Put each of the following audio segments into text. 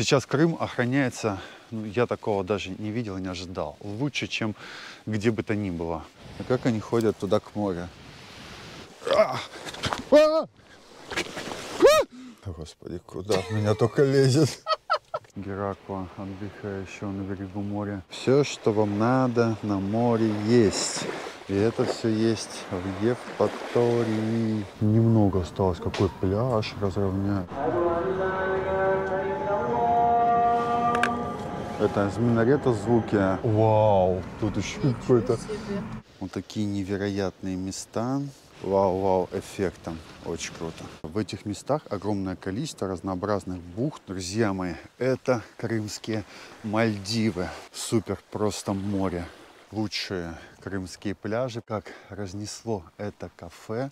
Сейчас Крым охраняется, ну, я такого даже не видел и не ожидал. Лучше, чем где бы то ни было. А как они ходят туда к морю? А! А! Господи, куда меня только лезет. Геракла, отдыхающего на берегу моря. Все, что вам надо на море есть. И это все есть в Евпатории. Немного осталось, какой пляж разровнять. Это из минарета звуки. Вау, тут еще какой-то... Вот такие невероятные места. Вау-вау эффектом. Очень круто. В этих местах огромное количество разнообразных бухт. Друзья мои, это крымские Мальдивы. Супер просто море. Лучшие крымские пляжи. Как разнесло это кафе.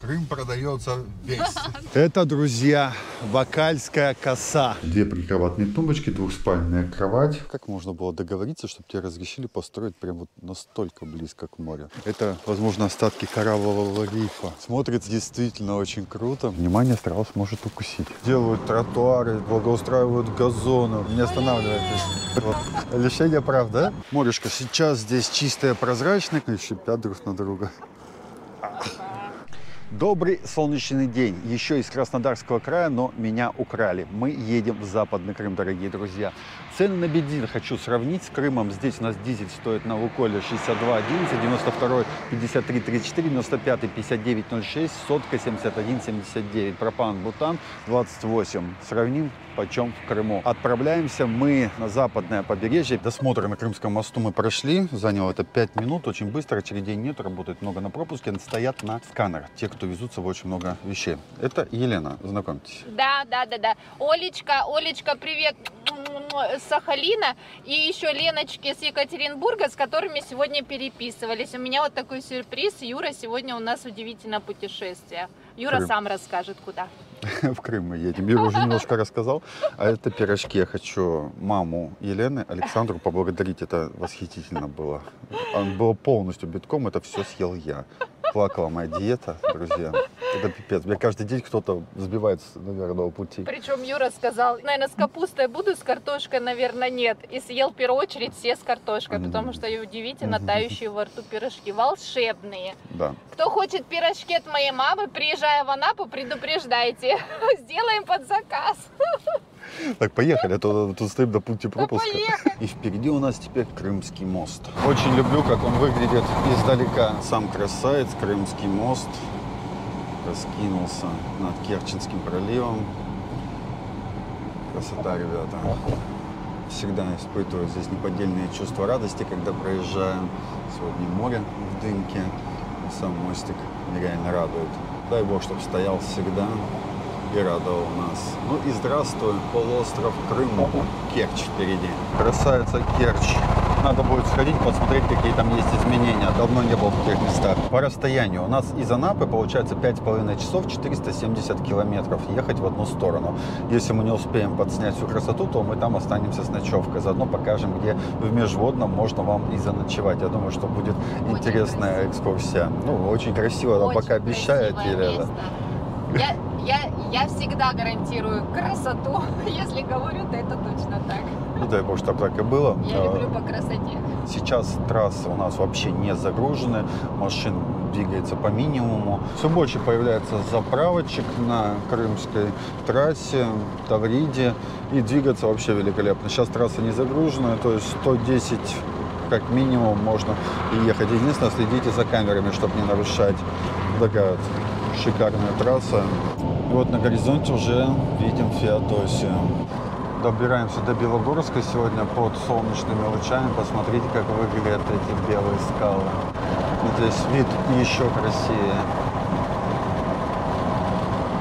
Крым продается весь. Это, друзья, Бакальская коса. Две прикроватные тумбочки, двухспальная кровать. Как можно было договориться, чтобы тебе разрешили построить прям вот настолько близко к морю? Это, возможно, остатки кораллового рифа. Смотрится действительно очень круто. Внимание, страус может укусить. Делают тротуары, благоустраивают газоны. Не останавливайтесь. Вот. Лишение прав, да? Морешка сейчас здесь чистая, прозрачная. И шипят друг на друга. Добрый солнечный день. Еще из Краснодарского края, но меня украли. Мы едем в Западный Крым, дорогие друзья. Цены на бензин хочу сравнить с Крымом. Здесь у нас дизель стоит на Лукойле 62,11, 92 53 34, 95 59 06, сотка 71 79, пропан, бутан 28. Сравним почем в Крыму. Отправляемся мы на западное побережье. Досмотр на Крымском мосту мы прошли. Заняло это 5 минут. Очень быстро. Очередей нет. Работает много на пропуске. Стоят на сканер. Те, кто везут с собой очень много вещей. Это Елена. Знакомьтесь. Да, да, да, да. Олечка, Олечка, привет с Сахалина и еще Леночки с Екатеринбурга, с которыми сегодня переписывались. У меня вот такой сюрприз. Юра сегодня у нас удивительное путешествие. Юра Крым. сам расскажет, куда. В Крым мы едем. Юра уже немножко рассказал. А это пирожки. Я хочу маму Елены, Александру поблагодарить. Это восхитительно было. Он был полностью битком. Это все съел я. Плакала моя диета, друзья. Это пипец. Мне каждый день кто-то сбивает с наверного пути. Причем Юра сказал, наверное, с капустой буду, с картошкой, наверное, нет. И съел в первую очередь все с картошкой, mm-hmm. потому что и удивительно тающие во рту пирожки. Волшебные. Да. Кто хочет пирожки от моей мамы, приезжая в Анапу, предупреждайте. Сделаем под заказ. Так, поехали, а то тут стоим до пункте пропуска. И впереди у нас теперь Крымский мост. Очень люблю, как он выглядит издалека. Сам красавец, Крымский мост раскинулся над Керченским проливом. Красота, ребята. Всегда испытываю здесь неподдельные чувства радости, когда проезжаем. Сегодня море в дымке, сам мостик нереально радует. Дай бог, чтобы стоял всегда и радовал нас. Ну и здравствуй, полуостров Крым, Керчь впереди. Красавица Керчь. Надо будет сходить, посмотреть, какие там есть изменения. Давно не был в тех местах. По расстоянию. У нас из Анапы получается 5,5 часов, 470 километров ехать в одну сторону. Если мы не успеем подснять всю красоту, то мы там останемся с ночевкой. Заодно покажем, где в Межводном можно вам и заночевать. Я думаю, что будет очень интересная красиво. экскурсия. Ну, очень красиво, очень пока обещает Елена. Я, я, я всегда гарантирую красоту. Если говорю, то это точно так. Ну дай бог, чтобы так и было. Я люблю по красоте. Сейчас трассы у нас вообще не загружены, машин двигается по минимуму. Все больше появляется заправочек на крымской трассе, Тавриде, и двигаться вообще великолепно. Сейчас трасса не загружена, то есть 110 как минимум можно ехать. Единственное, следите за камерами, чтобы не нарушать. Вот шикарная трасса. И вот на горизонте уже видим Феодосию. Добираемся до Белогорска сегодня под солнечными лучами. Посмотрите, как выглядят эти белые скалы. Здесь вид еще красивее.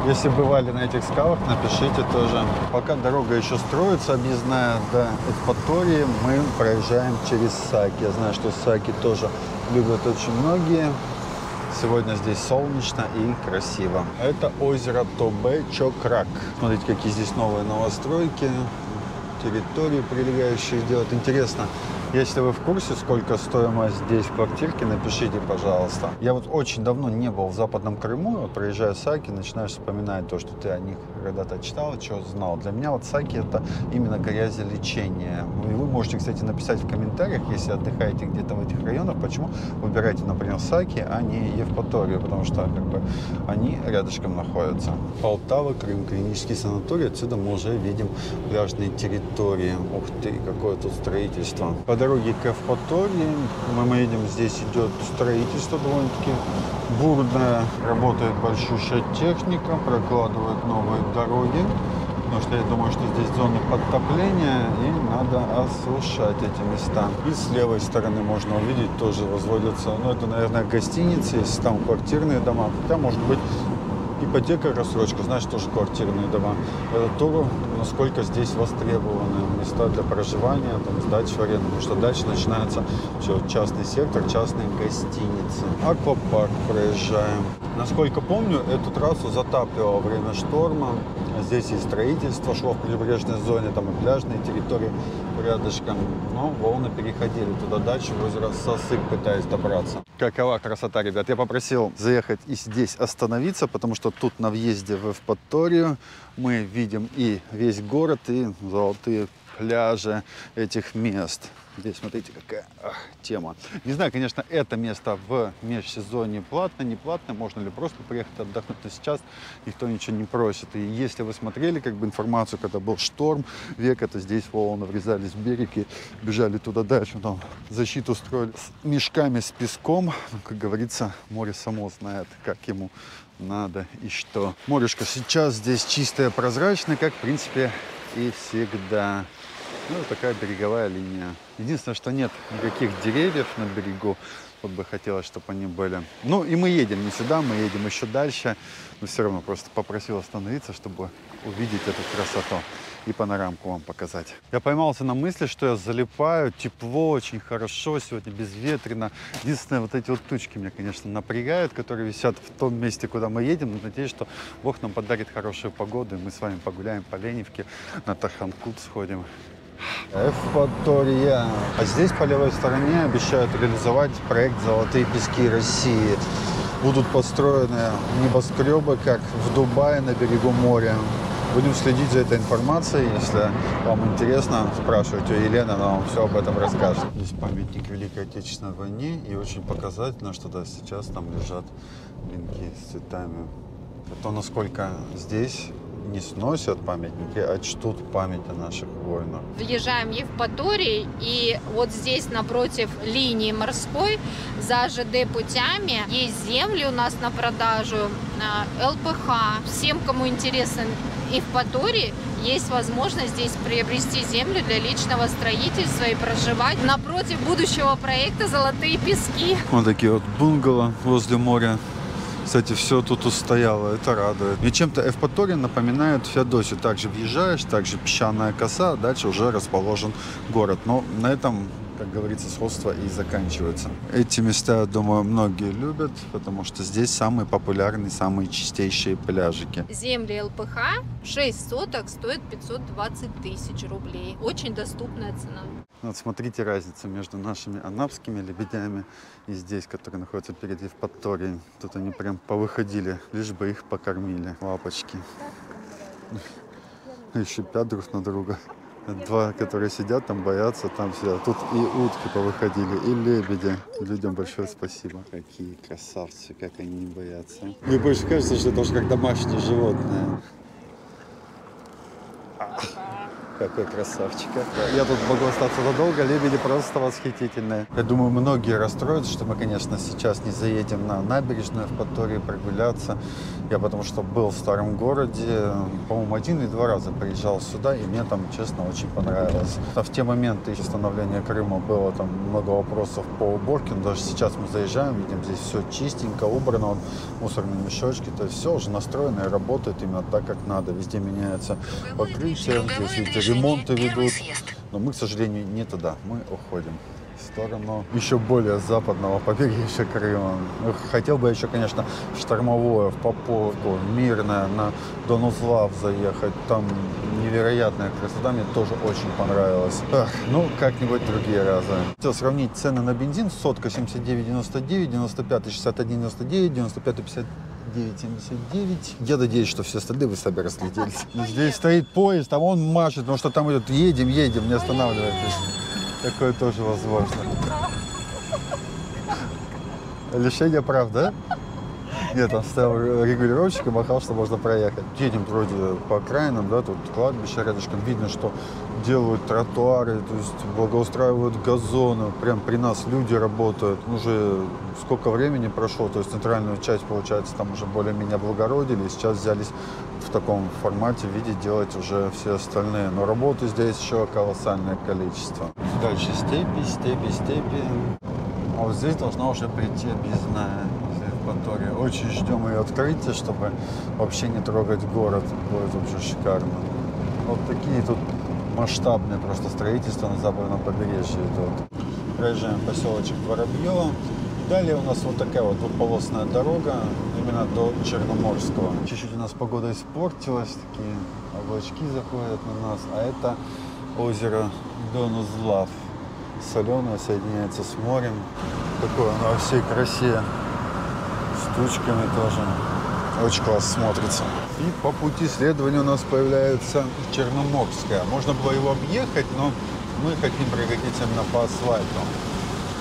Если бывали на этих скалах, напишите тоже. Пока дорога еще строится, объездная до Эвпатории, мы проезжаем через Саки. Я знаю, что Саки тоже любят очень многие. Сегодня здесь солнечно и красиво. Это озеро Тобе Чокрак. Смотрите, какие здесь новые новостройки, территории прилегающие делают. Интересно, Если вы в курсе, сколько стоимость здесь в квартирке, напишите, пожалуйста. Я вот очень давно не был в Западном Крыму, вот проезжая Саки, начинаешь вспоминать то, что ты о них когда-то читал, что знал. Для меня вот Саки это именно грязелечение. И вы можете, кстати, написать в комментариях, если отдыхаете где-то в этих районах, почему выбираете, например, Саки, а не Евпаторию, потому что как бы они рядышком находятся. Полтава, Крым, клинический санаторий, отсюда мы уже видим пляжные территории. Ух ты, какое тут строительство. По дороге к Евпатории мы едем, здесь идет строительство довольно-таки бурное. Работает большущая техника, прокладывают новые дороги потому что я думаю, что здесь зоны подтопления, и надо осушать эти места. И с левой стороны можно увидеть, тоже возводятся, ну это, наверное, гостиницы, если там квартирные дома, хотя, может быть, ипотека, рассрочка, значит, тоже квартирные дома. Это то, насколько здесь востребованы места для проживания, там, сдачи в аренду, потому что дальше начинается все, частный сектор, частные гостиницы. Аквапарк проезжаем. Насколько помню, эту трассу затапливало время шторма. Здесь и строительство шло в прибрежной зоне, там и пляжные территории рядышком. Но волны переходили туда дальше, в озеро Сосык, пытаясь добраться. Какова красота, ребят. Я попросил заехать и здесь остановиться, потому что тут на въезде в Эвпаторию мы видим и весь город, и золотые пляжи этих мест. Здесь смотрите, какая ах, тема. Не знаю, конечно, это место в межсезонье платно, не платно, можно ли просто приехать отдохнуть, но сейчас никто ничего не просит. И если вы смотрели как бы информацию, когда был шторм, век это здесь волны врезались в берег и бежали туда дальше, там защиту строили с мешками с песком. Ну, как говорится, море само знает, как ему надо и что. Морешко сейчас здесь чистое, прозрачное, как в принципе и всегда. Ну, такая береговая линия. Единственное, что нет никаких деревьев на берегу. Вот бы хотелось, чтобы они были. Ну, и мы едем не сюда, мы едем еще дальше. Но все равно просто попросил остановиться, чтобы увидеть эту красоту и панорамку вам показать. Я поймался на мысли, что я залипаю, тепло, очень хорошо, сегодня безветренно. Единственное, вот эти вот тучки меня, конечно, напрягают, которые висят в том месте, куда мы едем. Надеюсь, что Бог нам подарит хорошую погоду, и мы с вами погуляем по Ленивке, на Таханкут сходим. Эвпатория. А здесь по левой стороне обещают реализовать проект «Золотые пески России». Будут построены небоскребы, как в Дубае на берегу моря. Будем следить за этой информацией. Если вам интересно, спрашивайте у Елены, она вам все об этом расскажет. Здесь памятник Великой Отечественной войне и очень показательно, что да, сейчас там лежат венки с цветами. То, насколько здесь не сносят памятники, а чтут память о наших воинах. Въезжаем в Евпаторий, и вот здесь напротив линии морской за ЖД путями есть земли у нас на продажу, э, ЛПХ. Всем, кому интересен Евпаторий, есть возможность здесь приобрести землю для личного строительства и проживать напротив будущего проекта «Золотые пески». Вот такие вот бунгало возле моря. Кстати, все тут устояло, это радует. И чем-то Эвпатория напоминает Феодосию. Также въезжаешь, также песчаная коса, а дальше уже расположен город. Но на этом как говорится, сходство и заканчивается. Эти места, я думаю, многие любят, потому что здесь самые популярные, самые чистейшие пляжики. Земли ЛПХ 6 соток стоят 520 тысяч рублей. Очень доступная цена. Вот смотрите разницу между нашими анапскими лебедями и здесь, которые находятся перед Евпаторией. Тут они прям повыходили, лишь бы их покормили. Лапочки. Еще пят друг на друга. Два, которые сидят там, боятся, там сидят. Тут и утки повыходили, и лебеди. Людям большое спасибо. Какие красавцы, как они не боятся. Мне больше кажется, что это уже как домашнее животное. Какой красавчик. Я тут могу остаться надолго, лебеди просто восхитительные. Я думаю, многие расстроятся, что мы, конечно, сейчас не заедем на набережную в Патории прогуляться. Я потому что был в старом городе, по-моему, один или два раза приезжал сюда, и мне там, честно, очень понравилось. А в те моменты становления Крыма было там много вопросов по уборке, но даже сейчас мы заезжаем, видим, здесь все чистенько, убрано, вот, мусорные мешочки, то есть все уже настроено и работает именно так, как надо. Везде меняется покрытие, здесь, видите, ремонты ведут. Но мы, к сожалению, не туда, мы уходим. в сторону еще более западного побережья Крыма. Ну, Хотел бы еще, конечно, в штормовое, в Поповку, в Мирное, на Донузлав заехать. Там невероятная красота, мне тоже очень понравилось. Ах, ну, как-нибудь другие разы. Хотел сравнить цены на бензин. Сотка 79,99, 95 61,99, 95 59,79. Я надеюсь, что все остальные вы сами разлетелись. Здесь стоит поезд, а он машет, потому что там идет едем, едем, не останавливайтесь. Такое тоже возможно. Лишение прав, да? Нет, он стоял регулировщик и махал, что можно проехать. Едем вроде по окраинам, да, тут кладбище рядышком. Видно, что делают тротуары, то есть благоустраивают газоны. Прям при нас люди работают. Уже сколько времени прошло, то есть центральную часть, получается, там уже более-менее облагородили. И сейчас взялись в таком формате, виде делать уже все остальные. Но работы здесь еще колоссальное количество. Дальше степи, степи, степи. А вот здесь должна уже прийти объездная Евпатории. Очень ждем ее открытия, чтобы вообще не трогать город. Будет вообще шикарно. Вот такие тут масштабные просто строительства на западном побережье идут. Проезжаем поселочек Воробьево. Далее у нас вот такая вот двухполосная дорога, именно до Черноморского. Чуть-чуть у нас погода испортилась, такие облачки заходят на нас, а это озеро Донузлав. Соленое соединяется с морем. Такое оно во всей красе. С тучками тоже. Очень классно смотрится. И по пути следования у нас появляется Черноморская. Можно было его объехать, но мы хотим прокатиться именно по асфальту.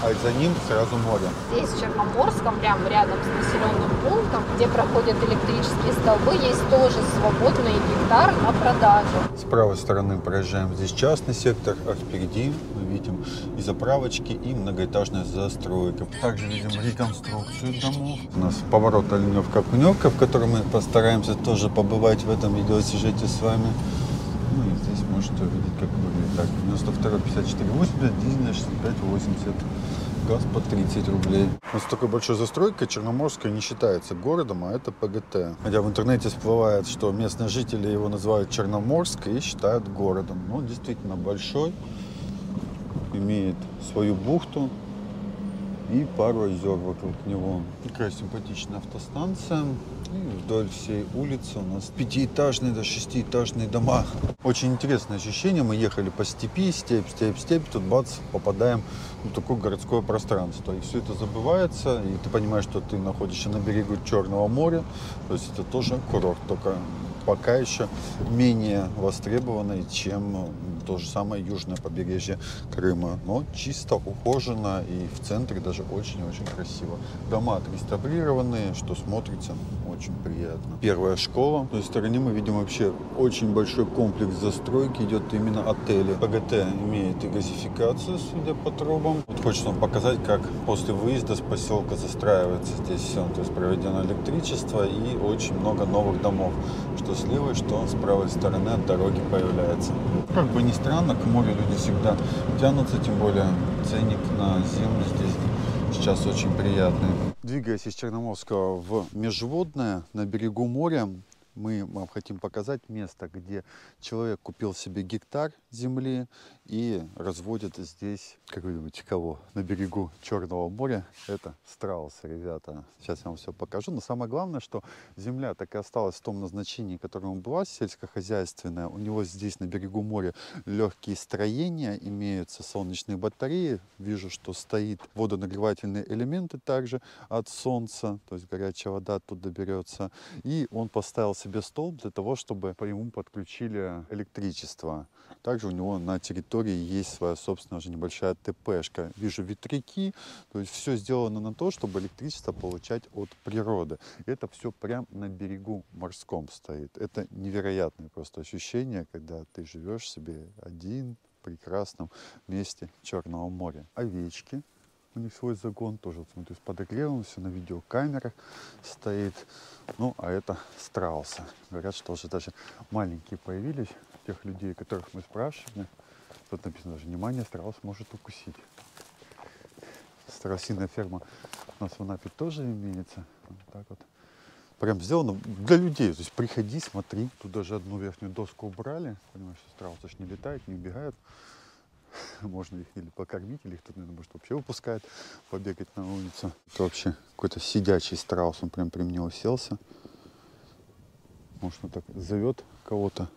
А за ним сразу море. Здесь, в Черноморском, прямо рядом с населенным пунктом, где проходят электрические столбы, есть тоже свободный гектар на продажу. С правой стороны проезжаем здесь частный сектор, а впереди мы видим и заправочки, и многоэтажная застройка. Также видим реконструкцию домов. У нас поворот Оленевка-Куневка, в котором мы постараемся тоже побывать в этом видеосюжете с вами. Ну и здесь можете увидеть, как выглядит. Так, 92 54 80, дизельная 65 80. Газ по 30 рублей. У нас такой большой застройка, Черноморская не считается городом, а это ПГТ. Хотя в интернете всплывает, что местные жители его называют Черноморск и считают городом. Ну, действительно большой, имеет свою бухту и пару озер вокруг него. Такая симпатичная автостанция. И вдоль всей улицы у нас пятиэтажные, до шестиэтажные дома. Очень интересное ощущение. Мы ехали по степи, степь, степь, степь. Тут бац, попадаем в такое городское пространство. И все это забывается. И ты понимаешь, что ты находишься на берегу Черного моря. То есть это тоже курорт, только пока еще менее востребованный, чем то же самое южное побережье Крыма. Но чисто ухоженно и в центре даже очень-очень красиво. Дома отреставрированные, что смотрится очень приятно. Первая школа. В той стороне мы видим вообще очень большой комплекс застройки. Идет именно отели. ПГТ имеет и газификацию, судя по трубам. Вот хочется вам показать, как после выезда с поселка застраивается здесь все. То есть проведено электричество и очень много новых домов. Что с левой, что с правой стороны от дороги появляется. Как бы ни странно, к морю люди всегда тянутся, тем более ценник на землю здесь сейчас очень приятный. Двигаясь из Черноморского в Межводное, на берегу моря, мы вам хотим показать место, где человек купил себе гектар земли и разводит здесь, как вы думаете, кого? На берегу Черного моря. Это страусы, ребята. Сейчас я вам все покажу. Но самое главное, что земля так и осталась в том назначении, которым была сельскохозяйственная. У него здесь на берегу моря легкие строения, имеются солнечные батареи. Вижу, что стоит водонагревательные элементы также от солнца, то есть горячая вода оттуда берется. И он поставил себе столб для того, чтобы по нему подключили электричество. Также у него на территории есть своя собственная уже небольшая ТПшка. Вижу ветряки, то есть все сделано на то, чтобы электричество получать от природы. Это все прям на берегу морском стоит. Это невероятное просто ощущение, когда ты живешь себе один в прекрасном месте Черного моря. Овечки, у них свой загон тоже, вот смотрю, с подогревом, все на видеокамерах стоит. Ну, а это страусы. Говорят, что уже даже маленькие появились, тех людей, которых мы спрашивали. Тут написано даже, внимание, страус может укусить. Страусиная ферма у нас в Анапе тоже имеется. Вот так вот. Прям сделано для людей. То есть приходи, смотри. Тут даже одну верхнюю доску убрали. Понимаешь, что страусы ж не летают, не убегают. Можно их или покормить, или кто-то, наверное, может, вообще выпускает побегать на улицу. Это вообще какой-то сидячий страус, он прям при мне уселся. Может, он так зовет кого-то.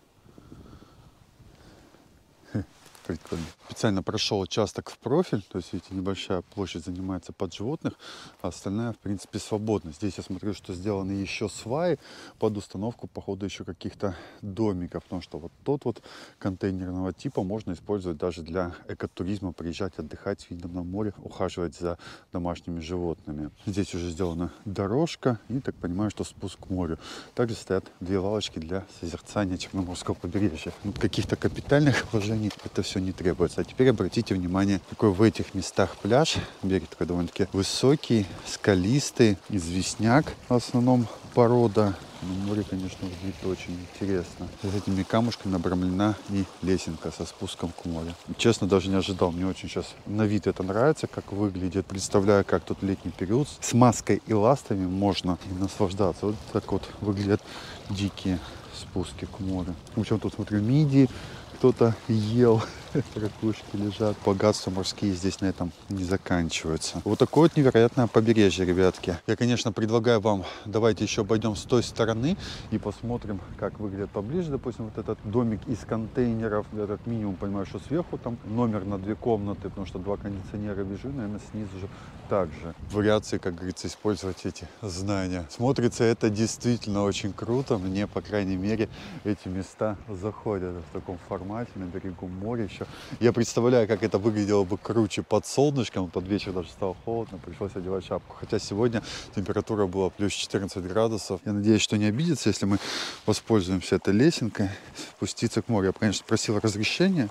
Прикольно. Специально прошел участок в профиль, то есть, видите, небольшая площадь занимается под животных, а остальная, в принципе, свободна. Здесь я смотрю, что сделаны еще сваи под установку, походу, еще каких-то домиков, потому что вот тот вот контейнерного типа можно использовать даже для экотуризма, приезжать отдыхать с видом на море, ухаживать за домашними животными. Здесь уже сделана дорожка и, так понимаю, что спуск к морю. Также стоят две лавочки для созерцания Черноморского побережья. Ну, каких-то капитальных вложений это все не требуется. А теперь обратите внимание, какой в этих местах пляж. Берег такой довольно-таки высокий, скалистый, известняк в основном порода. Но море, конечно, выглядит очень интересно. С этими камушками обрамлена и лесенка со спуском к морю. Честно, даже не ожидал. Мне очень сейчас на вид это нравится, как выглядит. Представляю, как тут летний период. С маской и ластами можно наслаждаться. Вот так вот выглядят дикие спуски к морю. Причем тут, смотрю, мидии, кто-то ел, ракушки лежат. Богатства морские здесь на этом не заканчиваются. Вот такое вот невероятное побережье, ребятки. Я, конечно, предлагаю вам, давайте еще обойдем с той стороны и посмотрим, как выглядит поближе. Допустим, вот этот домик из контейнеров. Я как минимум понимаю, что сверху там номер на две комнаты, потому что два кондиционера вижу, наверное, снизу же также. Вариации, как говорится, использовать эти знания. Смотрится это действительно очень круто. Мне, по крайней мере, эти места заходят в таком формате на берегу моря еще. Я представляю, как это выглядело бы круче под солнышком. Под вечер даже стало холодно, пришлось одевать шапку. Хотя сегодня температура была плюс 14 градусов. Я надеюсь, что не обидится, если мы воспользуемся этой лесенкой, спуститься к морю. Я, конечно, просил разрешения,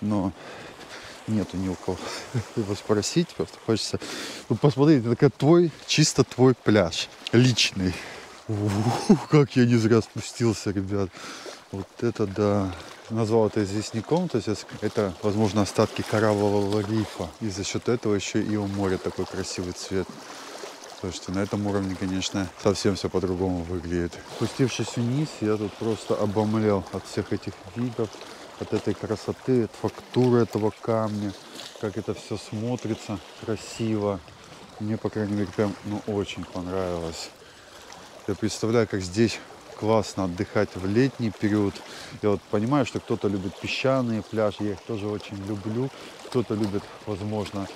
но нету ни у кого его спросить. Просто хочется ну, посмотреть, это как твой, чисто твой пляж. Личный. У-у-у, как я не зря спустился, ребят. Вот это да. Назвал это известняком, то есть это, возможно, остатки кораллового рифа. И за счет этого еще и у моря такой красивый цвет. Слушайте, на этом уровне, конечно, совсем все по-другому выглядит. Спустившись вниз, я тут просто обомлел от всех этих видов, от этой красоты, от фактуры этого камня, как это все смотрится красиво. Мне, по крайней мере, прям ну, очень понравилось. Я представляю, как здесь классно отдыхать в летний период. Я вот понимаю, что кто-то любит песчаные пляжи, я их тоже очень люблю. Кто-то любит, возможно,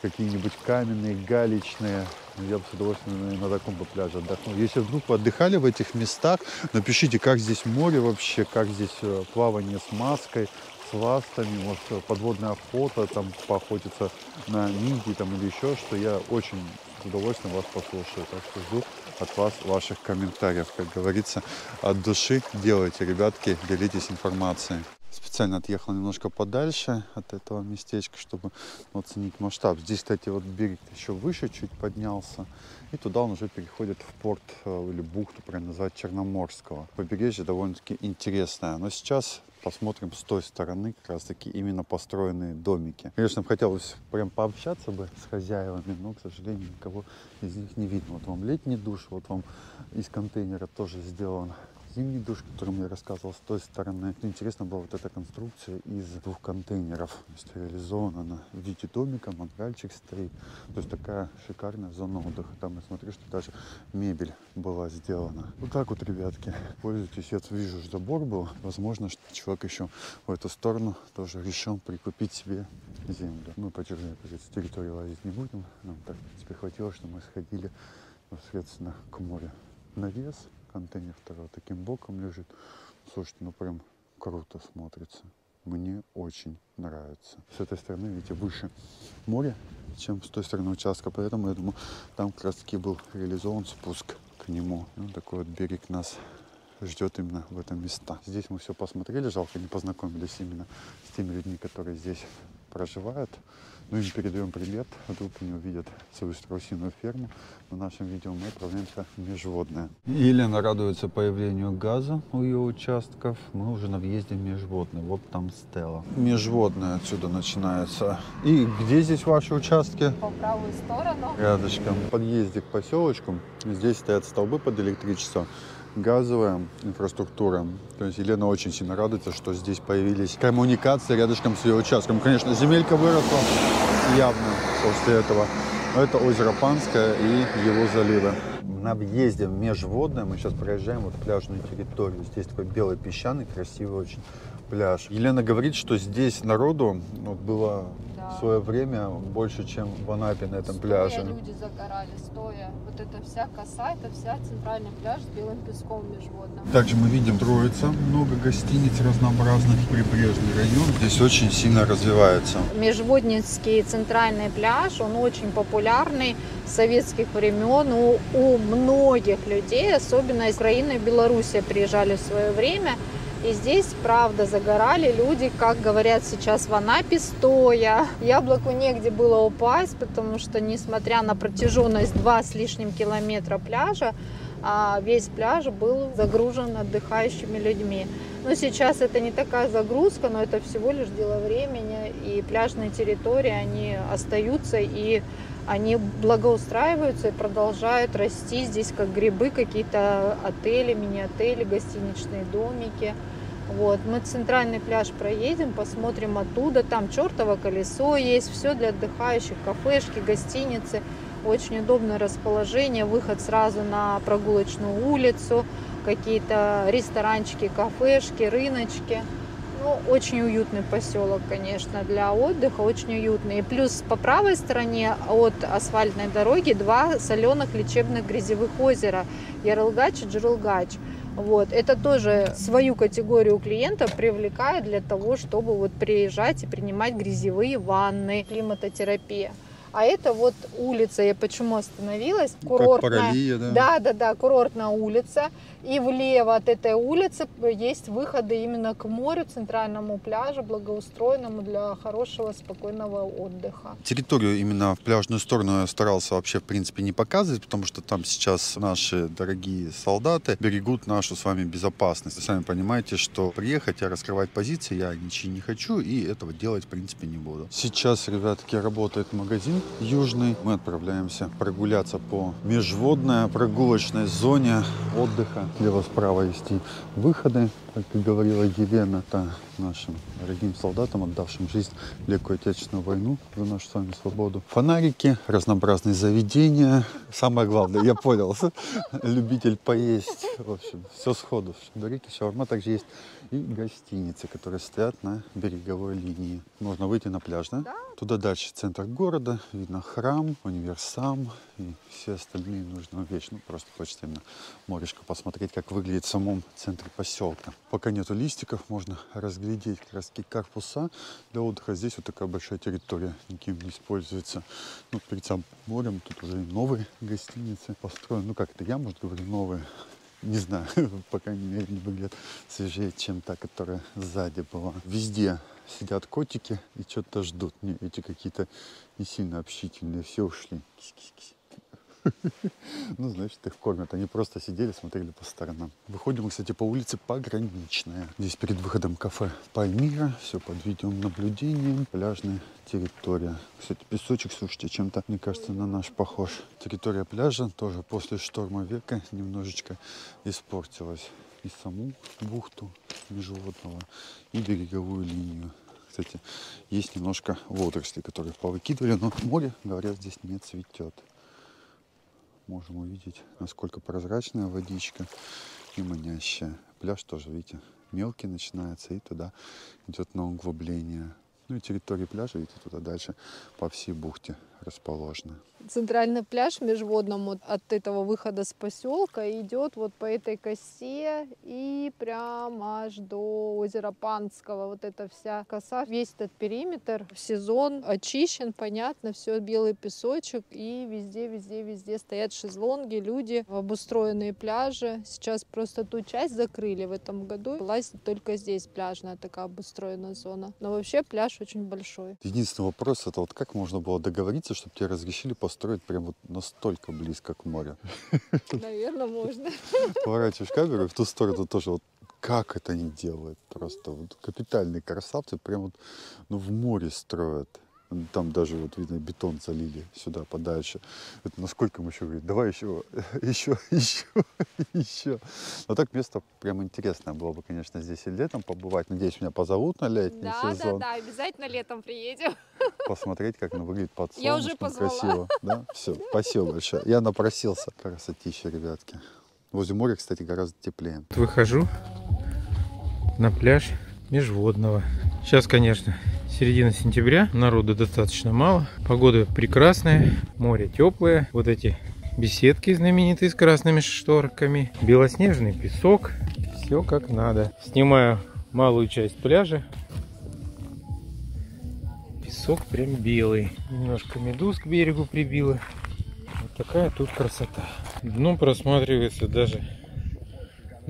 какие-нибудь каменные, галечные. Я бы с удовольствием на таком бы пляже отдохнул. Если вдруг вы отдыхали в этих местах, напишите, как здесь море вообще, как здесь э, плавание с маской, с ластами, может подводная охота, там поохотиться на мидии там или еще что. Я очень с удовольствием вас послушаю. Так что жду от вас ваших комментариев. Как говорится, от души делайте, ребятки, делитесь информацией. Специально отъехал немножко подальше от этого местечка, чтобы оценить масштаб. Здесь, кстати, вот берег еще выше чуть поднялся. И туда он уже переходит в порт э, или бухту, правильно назвать, Черноморского. Побережье довольно-таки интересное. Но сейчас посмотрим с той стороны как раз таки именно построенные домики. Конечно, хотелось прям пообщаться бы с хозяевами, но, к сожалению, никого из них не видно. Вот вам летний душ, вот вам из контейнера тоже сделан зимний душ, о котором я рассказывал с той стороны. Интересно была вот эта конструкция из двух контейнеров. Реализована она в виде домика, мангальчик стоит. То есть такая шикарная зона отдыха. Там я смотрю, что даже мебель была сделана. Вот так вот, ребятки, пользуйтесь. Я вижу, забор был. Возможно, что человек еще в эту сторону тоже решил прикупить себе землю. Мы по чужой территории лазить не будем. Нам так, в принципе, хватило, что мы сходили, соответственно, к морю. Навес контейнер второй таким боком лежит. Слушайте, ну прям круто смотрится. Мне очень нравится. С этой стороны, видите, выше море, чем с той стороны участка. Поэтому, я думаю, там как раз таки был реализован спуск к нему. Вот такой вот берег нас ждет именно в этом места. Здесь мы все посмотрели, жалко не познакомились именно с теми людьми, которые здесь проживают. Ну им передаем привет, вдруг они увидят свою страусиную ферму. В нашем видео мы отправляемся в межводное. Елена радуется появлению газа у ее участков. Мы уже на въезде в межводное. Вот там стела. Межводное отсюда начинается. И где здесь ваши участки? По правую сторону. Рядышком. В подъезде к поселочку. Здесь стоят столбы под электричество. Газовая инфраструктура. То есть Елена очень сильно радуется, что здесь появились коммуникации рядышком с ее участком. Конечно, земелька выросла явно после этого. Это озеро Панское и его заливы. На въезде в межводное мы сейчас проезжаем вот пляжную территорию. Здесь такой белый песчаный, красивый очень пляж. Елена говорит, что здесь народу вот, было Да. в свое время больше, чем в Анапе на этом Стоя пляже. люди загорали, стоя. Вот эта вся коса, это вся центральный пляж с белым песком межводным. Также мы видим Троица, много гостиниц разнообразных, прибрежный район. Здесь очень сильно развивается. Межводницкий центральный пляж, он очень популярный с советских времен. У, у многих людей, особенно из Украины и Беларуси, приезжали в свое время. И здесь, правда, загорали люди, как говорят сейчас в Анапе, стоя. Яблоку негде было упасть, потому что, несмотря на протяженность 2 с лишним километра пляжа, а весь пляж был загружен отдыхающими людьми. Но сейчас это не такая загрузка, но это всего лишь дело времени. И пляжные территории, они остаются и они благоустраиваются и продолжают расти здесь как грибы, какие-то отели, мини-отели, гостиничные домики. Вот. Мы центральный пляж проедем, посмотрим оттуда. Там чертово колесо есть, все для отдыхающих, кафешки, гостиницы. Очень удобное расположение, выход сразу на прогулочную улицу, какие-то ресторанчики, кафешки, рыночки. Ну, очень уютный поселок, конечно, для отдыха, очень уютный. И плюс по правой стороне от асфальтной дороги два соленых лечебных грязевых озера Ярылгач и Джерылгач. Вот. Это тоже свою категорию клиентов привлекает для того, чтобы вот приезжать и принимать грязевые ванны, климатотерапия. А это вот улица, я почему остановилась, Как курортная. Паралия, да? Да, да, да, курортная улица. И влево от этой улицы есть выходы именно к морю, центральному пляжу, благоустроенному для хорошего, спокойного отдыха. Территорию именно в пляжную сторону я старался вообще в принципе не показывать, потому что там сейчас наши дорогие солдаты берегут нашу с вами безопасность. Вы сами понимаете, что приехать и раскрывать позиции я ничего не хочу и этого делать в принципе не буду. Сейчас, ребятки, работает магазин южный. Мы отправляемся прогуляться по межводной прогулочной зоне отдыха. Слева-справа есть и выходы, как и говорила Елена, это нашим дорогим солдатам, отдавшим жизнь в Великую Отечественную войну за нашу с вами свободу. Фонарики, разнообразные заведения. Самое главное, я понял, любитель поесть. В общем, все сходу. Шабарики, шаурма. Также есть и гостиницы, которые стоят на береговой линии. Можно выйти на пляж, да? Туда дальше центр города, видно храм, универсам и все остальные нужные вещи. Ну, просто хочется именно морешко посмотреть, как выглядит в самом центре поселка. Пока нету листиков, можно разглядеть как раз для отдыха. Здесь вот такая большая территория, никем не используется. Ну, перед самым морем тут уже новые гостиницы построены. Ну, как это я, может, говорю, новые. Не знаю, по крайней мере, не выглядят свежее, чем та, которая сзади была. Везде сидят котики и что-то ждут. Не, эти какие-то не сильно общительные, все ушли. Кись-кись-кись. Ну, значит, их кормят. Они просто сидели, смотрели по сторонам. Выходим, кстати, по улице Пограничная. Здесь перед выходом кафе Пальмира. Все под видеонаблюдением. Пляжная территория. Кстати, песочек, слушайте, чем-то, мне кажется, на наш похож. Территория пляжа тоже после шторма века немножечко испортилась. И саму бухту межводного, и береговую линию. Кстати, есть немножко водорослей, которые повыкидывали, но море, говорят, здесь не цветет можем увидеть, насколько прозрачная водичка и манящая. Пляж тоже, видите, мелкий начинается, и туда идет на углубление. Ну и территория пляжа, видите, туда дальше по всей бухте расположена. Центральный пляж межводному от этого выхода с поселка идет вот по этой косе и прямо аж до озера Панского. Вот эта вся коса, весь этот периметр в сезон очищен, понятно, все белый песочек и везде, везде, везде стоят шезлонги, люди, обустроенные пляжи. Сейчас просто ту часть закрыли в этом году. Была только здесь пляжная такая обустроенная зона. Но вообще пляж очень большой. Единственный вопрос, это вот как можно было договориться, чтобы тебе разрешили построить прям вот настолько близко к морю? Наверное, можно. Поворачиваешь камеру, и в ту сторону тоже вот как это они делают? Просто вот капитальные красавцы, прям вот ну, в море строят. Там даже вот видно бетон залили сюда подальше. Это насколько мы еще говорим, давай еще, еще, еще, еще. Но так место прям интересное было бы, конечно, здесь и летом побывать. Надеюсь, меня позовут на летний Да, сезон. да, да, обязательно летом приедем. Посмотреть, как оно выглядит под Я уже солнышком, позвала. красиво. Да? Все, спасибо большое. Я напросился. Красотища, ребятки. Возле моря, кстати, гораздо теплее. Выхожу на пляж Межводного. Сейчас, конечно, середина сентября, народу достаточно мало, погода прекрасная, море теплое, вот эти беседки знаменитые с красными шторками, белоснежный песок, все как надо. Снимаю малую часть пляжа. Песок прям белый. Немножко медуз к берегу прибило. Вот такая тут красота. Дно просматривается даже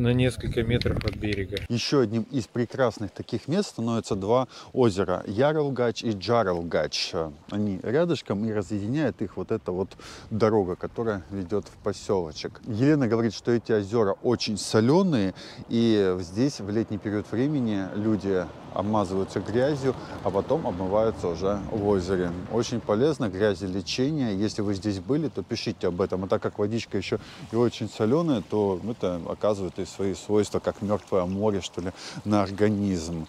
на несколько метров от берега. Еще одним из прекрасных таких мест становятся два озера Яралгач и Джаралгач. Они рядышком и разъединяет их вот эта вот дорога, которая ведет в поселочек. Елена говорит, что эти озера очень соленые, и здесь в летний период времени люди обмазываются грязью, а потом обмываются уже в озере. Очень полезно, грязелечение. Если вы здесь были, то пишите об этом. А так как водичка еще и очень соленая, то это оказывает и свои свойства, как мертвое море, что ли, на организм.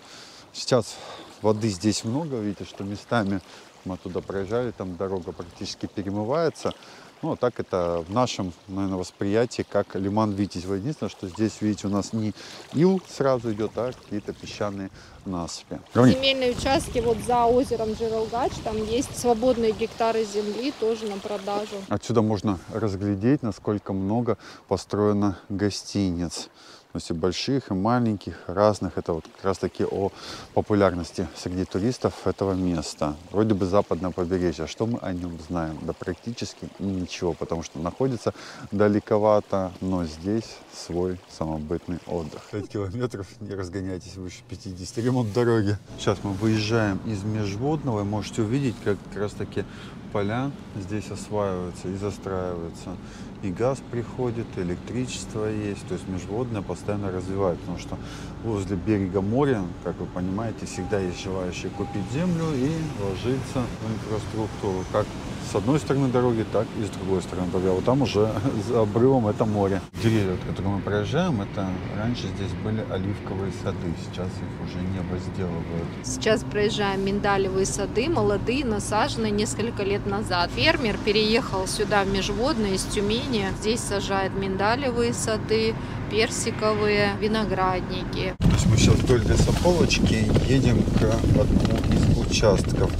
Сейчас воды здесь много, видите, что местами мы туда проезжали, там дорога практически перемывается. Ну, а так это в нашем, наверное, восприятии, как лиман Витязева. Единственное, что здесь, видите, у нас не ил сразу идет, а какие-то песчаные насыпи. Говори. Земельные участки вот за озером Джералгач, там есть свободные гектары земли тоже на продажу. Отсюда можно разглядеть, насколько много построено гостиниц. И больших, и маленьких, разных. Это вот как раз таки о популярности среди туристов этого места. Вроде бы западное побережье. А Что мы о нем знаем? Да практически ничего, потому что находится далековато, но здесь свой самобытный отдых. 5 километров, не разгоняйтесь выше 50. Ремонт дороги. Сейчас мы выезжаем из Межводного и можете увидеть, как как раз таки поля здесь осваиваются и застраиваются. И газ приходит, и электричество есть. То есть межводное постоянно развивает, потому что возле берега моря, как вы понимаете, всегда есть желающие купить землю и вложиться в инфраструктуру. Как с одной стороны дороги, так и с другой стороны дороги. А вот там уже за обрывом это море. Деревья, от которых мы проезжаем, это раньше здесь были оливковые сады. Сейчас их уже не возделывают. Сейчас проезжаем миндалевые сады, молодые, насаженные несколько лет назад. Фермер переехал сюда в Межводное из Тюмени. Здесь сажает миндалевые сады, персиковые, виноградники. То есть мы сейчас вдоль лесополочки едем к одному из участков,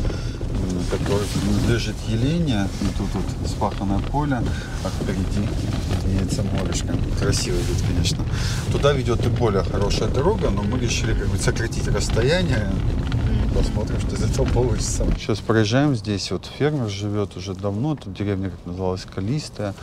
который принадлежит Елене. И тут вот спаханное поле, а впереди виднеется морешко. Красиво здесь, конечно. Туда ведет и более хорошая дорога, но мы решили как бы сократить расстояние. Посмотрим, что из этого получится. Сейчас проезжаем здесь. Вот фермер живет уже давно. Тут деревня, как называлась, Калистая.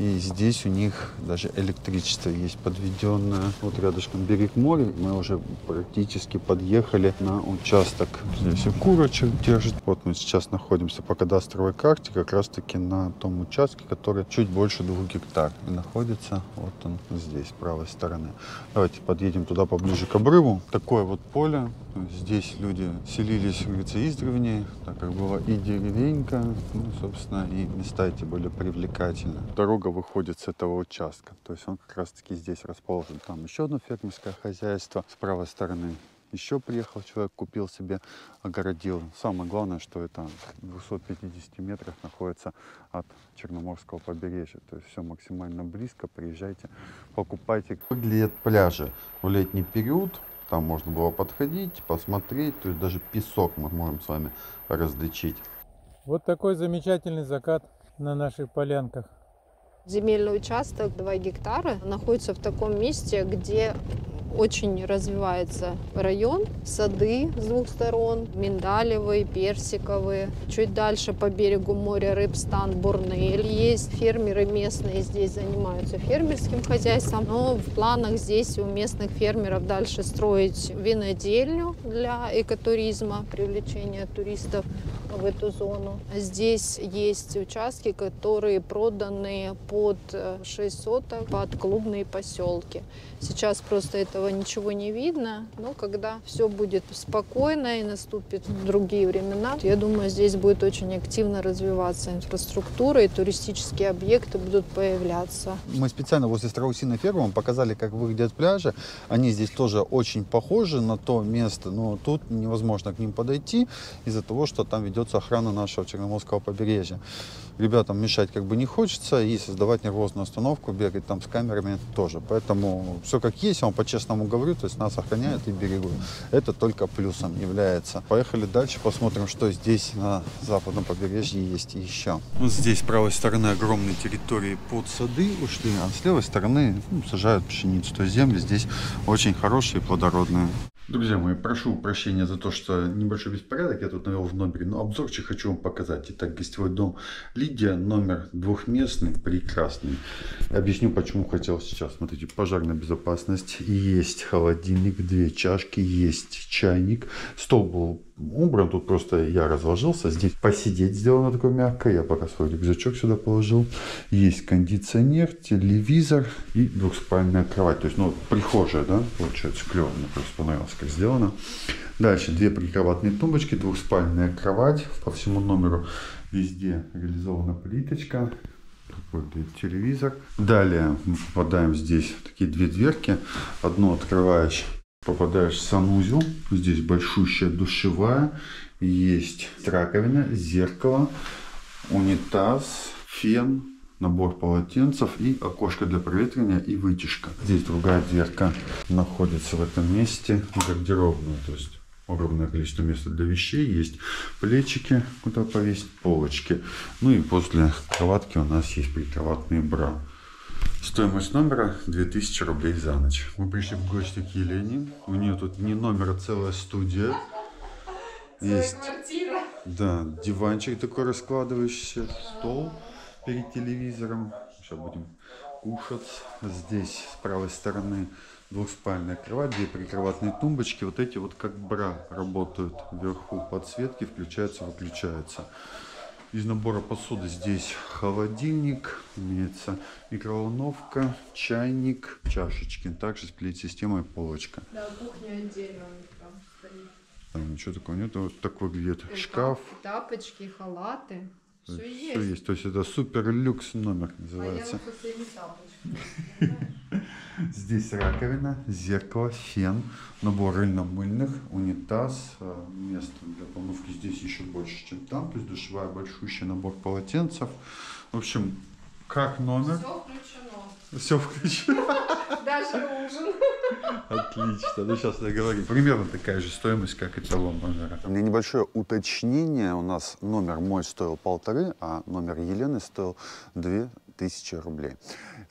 И здесь у них даже электричество есть подведенное. Вот рядышком берег моря. Мы уже практически подъехали на участок. Здесь и курочек держит. Вот мы сейчас находимся по кадастровой карте как раз таки на том участке, который чуть больше двух гектар. И находится вот он здесь, с правой стороны. Давайте подъедем туда поближе к обрыву. Такое вот поле. Здесь люди селились, говорится, издревле, так как была и деревенька, ну, собственно, и места эти были привлекательны. Дорога выходит с этого участка, то есть он как раз-таки здесь расположен. Там еще одно фермерское хозяйство с правой стороны. Еще приехал человек, купил себе, огородил. Самое главное, что это в 250 метрах находится от Черноморского побережья. То есть все максимально близко. Приезжайте, покупайте. Выглядит пляжи в летний период. Там можно было подходить, посмотреть. То есть даже песок мы можем с вами различить. Вот такой замечательный закат на наших полянках. Земельный участок 2 гектара находится в таком месте, где очень развивается район, сады с двух сторон, миндалевые, персиковые. Чуть дальше по берегу моря Рыбстан, Бурнель есть. Фермеры местные здесь занимаются фермерским хозяйством, но в планах здесь у местных фермеров дальше строить винодельню для экотуризма, привлечения туристов в эту зону. Здесь есть участки, которые проданы под э, 6 соток, под клубные поселки. Сейчас просто это этого ничего не видно. Но когда все будет спокойно и наступит другие времена, я думаю, здесь будет очень активно развиваться инфраструктура и туристические объекты будут появляться. Мы специально возле страусиной фермы показали, как выглядят пляжи. Они здесь тоже очень похожи на то место, но тут невозможно к ним подойти из-за того, что там ведется охрана нашего Черноморского побережья. Ребятам мешать как бы не хочется и создавать нервозную остановку, бегать там с камерами тоже. Поэтому все как есть, я вам по-честному говорю, то есть нас охраняют и берегут. Это только плюсом является. Поехали дальше, посмотрим, что здесь на западном побережье есть еще. Вот здесь с правой стороны огромные территории под сады ушли, а с левой стороны ну, сажают пшеницу. То есть земли здесь очень хорошие и плодородные. Друзья мои, прошу прощения за то, что небольшой беспорядок я тут навел в номере, но обзорчик хочу вам показать. Итак, гостевой дом Лидия, номер двухместный, прекрасный. Объясню, почему хотел сейчас. Смотрите, пожарная безопасность, есть холодильник, две чашки, есть чайник. Стол был убран, тут просто я разложился. Здесь посидеть сделано такое мягкое, я пока свой рюкзачок сюда положил. Есть кондиционер, телевизор и двухспальная кровать. То есть, ну, прихожая, да, получается, клево. Мне просто понравилось, как сделано. Дальше две прикроватные тумбочки, двухспальная кровать. По всему номеру везде реализована плиточка. Так выглядит телевизор. Далее мы попадаем здесь такие две дверки. Одну открываешь, попадаешь в санузел. Здесь большущая душевая. Есть раковина, зеркало, унитаз, фен, набор полотенцев и окошко для проветривания и вытяжка. Здесь другая дверка находится в этом месте, гардеробная, то есть огромное количество места для вещей, есть плечики, куда повесить полочки. Ну и после кроватки у нас есть прикроватные бра. Стоимость номера 2000 рублей за ночь. Мы пришли в гости к Елене. У нее тут не номер, а целая студия. Есть, квартира. да, диванчик такой раскладывающийся, стол перед телевизором. Сейчас будем кушать. Здесь с правой стороны двухспальная кровать, две прикроватные тумбочки. Вот эти вот как бра работают вверху. Подсветки включаются, выключаются. Из набора посуды здесь холодильник, имеется микроволновка, чайник, чашечки. Также с плит-системой полочка. Да, кухня отдельно там стоит. Там ничего такого нет. Вот так выглядит шкаф. Тапочки, халаты. Все Все есть. есть. То есть это супер люкс номер А я называется. вот. Здесь раковина, зеркало, фен, набор рыльно-мыльных, унитаз, э, место для помывки здесь еще больше, чем там, то есть душевая большущий набор полотенцев. В общем, как номер, Все включено. все включено. Даже ужин. Отлично, ну сейчас я говорю. Примерно такая же стоимость, как и того номера. У меня небольшое уточнение. У нас номер мой стоил полторы, а номер Елены стоил две тысячи рублей.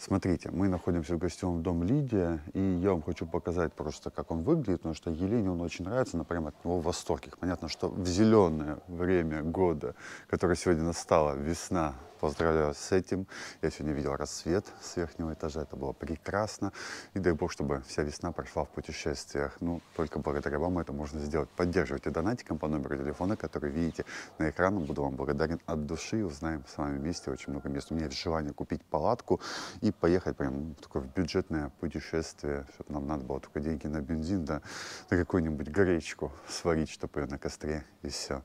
Смотрите, мы находимся в гостевом доме Лидия, и я вам хочу показать просто, как он выглядит, потому что Елене он очень нравится, она прям от него в восторге. Понятно, что в зеленое время года, которое сегодня настало, весна, Поздравляю с этим. Я сегодня видел рассвет с верхнего этажа. Это было прекрасно. И дай бог, чтобы вся весна прошла в путешествиях. Ну, только благодаря вам это можно сделать. Поддерживайте донатиком по номеру телефона, который видите на экране. Буду вам благодарен от души. Узнаем с вами вместе очень много мест. У меня есть желание купить палатку и поехать прям такое бюджетное путешествие, чтобы нам надо было только деньги на бензин, да, на какую-нибудь гречку сварить, чтобы ее на костре и все.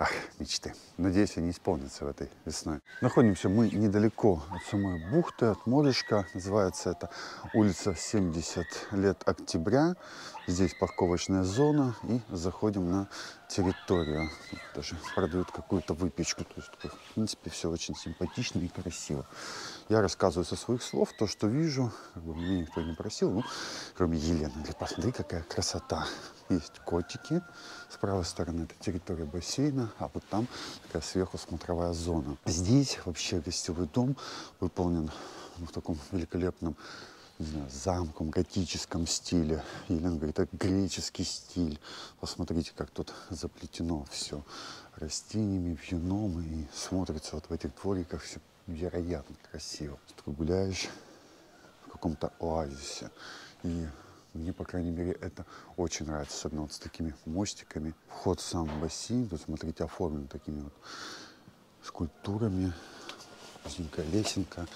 Ах, мечты. Надеюсь, они исполнятся в этой весной. Находимся мы недалеко от самой бухты, от моречка. Называется это улица 70 лет октября. Здесь парковочная зона. И заходим на территорию. Тут даже продают какую-то выпечку. То есть, в принципе, все очень симпатично и красиво. Я рассказываю со своих слов то, что вижу. Как бы меня никто не просил, ну, кроме Елены. Говорит, посмотри, какая красота. Есть котики. С правой стороны это территория бассейна, а вот там такая сверху смотровая зона. Здесь вообще гостевой дом выполнен в таком великолепном не знаю, замком, готическом стиле. Елена говорит, это греческий стиль. Посмотрите, как тут заплетено все растениями, вьюном. И смотрится вот в этих двориках все невероятно красиво. Ты гуляешь в каком-то оазисе. И мне, по крайней мере, это очень нравится, особенно вот с такими мостиками. Вход в сам бассейн, тут, смотрите, оформлен такими вот скульптурами. Узенькая лесенка.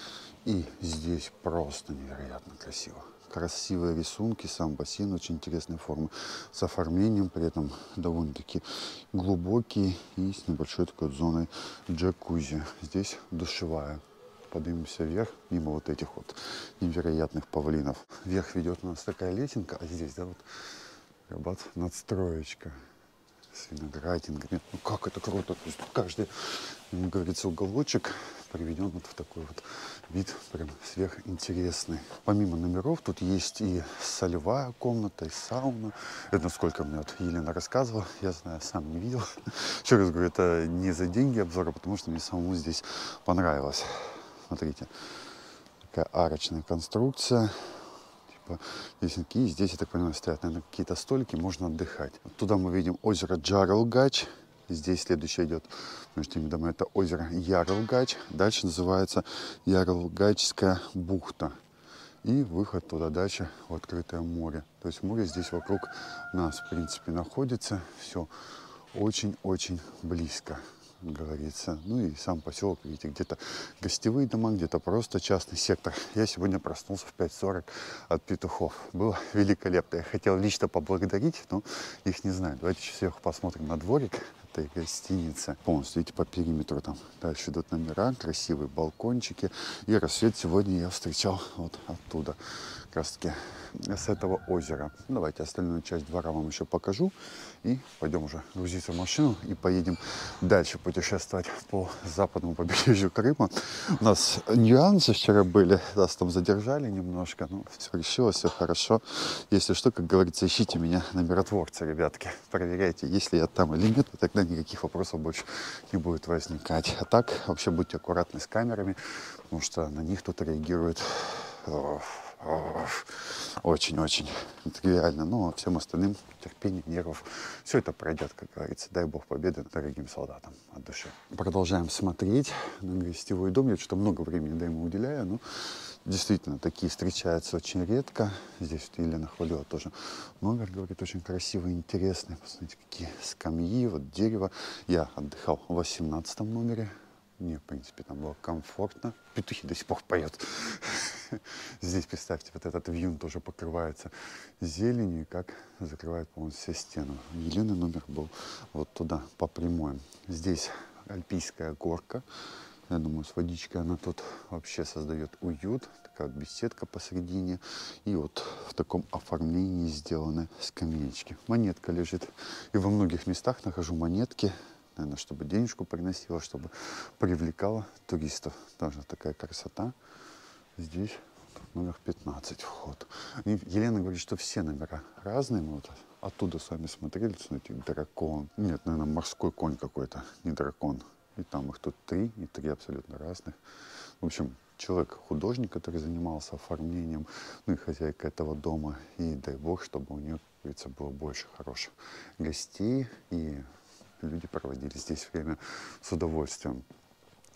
И здесь просто невероятно красиво. Красивые рисунки, сам бассейн очень интересной формы, с оформлением, при этом довольно-таки глубокий и с небольшой такой зоной джакузи. Здесь душевая. Поднимемся вверх, мимо вот этих вот невероятных павлинов. Вверх ведет у нас такая лесенка, а здесь, да, вот, рыбат, надстроечка с виноградинками. Ну как это круто! То есть каждый, говорится, уголочек приведен вот в такой вот вид прям сверхинтересный. Помимо номеров тут есть и солевая комната, и сауна. Это насколько мне вот Елена рассказывала, я знаю, сам не видел. Еще раз говорю, это не за деньги обзора, потому что мне самому здесь понравилось. Смотрите, такая арочная конструкция типа лесенки. И здесь, я так понимаю, стоят, наверное, какие-то столики, можно отдыхать. Туда мы видим озеро Джаралгач. Здесь следующее идет, между теми домами, это озеро Ярлгач. Дальше называется Ярлгачская бухта. И выход туда дальше в открытое море. То есть море здесь вокруг нас, в принципе, находится. Все очень-очень близко говорится. Ну и сам поселок, видите, где-то гостевые дома, где-то просто частный сектор. Я сегодня проснулся в 5.40 от петухов. Было великолепно. Я хотел лично поблагодарить, но их не знаю. Давайте сейчас сверху посмотрим на дворик этой гостиницы. Полностью, видите, по периметру там дальше идут номера, красивые балкончики. И рассвет сегодня я встречал вот оттуда, как раз таки с этого озера. Давайте остальную часть двора вам еще покажу. И пойдем уже грузиться в машину и поедем дальше путешествовать по западному побережью Крыма. У нас нюансы вчера были, нас там задержали немножко, но все решилось, все хорошо. Если что, как говорится, ищите меня на миротворце, ребятки. Проверяйте, если я там или нет, тогда никаких вопросов больше не будет возникать. А так, вообще будьте аккуратны с камерами, потому что на них кто-то реагирует очень-очень тривиально. Но ну, а всем остальным терпение, нервов, все это пройдет, как говорится. Дай бог победы дорогим солдатам от души. Продолжаем смотреть на гостевой дом. Я что-то много времени да, ему уделяю, но действительно такие встречаются очень редко. Здесь вот Елена хвалила тоже номер, говорит, очень красивый, интересный. Посмотрите, какие скамьи, вот дерево. Я отдыхал в 18 номере. Мне, в принципе, там было комфортно. Петухи до сих пор поют. Здесь, представьте, вот этот вьюн тоже покрывается зеленью, как закрывает полностью стену. Елены номер был вот туда, по прямой. Здесь альпийская горка. Я думаю, с водичкой она тут вообще создает уют. Такая вот беседка посередине. И вот в таком оформлении сделаны скамеечки. Монетка лежит. И во многих местах нахожу монетки наверное, чтобы денежку приносила, чтобы привлекала туристов. Тоже такая красота. Здесь номер 15 вход. И Елена говорит, что все номера разные. Мы вот оттуда с вами смотрели, смотрите, дракон. Нет, наверное, морской конь какой-то, не дракон. И там их тут три, и три абсолютно разных. В общем, человек, художник, который занимался оформлением, ну и хозяйка этого дома. И дай бог, чтобы у нее, как говорится, было больше хороших гостей. И люди проводили здесь время с удовольствием.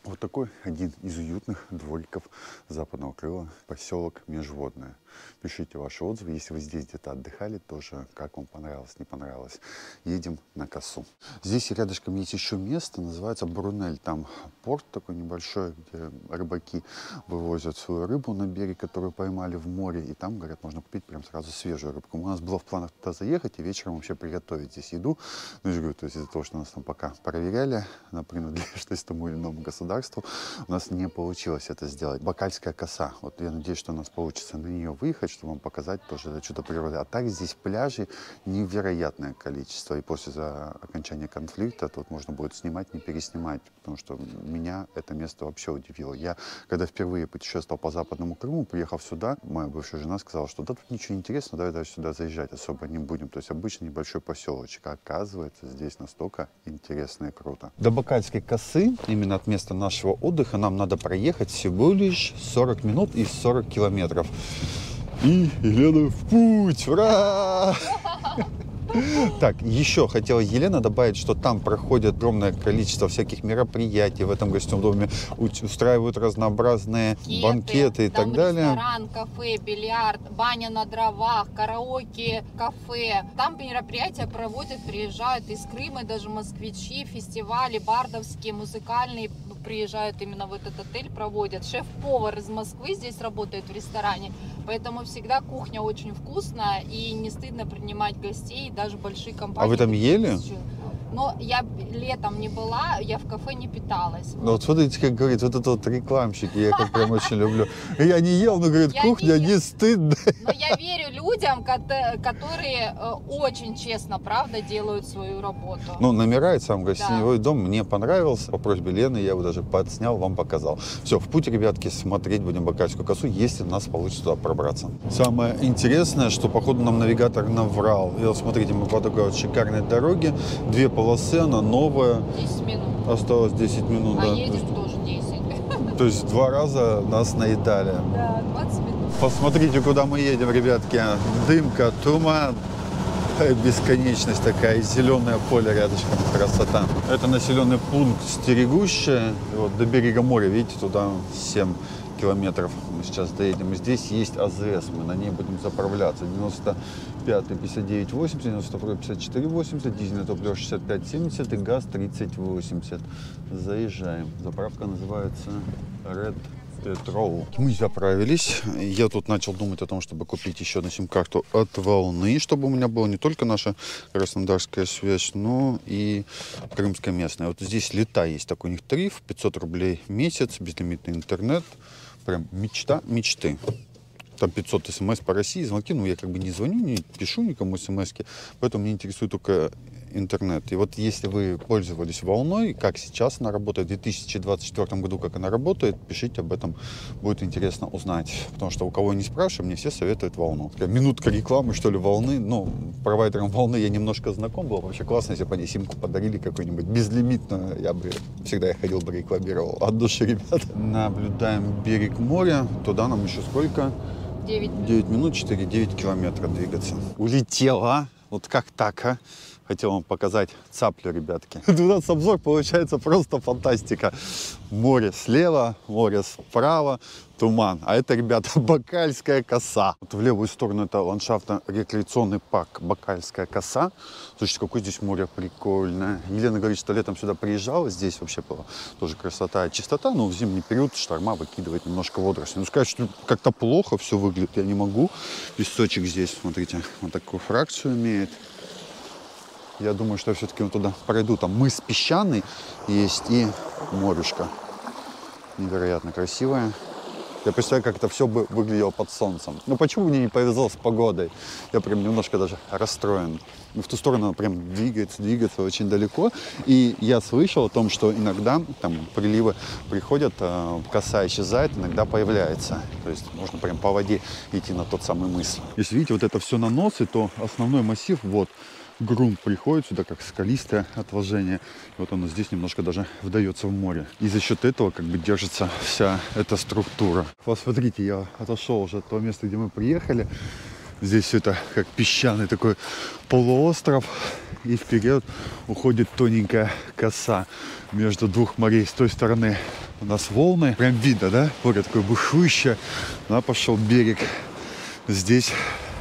Вот такой один из уютных двориков западного крыла, поселок Межводное. Пишите ваши отзывы, если вы здесь где-то отдыхали, тоже как вам понравилось, не понравилось. Едем на косу. Здесь рядышком есть еще место, называется Брунель. Там порт такой небольшой, где рыбаки вывозят свою рыбу на берег, которую поймали в море. И там, говорят, можно купить прям сразу свежую рыбку. У нас было в планах туда заехать и вечером вообще приготовить здесь еду. Ну, я говорю, то есть из-за того, что нас там пока проверяли на принадлежность тому или иному государству, у нас не получилось это сделать. Бакальская коса. Вот я надеюсь, что у нас получится на нее выехать, чтобы вам показать тоже чудо природы. А так здесь пляжей невероятное количество. И после окончания конфликта тут можно будет снимать, не переснимать. Потому что меня это место вообще удивило. Я, когда впервые путешествовал по Западному Крыму, приехав сюда, моя бывшая жена сказала, что да тут ничего интересного, давай даже сюда заезжать особо не будем. То есть обычный небольшой поселочек. А оказывается, здесь настолько интересно и круто. До Бакальской косы, именно от места нашего отдыха, нам надо проехать всего лишь 40 минут и 40 километров. И Елена в путь! Ура! Так, еще хотела Елена добавить, что там проходит огромное количество всяких мероприятий в этом гостевом доме, устраивают разнообразные банкеты, банкеты и так далее. ресторан, кафе, бильярд, баня на дровах, караоке, кафе. Там мероприятия проводят, приезжают из Крыма, даже москвичи, фестивали бардовские, музыкальные, приезжают именно в этот отель, проводят. Шеф-повар из Москвы здесь работает в ресторане, поэтому всегда кухня очень вкусная и не стыдно принимать гостей, даже большие компании. А вы там ели? Но я летом не была, я в кафе не питалась. Ну вот смотрите, как говорит, вот это вот рекламщики, я как прям очень люблю. Я не ел, но говорит, кухня не стыдно. Но я верю людям, кото- которые э, очень честно, правда, делают свою работу. Ну, номера и сам гостевой дом мне понравился. По просьбе Лены я его даже подснял, вам показал. Все, в путь, ребятки, смотреть будем Бакальскую косу, если у нас получится туда пробраться. Самое интересное, что, походу, нам навигатор наврал. И вот смотрите, мы по такой вот шикарной дороге, две полосы, она новая, 10 минут. осталось 10 минут. а да. То едем есть- тоже 10. То есть два раза нас наедали. Да, 20 минут. Посмотрите, куда мы едем, ребятки. Дымка, туман. Бесконечность такая, и зеленое поле рядышком, красота. Это населенный пункт Стерегущее. Вот до берега моря, видите, туда 7 километров мы сейчас доедем. Здесь есть АЗС, мы на ней будем заправляться. 95 59 80, 92 54 80, дизельное топливо 65 70 и газ 30 80. Заезжаем. Заправка называется Red Petrol. Мы заправились. Я тут начал думать о том, чтобы купить еще одну сим-карту от волны, чтобы у меня была не только наша краснодарская связь, но и крымская местная. Вот здесь лета есть такой у них тариф, 500 рублей в месяц, безлимитный интернет. Прям мечта мечты. Там 500 смс по России, звонки, ну я как бы не звоню, не пишу никому смс, поэтому меня интересует только интернет. И вот если вы пользовались волной, как сейчас она работает, в 2024 году, как она работает, пишите об этом, будет интересно узнать. Потому что у кого я не спрашиваю, мне все советуют волну. Такая Минутка рекламы, что ли, волны. Ну, провайдером волны я немножко знаком был. Вообще классно, если бы они симку подарили какую-нибудь безлимитную. Я бы всегда я ходил бы рекламировал. От души, ребята. Наблюдаем берег моря. Туда нам еще сколько? 9 минут. 9 минут 4-9 километров двигаться. Улетела. Вот как так, а? Хотел вам показать цаплю, ребятки. У нас обзор получается просто фантастика. Море слева, море справа, туман. А это, ребята, Бакальская коса. Вот в левую сторону это ландшафтно-рекреационный парк Бакальская коса. Слушайте, какое здесь море прикольное. Елена говорит, что летом сюда приезжала, здесь вообще была тоже красота и чистота, но в зимний период шторма выкидывает немножко водорослей. Ну, сказать, что как-то плохо все выглядит, я не могу. Песочек здесь, смотрите, вот такую фракцию имеет. Я думаю, что я все-таки вот туда пройду. Там мыс песчаный есть и морюшка. Невероятно красивая. Я представляю, как это все бы выглядело под солнцем. Ну почему мне не повезло с погодой? Я прям немножко даже расстроен. Ну, В ту сторону прям двигается, двигается очень далеко. И я слышал о том, что иногда там приливы приходят, э, коса исчезает, иногда появляется. То есть можно прям по воде идти на тот самый мыс. Если видите, вот это все наносы, то основной массив вот грунт приходит сюда как скалистое отложение. Вот оно здесь немножко даже вдается в море. И за счет этого как бы держится вся эта структура. Вот смотрите, я отошел уже от того места, где мы приехали. Здесь все это как песчаный такой полуостров. И вперед уходит тоненькая коса между двух морей. С той стороны у нас волны. Прям видно, да? Море такое бушующее. Ну, а пошел берег. Здесь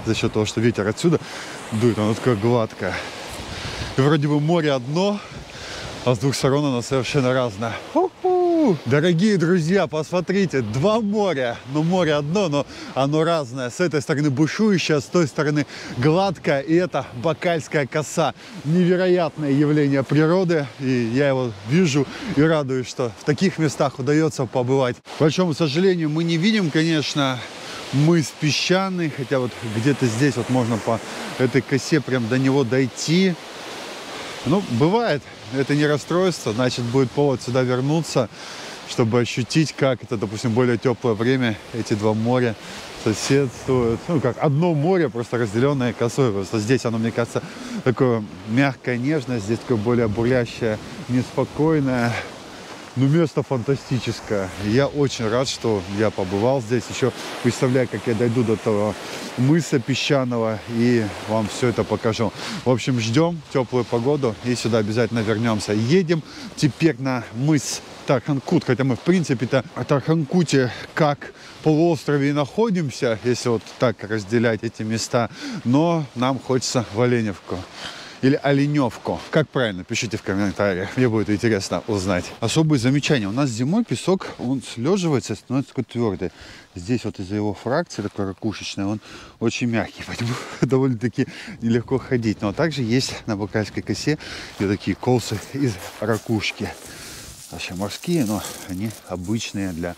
за счет того, что ветер отсюда дует, оно такое гладкое. И вроде бы море одно, а с двух сторон оно совершенно разное. Ху-ху! Дорогие друзья, посмотрите, два моря. Ну, море одно, но оно разное. С этой стороны бушующее, с той стороны гладкое. И это Бакальская коса. Невероятное явление природы. И я его вижу и радуюсь, что в таких местах удается побывать. К большому сожалению, мы не видим, конечно, мыс песчаный, хотя вот где-то здесь вот можно по этой косе прям до него дойти. Ну, бывает, это не расстройство, значит, будет повод сюда вернуться, чтобы ощутить, как это, допустим, более теплое время, эти два моря соседствуют. Ну, как одно море, просто разделенное косой. Просто здесь оно, мне кажется, такое мягкое, нежное, здесь такое более бурлящее, неспокойное. Ну, место фантастическое. Я очень рад, что я побывал здесь. Еще представляю, как я дойду до того мыса песчаного и вам все это покажу. В общем, ждем теплую погоду и сюда обязательно вернемся. Едем теперь на мыс Тарханкут, хотя мы в принципе-то о Тарханкуте как полуострове и находимся, если вот так разделять эти места, но нам хочется в Оленевку. Или оленевку. Как правильно? Пишите в комментариях. Мне будет интересно узнать. Особые замечания. У нас зимой песок, он слеживается, становится такой твердый. Здесь вот из-за его фракции такой ракушечной, он очень мягкий, поэтому довольно-таки нелегко ходить. Но также есть на Бакальской косе и такие колсы из ракушки. Вообще морские, но они обычные для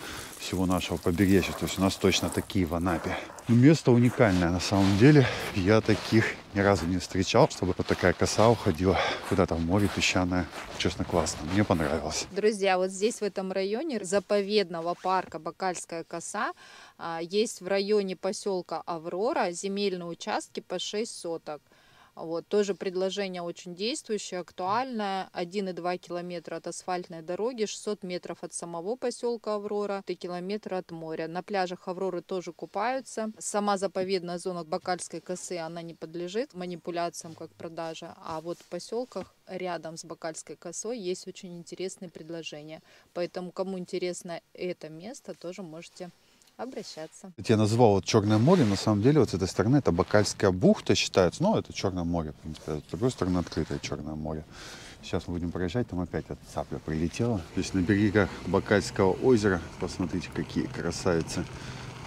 всего нашего побережья. То есть у нас точно такие в Анапе. Но место уникальное на самом деле. Я таких ни разу не встречал, чтобы вот такая коса уходила куда-то в море песчаное. Честно, классно. Мне понравилось. Друзья, вот здесь в этом районе заповедного парка Бакальская коса а, есть в районе поселка Аврора земельные участки по 6 соток. Вот, тоже предложение очень действующее, актуальное. 1,2 километра от асфальтной дороги, 600 метров от самого поселка Аврора, 3 километра от моря. На пляжах Авроры тоже купаются. Сама заповедная зона Бакальской косы, она не подлежит манипуляциям, как продажа. А вот в поселках рядом с Бакальской косой есть очень интересные предложения. Поэтому, кому интересно это место, тоже можете обращаться. Я назвал вот Черное море, на самом деле вот с этой стороны это Бакальская бухта считается, но это Черное море, в принципе, с другой стороны открытое Черное море. Сейчас мы будем проезжать, там опять эта цапля прилетела. То есть на берегах Бакальского озера, посмотрите, какие красавицы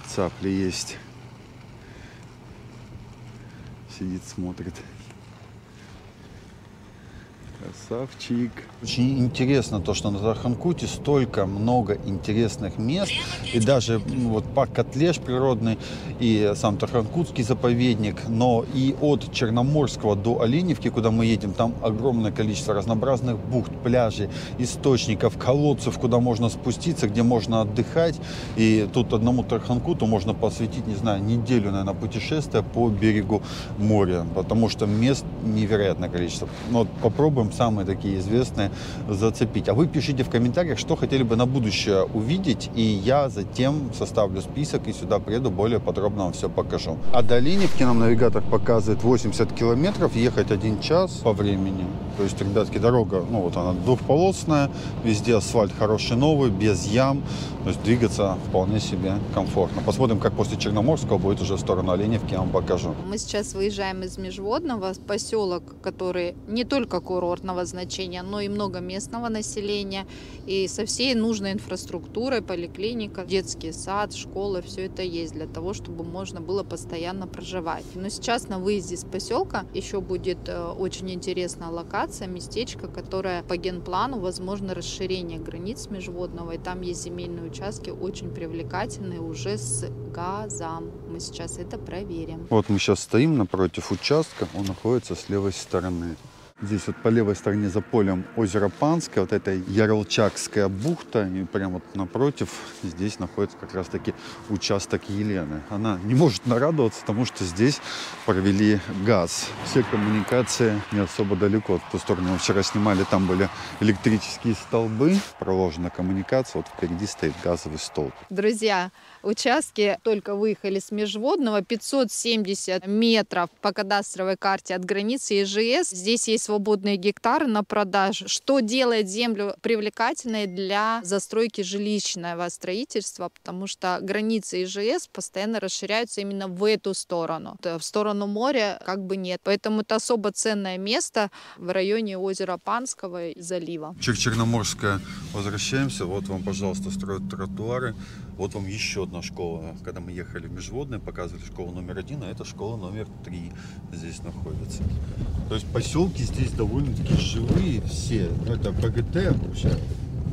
цапли есть. Сидит, смотрит. Красавчик. Очень интересно то, что на Тарханкуте столько много интересных мест. И даже ну, вот парк Котлеш природный, и сам Тарханкутский заповедник. Но и от Черноморского до Оленевки, куда мы едем, там огромное количество разнообразных бухт, пляжей, источников, колодцев, куда можно спуститься, где можно отдыхать. И тут одному Тарханкуту можно посвятить, не знаю, неделю, наверное, путешествия по берегу моря. Потому что мест невероятное количество. Но вот попробуем самые такие известные зацепить. А вы пишите в комментариях, что хотели бы на будущее увидеть, и я затем составлю список и сюда приеду, более подробно вам все покажу. А до Ленивки нам навигатор показывает 80 километров, ехать один час по времени. То есть, ребятки, дорога, ну вот она двухполосная, везде асфальт хороший новый, без ям, то есть двигаться вполне себе комфортно. Посмотрим, как после Черноморского будет уже в сторону Оленевки, я вам покажу. Мы сейчас выезжаем из Межводного, поселок, который не только курортного значения, но и много местного населения, и со всей нужной инфраструктурой, поликлиника, детский сад, школа, все это есть для того, чтобы можно было постоянно проживать. Но сейчас на выезде из поселка еще будет э, очень интересная локация, местечко, которое по генплану возможно расширение границ Межводного, и там есть земельные участки очень привлекательные уже с газом. Мы сейчас это проверим. Вот мы сейчас стоим напротив участка, он находится с левой стороны. Здесь вот по левой стороне за полем озеро Панское, вот это Ярлчакская бухта, и прямо вот напротив здесь находится как раз таки участок Елены. Она не может нарадоваться, потому что здесь провели газ. Все коммуникации не особо далеко. В ту сторону мы вчера снимали, там были электрические столбы, проложена коммуникация, вот впереди стоит газовый столб. Друзья, участки только выехали с Межводного, 570 метров по кадастровой карте от границы ИЖС. Здесь есть свободные гектары на продажу, что делает землю привлекательной для застройки жилищного строительства, потому что границы ИЖС постоянно расширяются именно в эту сторону. В сторону моря как бы нет. Поэтому это особо ценное место в районе озера Панского и залива. Чер Черноморская. Возвращаемся. Вот вам, пожалуйста, строят тротуары. Вот вам еще одна школа. Когда мы ехали в Межводное, показывали школу номер один, а это школа номер три здесь находится. То есть поселки здесь довольно-таки живые все. Это ПГТ вообще.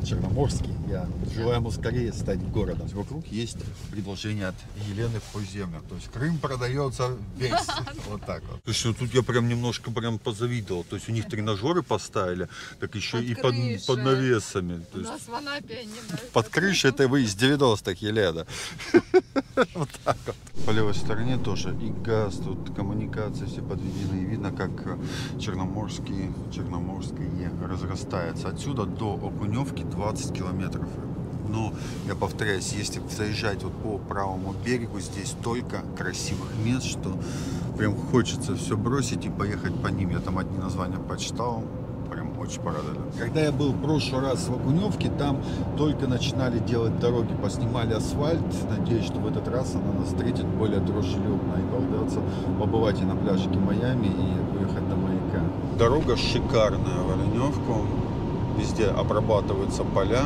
Черноморский. Я желаю ему скорее стать городом. Вокруг есть предложение от Елены по землям. То есть Крым продается весь. Вот так вот. То есть ну, тут я прям немножко прям позавидовал. То есть у них тренажеры поставили, так еще Под и под, под навесами. То У есть нас в Анапе они под крышей это вы из 90-х, Елена. Вот так вот. По левой стороне тоже и газ, тут коммуникации все подведены. И видно, как Черноморский, Черноморское разрастается. Отсюда до Окуневки 20 километров. Но, я повторяюсь, если заезжать вот по правому берегу, здесь столько красивых мест, что прям хочется все бросить и поехать по ним. Я там одни названия почитал, прям очень порадовали. Когда я был в прошлый раз в Окуневке, там только начинали делать дороги, поснимали асфальт. Надеюсь, что в этот раз она нас встретит более дружелюбно и удастся побывать и на пляжике Майами и уехать до маяка. Дорога шикарная в Оленевку. Везде обрабатываются поля,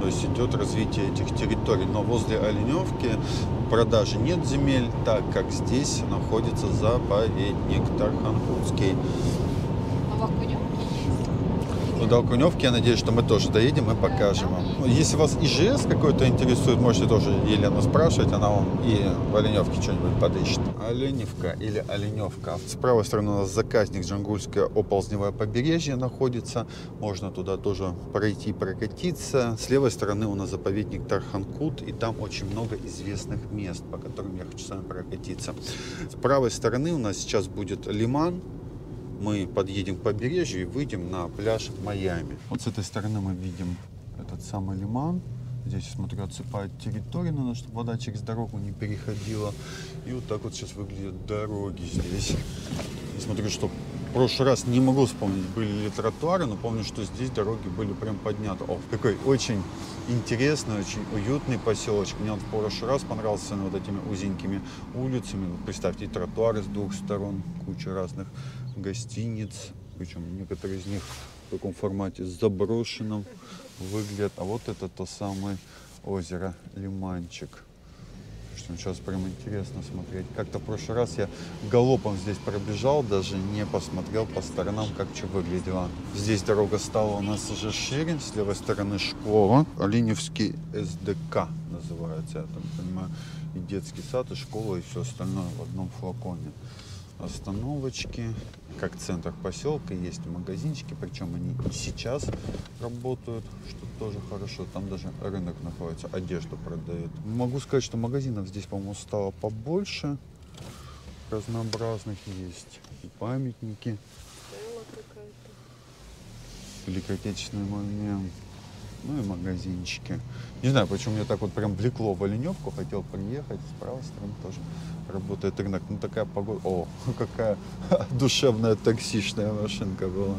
то есть идет развитие этих территорий. Но возле Оленевки продажи нет земель, так как здесь находится заповедник Тарханкутский. А в. Ну, до Окуневки, я надеюсь, что мы тоже доедем и покажем вам. Ну, Если вас ИЖС какой-то интересует, можете тоже Елену спрашивать, она вам и в Оленевке что-нибудь подыщет. Оленевка или Оленевка. С правой стороны у нас заказник Джангульское оползневое побережье находится. Можно туда тоже пройти, прокатиться. С левой стороны у нас заповедник Тарханкут, и там очень много известных мест, по которым я хочу с вами прокатиться. С правой стороны у нас сейчас будет лиман, мы подъедем к побережью и выйдем на пляж Майами. Вот с этой стороны мы видим этот самый лиман. Здесь, смотрю, отсыпают территорию, надо, чтобы вода через дорогу не переходила. И вот так вот сейчас выглядят дороги здесь. Я смотрю, что в прошлый раз не могу вспомнить, были ли тротуары, но помню, что здесь дороги были прям подняты. О, какой очень интересный, очень уютный поселочек. Мне он в прошлый раз понравился вот этими узенькими улицами. Представьте, тротуары с двух сторон, куча разных гостиниц. Причем некоторые из них в таком формате заброшенном выглядят. А вот это то самое озеро Лиманчик. Что сейчас прям интересно смотреть. Как-то в прошлый раз я галопом здесь пробежал, даже не посмотрел по сторонам, как что выглядело. Здесь дорога стала у нас уже шире, с левой стороны школа. Оленевский СДК называется, я там понимаю. И детский сад, и школа, и все остальное в одном флаконе остановочки, как центр поселка, есть магазинчики, причем они и сейчас работают, что тоже хорошо. Там даже рынок находится, одежду продают. Могу сказать, что магазинов здесь, по-моему, стало побольше, разнообразных есть и памятники. Великой Отечественный момент. Ну и магазинчики. Не знаю, почему мне так вот прям влекло в Оленевку. Хотел приехать. С правой стороны тоже работает рынок. Ну такая погода. О, какая душевная таксичная машинка была.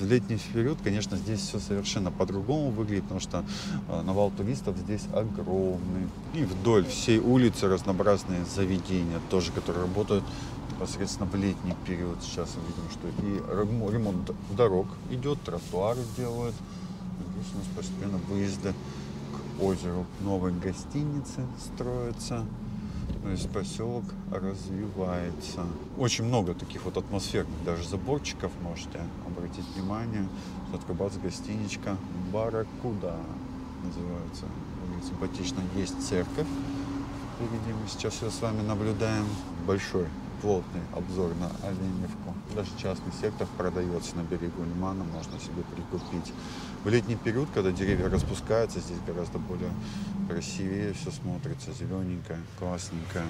Летний период, конечно, здесь все совершенно по-другому выглядит, потому что э, навал туристов здесь огромный. И вдоль всей улицы разнообразные заведения, тоже, которые работают непосредственно в летний период. Сейчас мы видим, что и рем- ремонт дорог идет, тротуары делают. Здесь у нас постепенно выезды к озеру. Новые гостиницы строятся. То есть поселок развивается. Очень много таких вот атмосферных даже заборчиков можете обратить внимание. Открываться гостиничка Баракуда называется. Очень Симпатично. Есть церковь. Впереди мы сейчас ее с вами наблюдаем. Большой плотный обзор на Оленевку. Даже частный сектор продается на берегу лимана, можно себе прикупить. В летний период, когда деревья распускаются, здесь гораздо более красивее все смотрится, зелененькое, классненькое.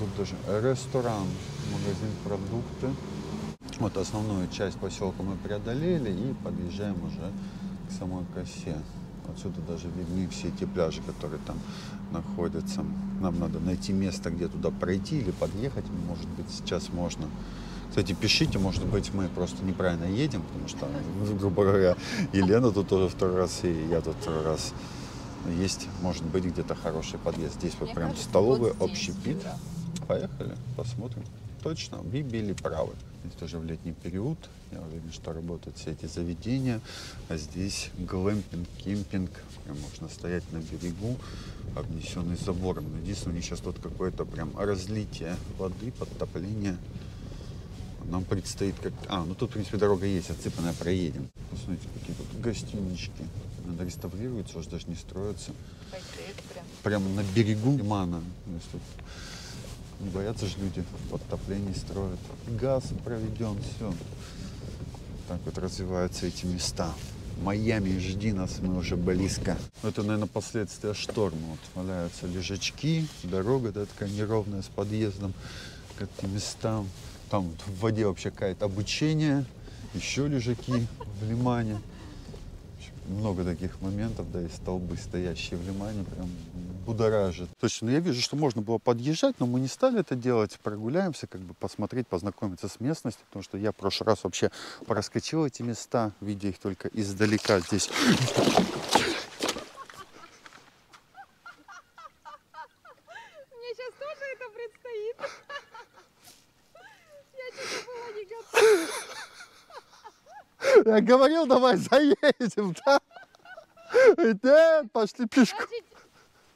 Тут даже ресторан, магазин продукты. Вот основную часть поселка мы преодолели и подъезжаем уже к самой косе. Отсюда даже видны все эти пляжи, которые там находятся. Нам надо найти место, где туда пройти или подъехать. Может быть, сейчас можно. Кстати, пишите, может быть, мы просто неправильно едем, потому что, ну, грубо говоря, Елена тут тоже второй раз, и я тут второй раз. Есть, может быть, где-то хороший подъезд. Здесь вот Мне прям кажется, столовый, вот общепит. да. Поехали, посмотрим. Точно, вы были правы. Здесь тоже в летний период. Я уверен, что работают все эти заведения. А здесь глэмпинг, кемпинг. Прям можно стоять на берегу, обнесенный забором. Но единственное, у них сейчас тут какое-то прям разлитие воды, подтопление. Нам предстоит как... А, ну тут, в принципе, дорога есть, отсыпанная, проедем. Посмотрите, какие тут гостинички. Надо реставрировать, уже даже не строятся. Хай-тек прям. Прямо на берегу лимана. Тут не боятся же люди, подтопление строят. Газ проведен, все. Так вот развиваются эти места. Майами, жди нас, мы уже близко. Ну, Это, наверное, последствия шторма. Вот валяются лежачки, дорога да, такая неровная с подъездом к этим местам. Там в воде вообще какое-то обучение, еще лежаки в лимане. Много таких моментов, да, и столбы, стоящие в лимане, прям будоражит. Точно, я вижу, что можно было подъезжать, но мы не стали это делать. Прогуляемся, как бы посмотреть, познакомиться с местностью, потому что я в прошлый раз вообще проскочил эти места, видя их только издалека здесь. Мне сейчас тоже это предстоит. Я что-то была не готова. Я говорил, давай заедем, да? Да, пошли пешком Значит,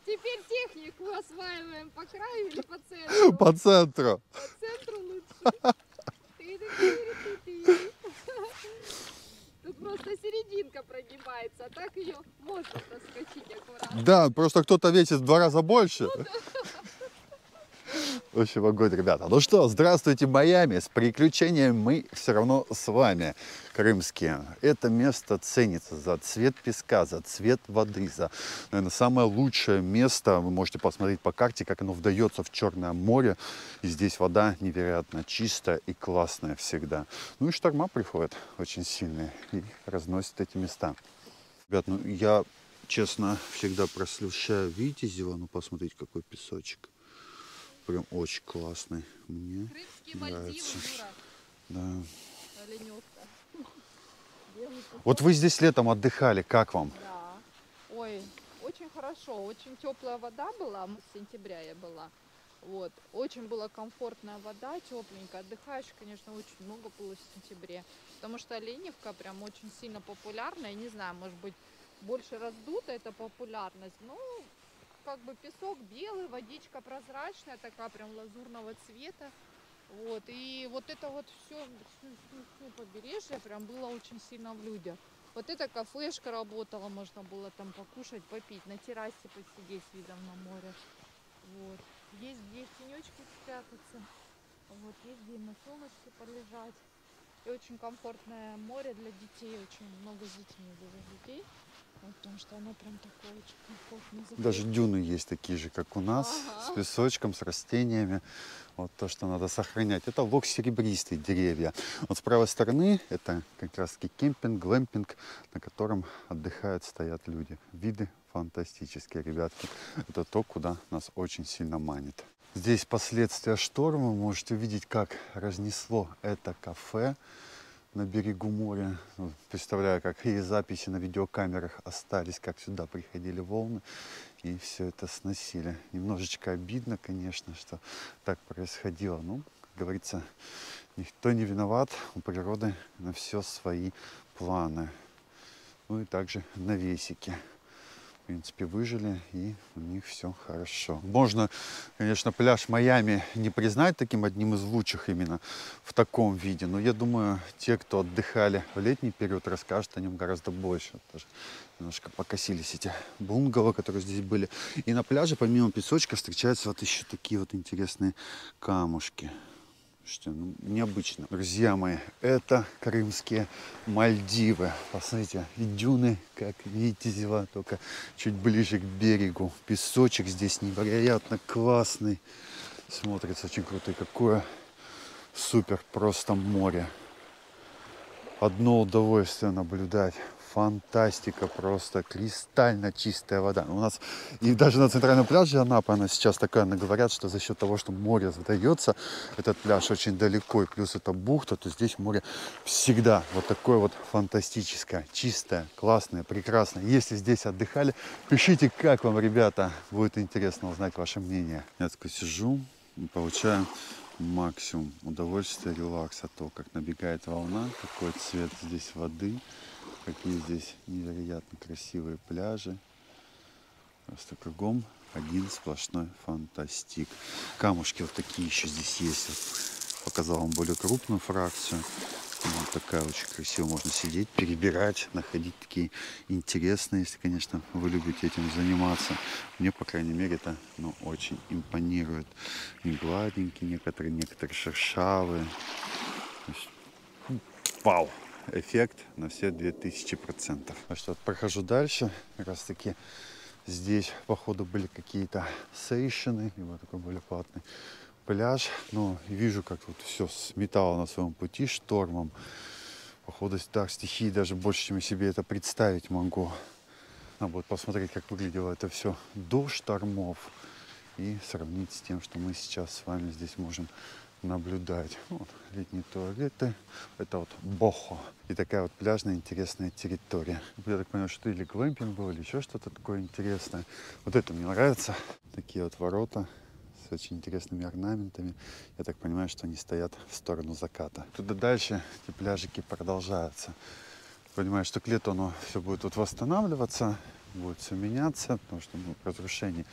теперь технику осваиваем по краю или по центру? по центру. По центру лучше. Тут просто серединка прогибается, а так ее можно проскочить аккуратно. Да, просто кто-то весит в два раза больше. В общем, огонь, ребята. Ну что, здравствуйте, Майами. С приключением мы все равно с вами, крымские. Это место ценится за цвет песка, за цвет воды, за, наверное, самое лучшее место. Вы можете посмотреть по карте, как оно вдается в Черное море. И здесь вода невероятно чистая и классная всегда. Ну и шторма приходят очень сильные и разносят эти места. Ребят, ну я, честно, всегда прослушаю Витязева. Ну, посмотрите, какой песочек. Прям очень классный. Мне Крымские Нравится. Мальдивы, да. Вот вы здесь летом отдыхали, как вам? Да. Ой, очень хорошо, очень теплая вода была, с сентября я была. Вот, очень была комфортная вода, тепленькая. Отдыхаешь, конечно, очень много было в сентябре. Потому что Оленевка прям очень сильно популярна. Я не знаю, может быть, больше раздута эта популярность. Ну, как бы песок белый, водичка прозрачная, такая прям лазурного цвета. Вот, и вот это вот все, побережье прям было очень сильно в людях. Вот эта кафешка работала, можно было там покушать, попить, на террасе посидеть с видом на море. Вот. Есть где в тенечке спрятаться. Вот, есть где на солнышке полежать. И очень комфортное море для детей. Очень много с детьми было детей. Потому что оно прям такое очень комфортное. Даже дюны есть такие же, как у нас, Ага. с песочком, с растениями. Вот то, что надо сохранять. Это луг серебристый, деревья. Вот с правой стороны это как раз таки кемпинг, глэмпинг, на котором отдыхают, стоят люди. Виды фантастические, ребятки. Это то, куда нас очень сильно манит. Здесь последствия шторма. Можете увидеть, как разнесло это кафе на берегу моря. Представляю, как и записи на видеокамерах остались, как сюда приходили волны и все это сносили. Немножечко обидно, конечно, что так происходило. Ну, как говорится, никто не виноват. У природы на все свои планы. Ну и также навесики. Принципе, выжили, и у них все хорошо. Можно, конечно, пляж Майами не признать таким одним из лучших именно в таком виде, но я думаю, те, кто отдыхали в летний период, расскажут о нем гораздо больше. Даже немножко покосились эти бунгало, которые здесь были. И на пляже, помимо песочка, встречаются вот еще такие вот интересные камушки. Слушайте, ну, необычно. Друзья мои, это крымские Мальдивы. Посмотрите, дюны, как Витязева, только чуть ближе к берегу. Песочек здесь невероятно классный. Смотрится очень круто. И какое супер просто море. Одно удовольствие наблюдать. Фантастика просто, кристально чистая вода. У нас и даже на центральном пляже Анапы, она сейчас такая, но говорят, что за счет того, что море задается, этот пляж очень далеко, и плюс это бухта, то здесь море всегда вот такое вот фантастическое, чистое, классное, прекрасное. Если здесь отдыхали, пишите, как вам, ребята, будет интересно узнать ваше мнение. Я такой сижу, получаю максимум удовольствия, релакса, то, как набегает волна, какой цвет здесь воды, какие здесь невероятно красивые пляжи. Просто кругом один сплошной фантастик. Камушки вот такие еще здесь есть. Вот показал вам более крупную фракцию. Вот такая очень красивая. Можно сидеть, перебирать, находить такие интересные, если, конечно, вы любите этим заниматься. Мне, по крайней мере, это ну, очень импонирует. И гладенькие некоторые, некоторые шершавые. Вау! Эффект на все 2000%. А что, прохожу дальше. Как раз таки здесь, походу, были какие-то сейшины. И вот такой более платный пляж. Ну, и вижу, как вот все сметало на своем пути штормом. Походу, так стихии даже больше, чем я себе это представить могу. Надо будет посмотреть, как выглядело это все до штормов. И сравнить с тем, что мы сейчас с вами здесь можем наблюдать. Вот, летние туалеты. Это вот Бохо. И такая вот пляжная интересная территория. Я так понимаю, что или глэмпинг был, или еще что-то такое интересное. Вот это мне нравится. Такие вот ворота с очень интересными орнаментами. Я так понимаю, что они стоят в сторону заката. Туда дальше эти пляжики продолжаются. Понимаю, что к лету оно все будет тут восстанавливаться, будет все меняться, потому что ну, разрушений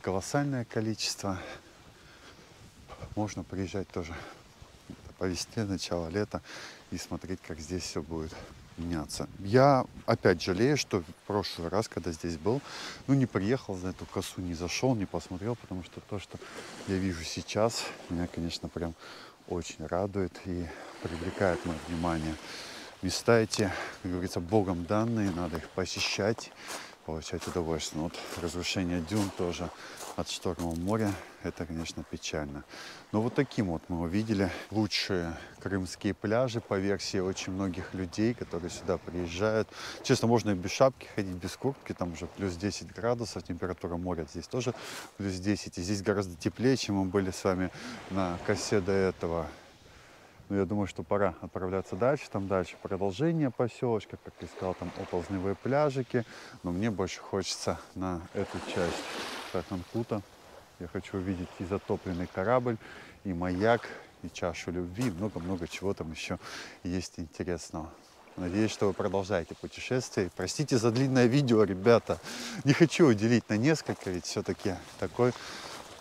колоссальное количество. Можно приезжать тоже по весне, начало лета и смотреть, как здесь все будет меняться. Я опять жалею, что в прошлый раз, когда здесь был, ну не приехал за эту косу, не зашел, не посмотрел, потому что то, что я вижу сейчас, меня, конечно, прям очень радует и привлекает мое внимание. Места эти, как говорится, Богом данные, надо их посещать, получать удовольствие. Но вот разрушение дюн тоже от шторма моря, это, конечно, печально. Но вот таким вот мы увидели лучшие крымские пляжи по версии очень многих людей, которые сюда приезжают. Честно, можно и без шапки ходить, без куртки, там уже плюс 10 градусов, температура моря здесь тоже плюс 10. И здесь гораздо теплее, чем мы были с вами на косе до этого. Но я думаю, что пора отправляться дальше. Там дальше продолжение поселочка, как я сказал, там оползневые пляжики. Но мне больше хочется на эту часть Ханкута. Я хочу увидеть и затопленный корабль, и маяк, и чашу любви, много-много чего там еще есть интересного. Надеюсь, что вы продолжаете путешествие. Простите за длинное видео, ребята. Не хочу уделить на несколько, ведь все-таки такой,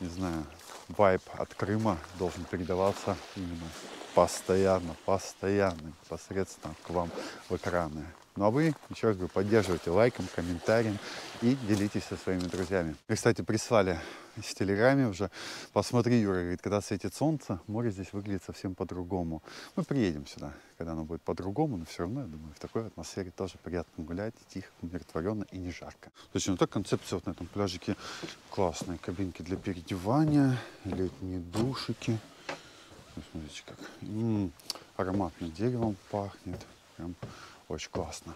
не знаю, вайб от Крыма должен передаваться именно постоянно, постоянно, непосредственно к вам в экраны. Ну а вы, еще раз говорю, поддерживайте лайком, комментарием и делитесь со своими друзьями. И, кстати, прислали в телеграме уже. Посмотри, Юра, говорит, когда светит солнце, море здесь выглядит совсем по-другому. Мы приедем сюда, когда оно будет по-другому, но все равно, я думаю, в такой атмосфере тоже приятно гулять, тихо, умиротворенно и не жарко. То есть, ну так концепция вот на этом пляжике классная. Кабинки для переодевания, летние душики. Смотрите, как м-м, ароматным деревом пахнет. Прям очень классно.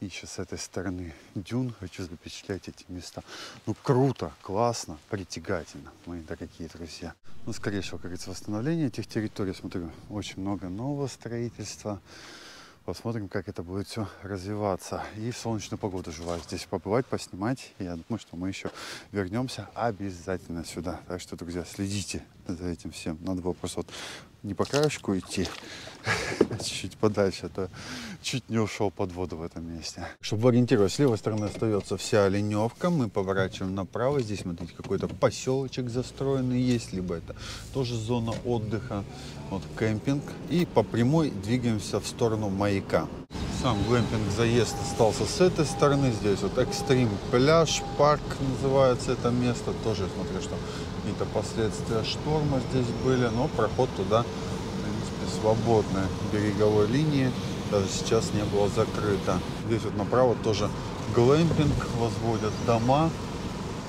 И еще с этой стороны дюн хочу запечатлять эти места. Ну, круто, классно, притягательно, мои дорогие друзья. Ну, скорее всего, как говорится, восстановление этих территорий. Смотрю, очень много нового строительства. Посмотрим, как это будет все развиваться. И в солнечную погоду желаю здесь побывать, поснимать. Я думаю, что мы еще вернемся обязательно сюда. Так что, друзья, следите за этим всем. Надо было просто вот не по краешку идти, чуть-чуть подальше, а то чуть не ушел под воду в этом месте. Чтобы ориентироваться, с левой стороны остается вся оленевка, мы поворачиваем направо, здесь, смотрите, какой-то поселочек застроенный есть, либо это тоже зона отдыха, вот кемпинг, и по прямой двигаемся в сторону маяка. Сам глэмпинг заезд остался с этой стороны, здесь вот экстрим пляж, парк называется это место, тоже смотрю, что какие-то последствия шторма здесь были, но проход туда, в принципе, свободной береговой линии, даже сейчас не было закрыто. Здесь вот направо тоже глэмпинг, возводят дома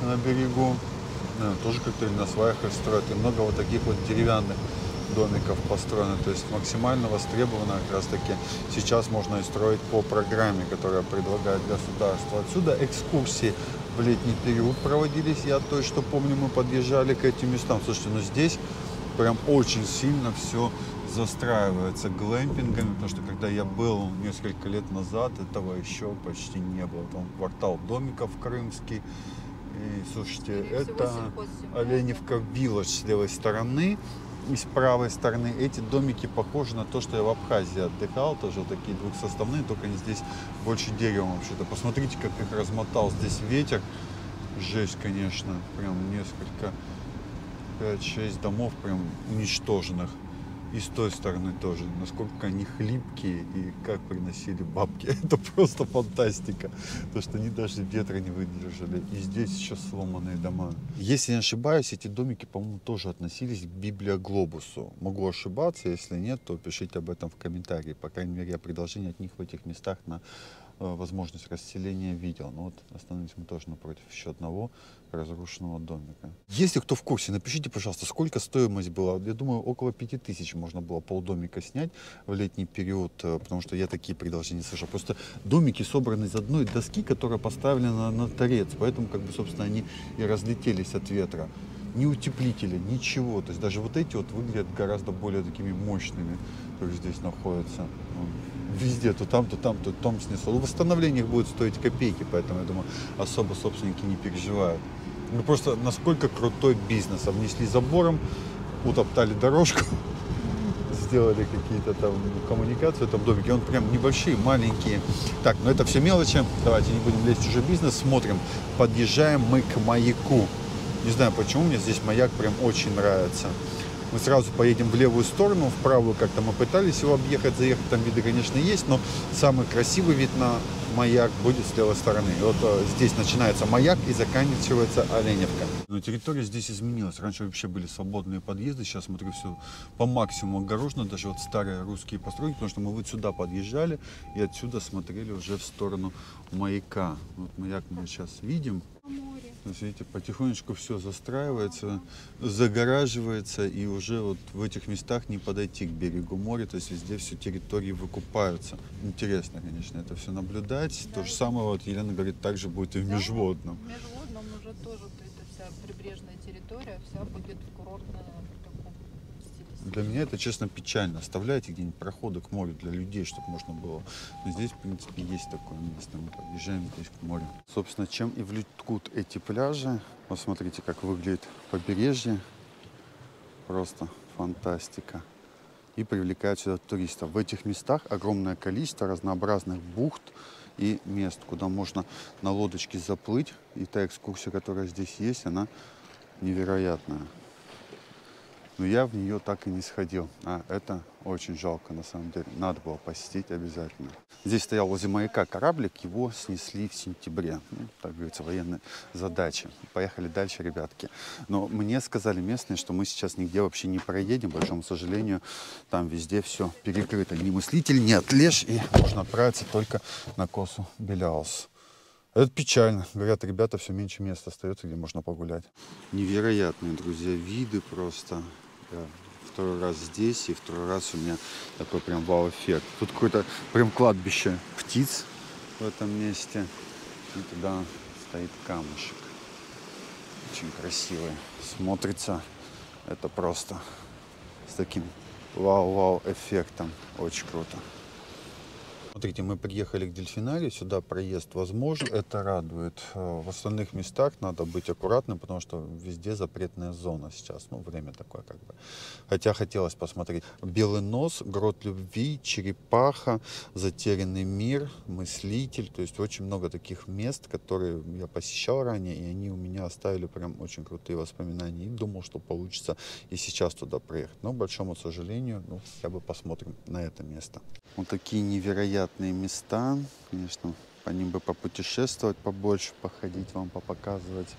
на берегу, тоже как-то на сваях их строят, и много вот таких вот деревянных домиков построено, то есть максимально востребовано как раз таки. Сейчас можно и строить по программе, которая предлагает государство. Отсюда экскурсии в летний период проводились. Я то, что помню, мы подъезжали к этим местам. Слушайте, ну здесь прям очень сильно все застраивается глэмпингами, потому что когда я был несколько лет назад, этого еще почти не было. Там квартал домиков крымский. И, слушайте, это Оленевка Виллаж с левой стороны и с правой стороны эти домики похожи на то, что я в Абхазии отдыхал, тоже такие двухсоставные, только они здесь больше деревом вообще-то. Посмотрите, как их размотал здесь ветер. Жесть, конечно, прям несколько, 5-6 домов прям уничтоженных. И с той стороны тоже, насколько они хлипкие и как приносили бабки. Это просто фантастика. То, что они даже ветра не выдержали. И здесь сейчас сломанные дома. Если не ошибаюсь, эти домики, по-моему, тоже относились к Библиоглобусу. Могу ошибаться, если нет, то пишите об этом в комментарии. По крайней мере, я предложение от них в этих местах на Э, возможность расселения видел. Но вот остановились мы тоже напротив еще одного разрушенного домика. Если кто в курсе, напишите, пожалуйста, сколько стоимость была. Я думаю, около 5000 можно было полдомика снять в летний период, э, потому что я такие предложения слышал. Просто домики собраны из одной доски, которая поставлена на торец, поэтому, как бы, собственно, они и разлетелись от ветра ни утеплителя, ничего. То есть даже вот эти вот выглядят гораздо более такими мощными, которые здесь находятся везде, то там, то там, то там снесло. Восстановление их будет стоить копейки, поэтому, я думаю, особо собственники не переживают. Ну просто насколько крутой бизнес. Обнесли забором, утоптали дорожку, сделали какие-то там коммуникации в этом домике. Он прям небольшие, маленькие. Так, ну это все мелочи. Давайте не будем лезть в чужой бизнес. Смотрим. Подъезжаем мы к маяку. Не знаю почему, мне здесь маяк прям очень нравится. Мы сразу поедем в левую сторону, в правую как-то мы пытались его объехать, заехать, там виды, конечно, есть, но самый красивый вид на маяк будет с левой стороны. Вот э, здесь начинается маяк и заканчивается Оленевка. Но территория здесь изменилась. Раньше вообще были свободные подъезды, сейчас, смотрю, все по максимуму огорожено, даже вот старые русские постройки, потому что мы вот сюда подъезжали и отсюда смотрели уже в сторону маяка. Вот маяк мы сейчас видим. Видите, потихонечку все застраивается, загораживается, и уже вот в этих местах не подойти к берегу моря, то есть везде все территории выкупаются. Интересно, конечно, это все наблюдать. То же самое, вот Елена говорит, также будет и в Межводном. В Межводном уже тоже вот эта вся прибрежная территория, вся будет курортная. Для меня это, честно, печально. Оставляйте где-нибудь проходы к морю для людей, чтобы можно было. Но здесь, в принципе, есть такое место. Мы подъезжаем здесь к морю. Собственно, чем и влекут эти пляжи. Посмотрите, как выглядит побережье. Просто фантастика. И привлекают сюда туристов. В этих местах огромное количество разнообразных бухт и мест, куда можно на лодочке заплыть. И та экскурсия, которая здесь есть, она невероятная. Но я в нее так и не сходил. А это очень жалко, на самом деле. Надо было посетить обязательно. Здесь стоял возле маяка кораблик, его снесли в сентябре. Ну, так говорится, военная задача. Поехали дальше, ребятки. Но мне сказали местные, что мы сейчас нигде вообще не проедем. Большому сожалению, там везде все перекрыто. Ни мыслитель, ни отлеж. И можно отправиться только на косу Беляус. Это печально. Говорят, ребята, все меньше места остается, где можно погулять. Невероятные, друзья, виды просто. Я второй раз здесь, и второй раз у меня такой прям вау-эффект. Тут какое-то прям кладбище птиц в этом месте. И туда стоит камушек. Очень красивый. Смотрится это просто с таким вау-вау эффектом. Очень круто. Смотрите, мы приехали к дельфинарию, сюда проезд возможен, это радует. Э, В остальных местах надо быть аккуратным, потому что везде запретная зона сейчас, ну, время такое как бы. Хотя хотелось посмотреть. Белый нос, грот любви, черепаха, затерянный мир, мыслитель, то есть очень много таких мест, которые я посещал ранее, и они у меня оставили прям очень крутые воспоминания. И думал, что получится и сейчас туда проехать. Но, к большому сожалению, ну, хотя бы посмотрим на это место. Вот такие невероятные места. Конечно, по ним бы попутешествовать побольше, походить вам, попоказывать.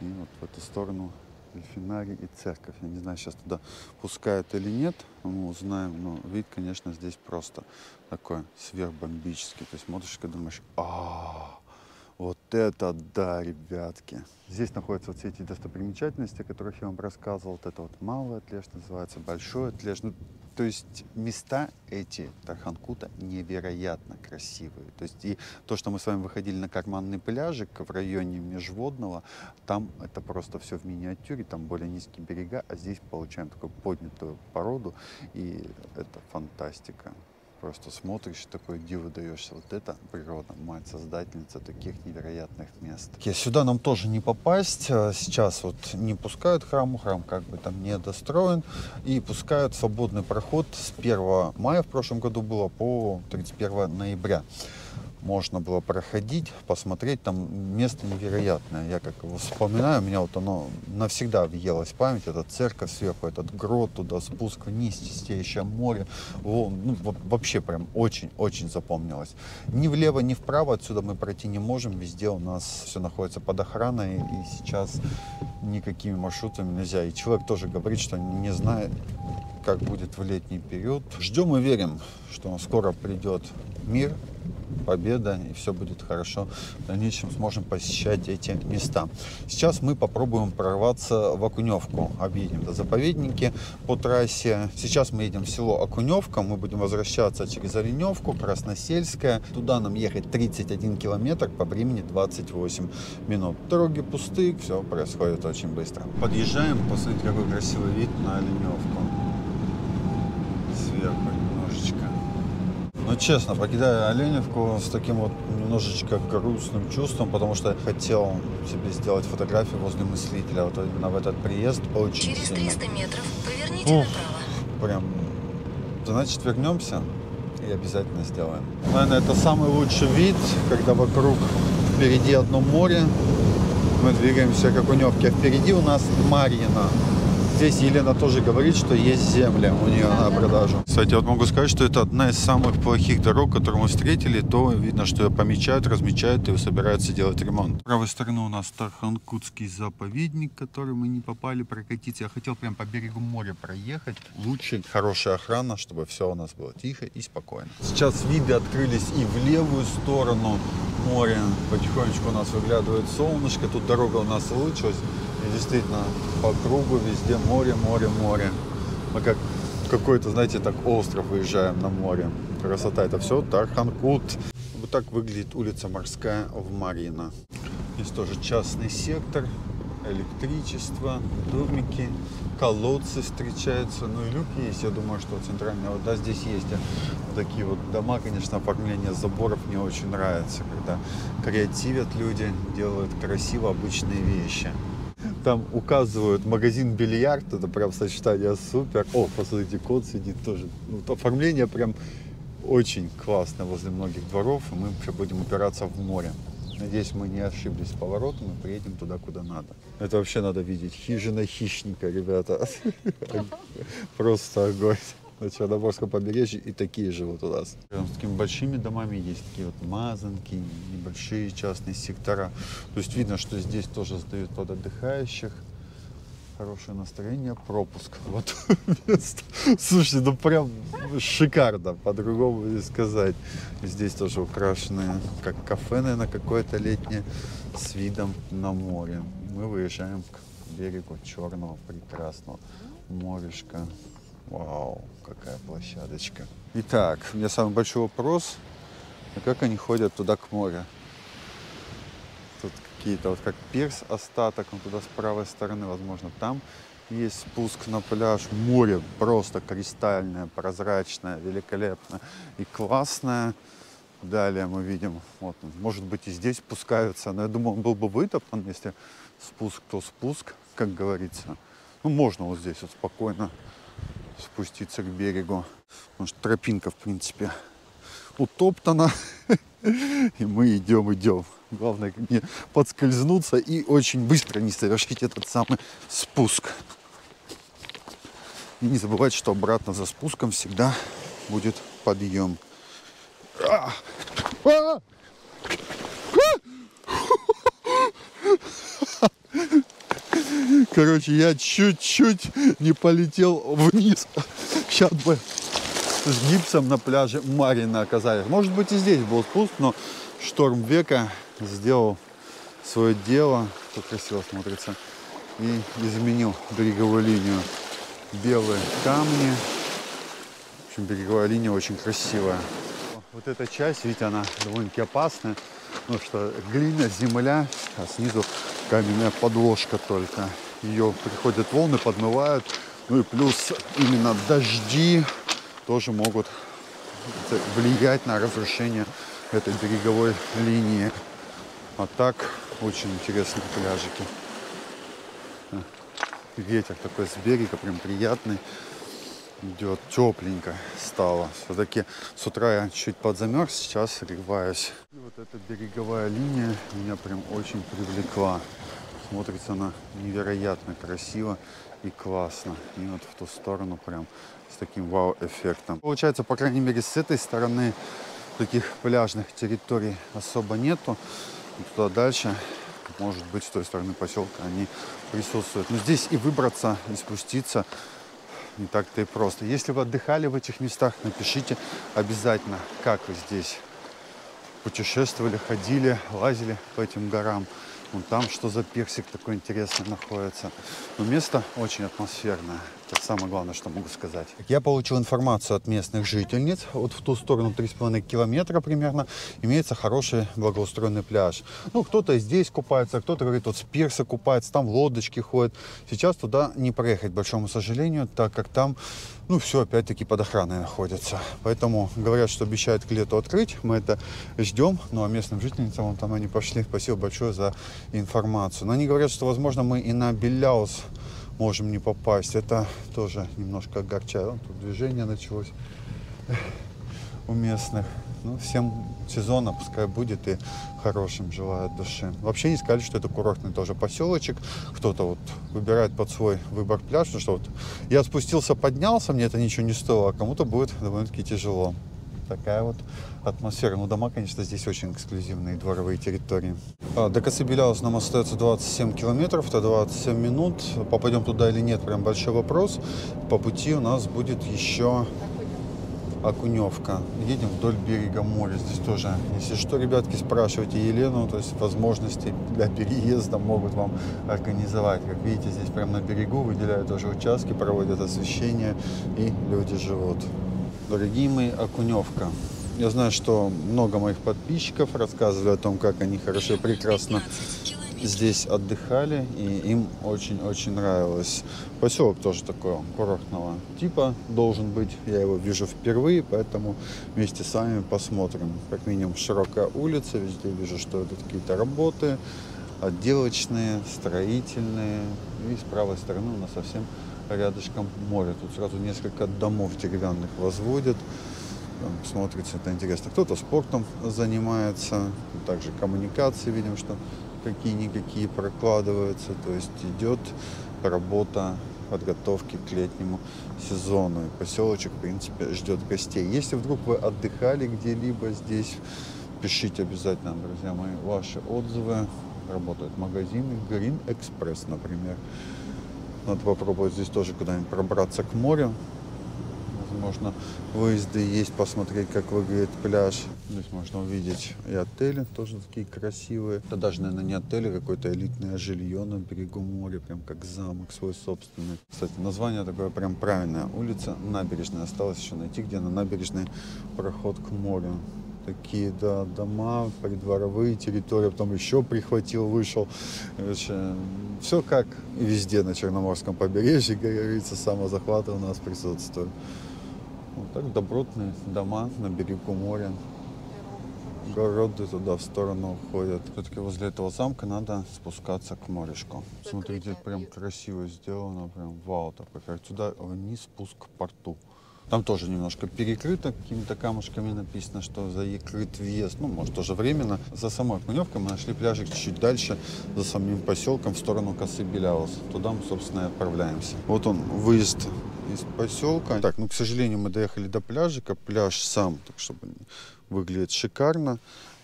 И вот в эту сторону дельфинарий и церковь. Я не знаю, сейчас туда пускают или нет, мы узнаем. Но вид, конечно, здесь просто такой сверхбомбический. То есть смотришь и думаешь, а вот это да, ребятки. Здесь находятся вот все эти достопримечательности, о которых я вам рассказывал. Вот это вот малый отлеж называется, большой отлеж. Ну, то есть места эти Тарханкута невероятно красивые. То есть и то, что мы с вами выходили на карманный пляжик в районе Межводного, там это просто все в миниатюре, там более низкие берега, а здесь получаем такую поднятую породу, и это фантастика. Просто смотришь, такой диву даешься. Вот это природа, мать создательница таких невероятных мест. Сюда нам тоже не попасть. А Сейчас вот не пускают храму, храм как бы там не достроен. И пускают свободный проход с 1 мая в прошлом году было по 31 ноября можно было проходить, посмотреть, там место невероятное. Я как его вспоминаю, у меня вот оно навсегда въелось в память, эта церковь сверху, этот грот туда, спуск вниз, чистейшее море, Во- ну, во- вообще прям очень-очень запомнилось. Ни влево, ни вправо отсюда мы пройти не можем, везде у нас все находится под охраной, и сейчас никакими маршрутами нельзя. И человек тоже говорит, что не знает, как будет в летний период. Ждем и верим, что скоро придет мир, победа, и все будет хорошо. В дальнейшем сможем посещать эти места. Сейчас мы попробуем прорваться в Окуневку. Объедем до заповедники по трассе. Сейчас мы едем в село Окуневка. Мы будем возвращаться через Оленевку, Красносельская. Туда нам ехать 31 километр, по времени 28 минут. Дороги пустые, все происходит очень быстро. Подъезжаем, посмотрите, какой красивый вид на Оленевку. Сверху честно, покидаю Оленевку с таким вот немножечко грустным чувством, потому что хотел себе сделать фотографию возле мыслителя. Вот именно в этот приезд очень Через сильно. 300 метров поверните Ух. направо. Прям Значит, вернемся и обязательно сделаем. Наверное, это самый лучший вид, когда вокруг впереди одно море. Мы двигаемся как у Невки, а впереди у нас Марьино. Здесь Елена тоже говорит, что есть земля у нее на продажу. Кстати, вот могу сказать, что это одна из самых плохих дорог, которую мы встретили. То видно, что ее помечают, размечают и собираются делать ремонт. С правой стороны у нас Тарханкутский заповедник, который мы не попали прокатиться. Я хотел прям по берегу моря проехать. Лучше хорошая охрана, чтобы все у нас было тихо и спокойно. Сейчас виды открылись и в левую сторону моря. Потихонечку у нас выглядывает солнышко. Тут дорога у нас улучшилась. И действительно, по кругу везде море, море, море. Мы как какой-то, знаете, так остров выезжаем на море. Красота, это все Тарханкут. Вот так выглядит улица Морская в Марьино. Здесь тоже частный сектор, электричество, домики, колодцы встречаются. Ну и люки есть, я думаю, что центральная вода здесь есть. А такие вот дома, конечно, оформление заборов мне очень нравится, когда креативят люди, делают красиво обычные вещи. Там указывают магазин бильярд, это прям сочетание супер. О, посмотрите, кот сидит тоже. Ну, оформление прям очень классно возле многих дворов, и мы вообще будем упираться в море. Надеюсь, мы не ошиблись поворотом и приедем туда, куда надо. Это вообще надо видеть. Хижина хищника, ребята. Просто огонь на Черноморском побережье и такие живут у нас. С такими большими домами есть такие вот мазанки, небольшие частные сектора. То есть видно, что здесь тоже сдают под отдыхающих. Хорошее настроение, пропуск. Вот место. Слушайте, ну прям шикарно, по-другому не сказать. Здесь тоже украшенные, как кафе, наверное, какое-то летнее, с видом на море. Мы выезжаем к берегу черного, прекрасного морешка. Вау, какая площадочка. Итак, у меня самый большой вопрос. А как они ходят туда к морю? Тут какие-то, вот как пирс остаток, он туда с правой стороны, возможно, там есть спуск на пляж. Море просто кристальное, прозрачное, великолепное и классное. Далее мы видим, вот, может быть и здесь спускаются, но я думаю, он был бы вытоптан, если спуск, то спуск, как говорится. Ну, можно вот здесь вот спокойно спуститься к берегу. Потому что тропинка, в принципе, утоптана. И мы идем, идем. Главное не подскользнуться и очень быстро не совершить этот самый спуск. И не забывать, что обратно за спуском всегда будет подъем. А! А! Короче, я чуть-чуть не полетел вниз. Сейчас бы с гипсом на пляже Марина оказались. Может быть и здесь был спуск, но шторм века сделал свое дело. Тут красиво смотрится. И изменил береговую линию. Белые камни. В общем, береговая линия очень красивая. Вот эта часть, видите, она довольно-таки опасная. Потому что глина, земля, а снизу каменная подложка только ее приходят волны, подмывают. Ну и плюс именно дожди тоже могут влиять на разрушение этой береговой линии. А так очень интересные пляжики. Ветер такой с берега, прям приятный. Идет тепленько стало. Все-таки с утра я чуть подзамерз, сейчас согреваюсь. Вот эта береговая линия меня прям очень привлекла. Смотрится она невероятно красиво и классно. И вот в ту сторону прям с таким вау-эффектом. Получается, по крайней мере, с этой стороны таких пляжных территорий особо нету. И туда дальше, может быть, с той стороны поселка они присутствуют. Но здесь и выбраться, и спуститься не так-то и просто. Если вы отдыхали в этих местах, напишите обязательно, как вы здесь путешествовали, ходили, лазили по этим горам. Вон там что за персик такой интересный находится. Но место очень атмосферное. Это самое главное, что могу сказать. Я получил информацию от местных жительниц. Вот в ту сторону 3,5 километра примерно имеется хороший благоустроенный пляж. Ну, кто-то здесь купается, кто-то говорит, вот с пирса купается, там лодочки ходят. Сейчас туда не проехать, большому сожалению, так как там ну, все опять-таки под охраной находится. Поэтому говорят, что обещают к лету открыть. Мы это ждем. Ну, а местным жительницам вон там они пошли. Спасибо большое за информацию. Но они говорят, что, возможно, мы и на Беляус можем не попасть. Это тоже немножко огорчает. Тут движение началось. у местных. Ну, всем сезона пускай будет и хорошим желаю от души. Вообще не сказали, что это курортный тоже поселочек. Кто-то вот выбирает под свой выбор пляж, потому что вот я спустился, поднялся, мне это ничего не стоило, а кому-то будет довольно-таки тяжело. Такая вот атмосфера. Ну, дома, конечно, здесь очень эксклюзивные дворовые территории. А, до Косыбеляус нам остается 27 километров, это 27 минут. Попадем туда или нет, прям большой вопрос. По пути у нас будет еще Окуневка. Едем вдоль берега моря. Здесь тоже, если что, ребятки, спрашивайте Елену, то есть возможности для переезда могут вам организовать. Как видите, здесь прямо на берегу выделяют тоже участки, проводят освещение и люди живут. Дорогие мои, Окуневка. Я знаю, что много моих подписчиков рассказывали о том, как они хорошо и прекрасно здесь отдыхали, и им очень-очень нравилось. Поселок тоже такого курортного типа должен быть. Я его вижу впервые, поэтому вместе с вами посмотрим. Как минимум широкая улица, везде вижу, что это какие-то работы, отделочные, строительные. И с правой стороны у нас совсем рядышком море. Тут сразу несколько домов деревянных возводят. Там смотрится это интересно. Кто-то спортом занимается, также коммуникации видим, что какие-никакие прокладываются. То есть идет работа подготовки к летнему сезону. И поселочек, в принципе, ждет гостей. Если вдруг вы отдыхали где-либо здесь, пишите обязательно, друзья мои, ваши отзывы. Работают магазины Green Express, например. Надо попробовать здесь тоже куда-нибудь пробраться к морю можно выезды есть, посмотреть, как выглядит пляж. Здесь можно увидеть и отели, тоже такие красивые. Это даже, наверное, не отели, а какое-то элитное жилье на берегу моря, прям как замок свой собственный. Кстати, название такое прям правильное. Улица Набережная. Осталось еще найти, где на набережной проход к морю такие да, дома, придворовые территории, потом еще прихватил, вышел. Короче, все как везде на Черноморском побережье, как говорится, самозахваты у нас присутствуют. Вот так добротные дома на берегу моря. Городы туда в сторону уходят. Все-таки возле этого замка надо спускаться к морешку. Смотрите, прям красиво сделано, прям вау такой. Как туда вниз спуск к порту. Там тоже немножко перекрыто какими-то камушками написано, что закрыт въезд. Ну, может, тоже временно. За самой Окуневкой мы нашли пляжик чуть-чуть дальше, за самим поселком, в сторону косы Беляус. Туда мы, собственно, и отправляемся. Вот он, выезд из поселка. Так, ну, к сожалению, мы доехали до пляжика. Пляж сам, так чтобы выглядит шикарно.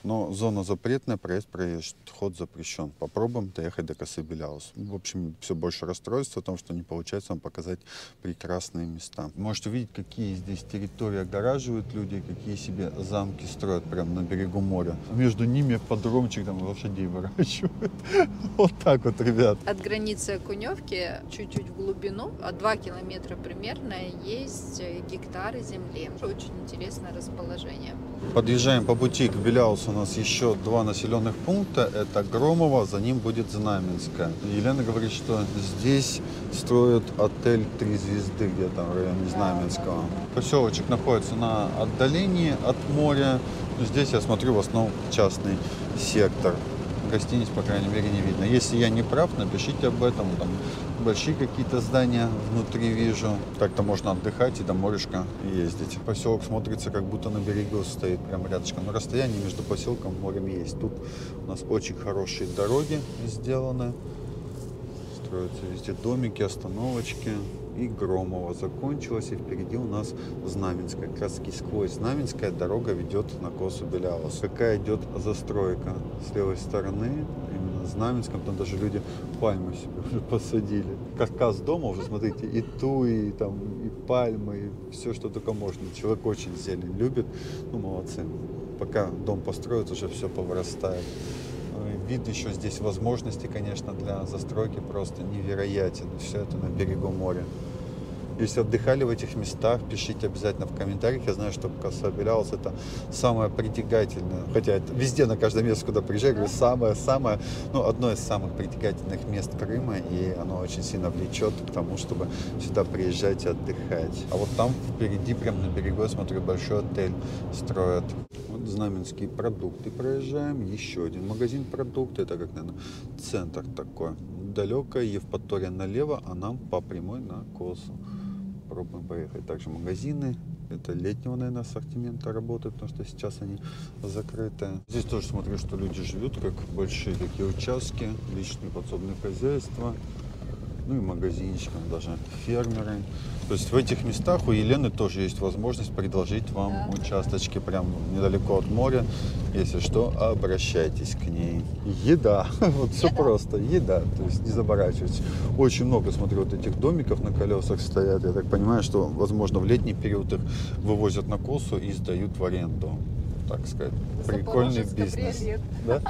Но зона запретная, проезд, проезд, вход запрещен. Попробуем доехать до косы Беляус. В общем, все больше расстройства о том, что не получается вам показать прекрасные места. Можете увидеть, какие здесь территории огораживают люди, какие себе замки строят прямо на берегу моря. Между ними подромчик там лошадей выращивают. Вот так вот, ребят. От границы Окуневки чуть-чуть в глубину, а 2 километра примерно, есть гектары земли. Очень интересное расположение. Подъезжаем по пути к Беляусу нас еще два населенных пункта. Это Громово, за ним будет Знаменское. Елена говорит, что здесь строят отель «Три звезды» где-то в районе Знаменского. Поселочек находится на отдалении от моря. Здесь, я смотрю, в основном частный сектор гостиниц, по крайней мере, не видно. Если я не прав, напишите об этом. Там большие какие-то здания внутри вижу. Так-то можно отдыхать и до морюшка ездить. Поселок смотрится, как будто на берегу стоит, прям рядышком. Но расстояние между поселком и морем есть. Тут у нас очень хорошие дороги сделаны. Строятся везде домики, остановочки и Громова закончилась, и впереди у нас Знаменская. Как раз сквозь Знаменская дорога ведет на Косу Беляус. Какая идет застройка с левой стороны, именно Знаменском, там даже люди пальмы себе уже посадили. Каркас дома уже, смотрите, и туи, там, и пальмы, и все, что только можно. Человек очень зелень любит, ну, молодцы. Пока дом построят, уже все повырастает вид еще здесь возможности, конечно, для застройки просто невероятен. Все это на берегу моря. Если отдыхали в этих местах, пишите обязательно в комментариях. Я знаю, что Коса Беляус это самое притягательное. Хотя это везде, на каждом месте, куда приезжаю, самое-самое, ну, одно из самых притягательных мест Крыма. И оно очень сильно влечет к тому, чтобы сюда приезжать и отдыхать. А вот там впереди, прямо на берегу, я смотрю, большой отель строят. Вот знаменские продукты проезжаем. Еще один магазин продукты. Это как, наверное, центр такой. Далекая Евпатория налево, а нам по прямой на Косу. Пробуем поехать. Также магазины Это летнего, наверное, ассортимента работает, потому что сейчас они закрыты. Здесь тоже смотрю, что люди живут, как большие такие участки, личные подсобные хозяйства ну и магазинчиком даже фермеры. То есть в этих местах у Елены тоже есть возможность предложить вам Да. участочки прям недалеко от моря. Если что, обращайтесь к ней. Еда. Вот все просто. Еда. То есть не заморачивайтесь. Очень много, смотрю, вот этих домиков на колесах стоят. Я так понимаю, что, возможно, в летний период их вывозят на косу и сдают в аренду. Так сказать. Прикольный бизнес. Да?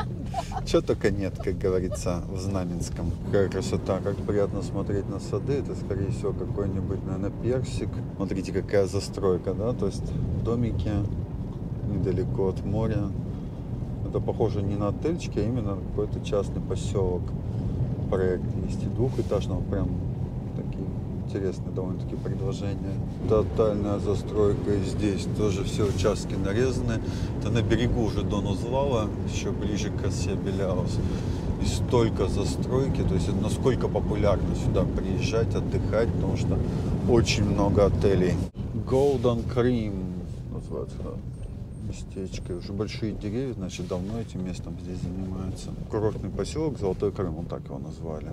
Чего только нет, как говорится, в Знаменском. Какая красота, как приятно смотреть на сады. Это, скорее всего, какой-нибудь, наверное, персик. Смотрите, какая застройка, да? То есть домики недалеко от моря. Это похоже не на отельчики, а именно на какой-то частный поселок. Проект есть и двухэтажного, прям такие интересные довольно-таки предложения. Тотальная застройка и здесь тоже все участки нарезаны. Это на берегу уже Дон Узвала, еще ближе к косе Беляус. И столько застройки, то есть насколько популярно сюда приезжать, отдыхать, потому что очень много отелей. Golden Cream называется местечко. И Уже большие деревья, значит, давно этим местом здесь занимаются. Курортный поселок Золотой Крым, вот так его назвали.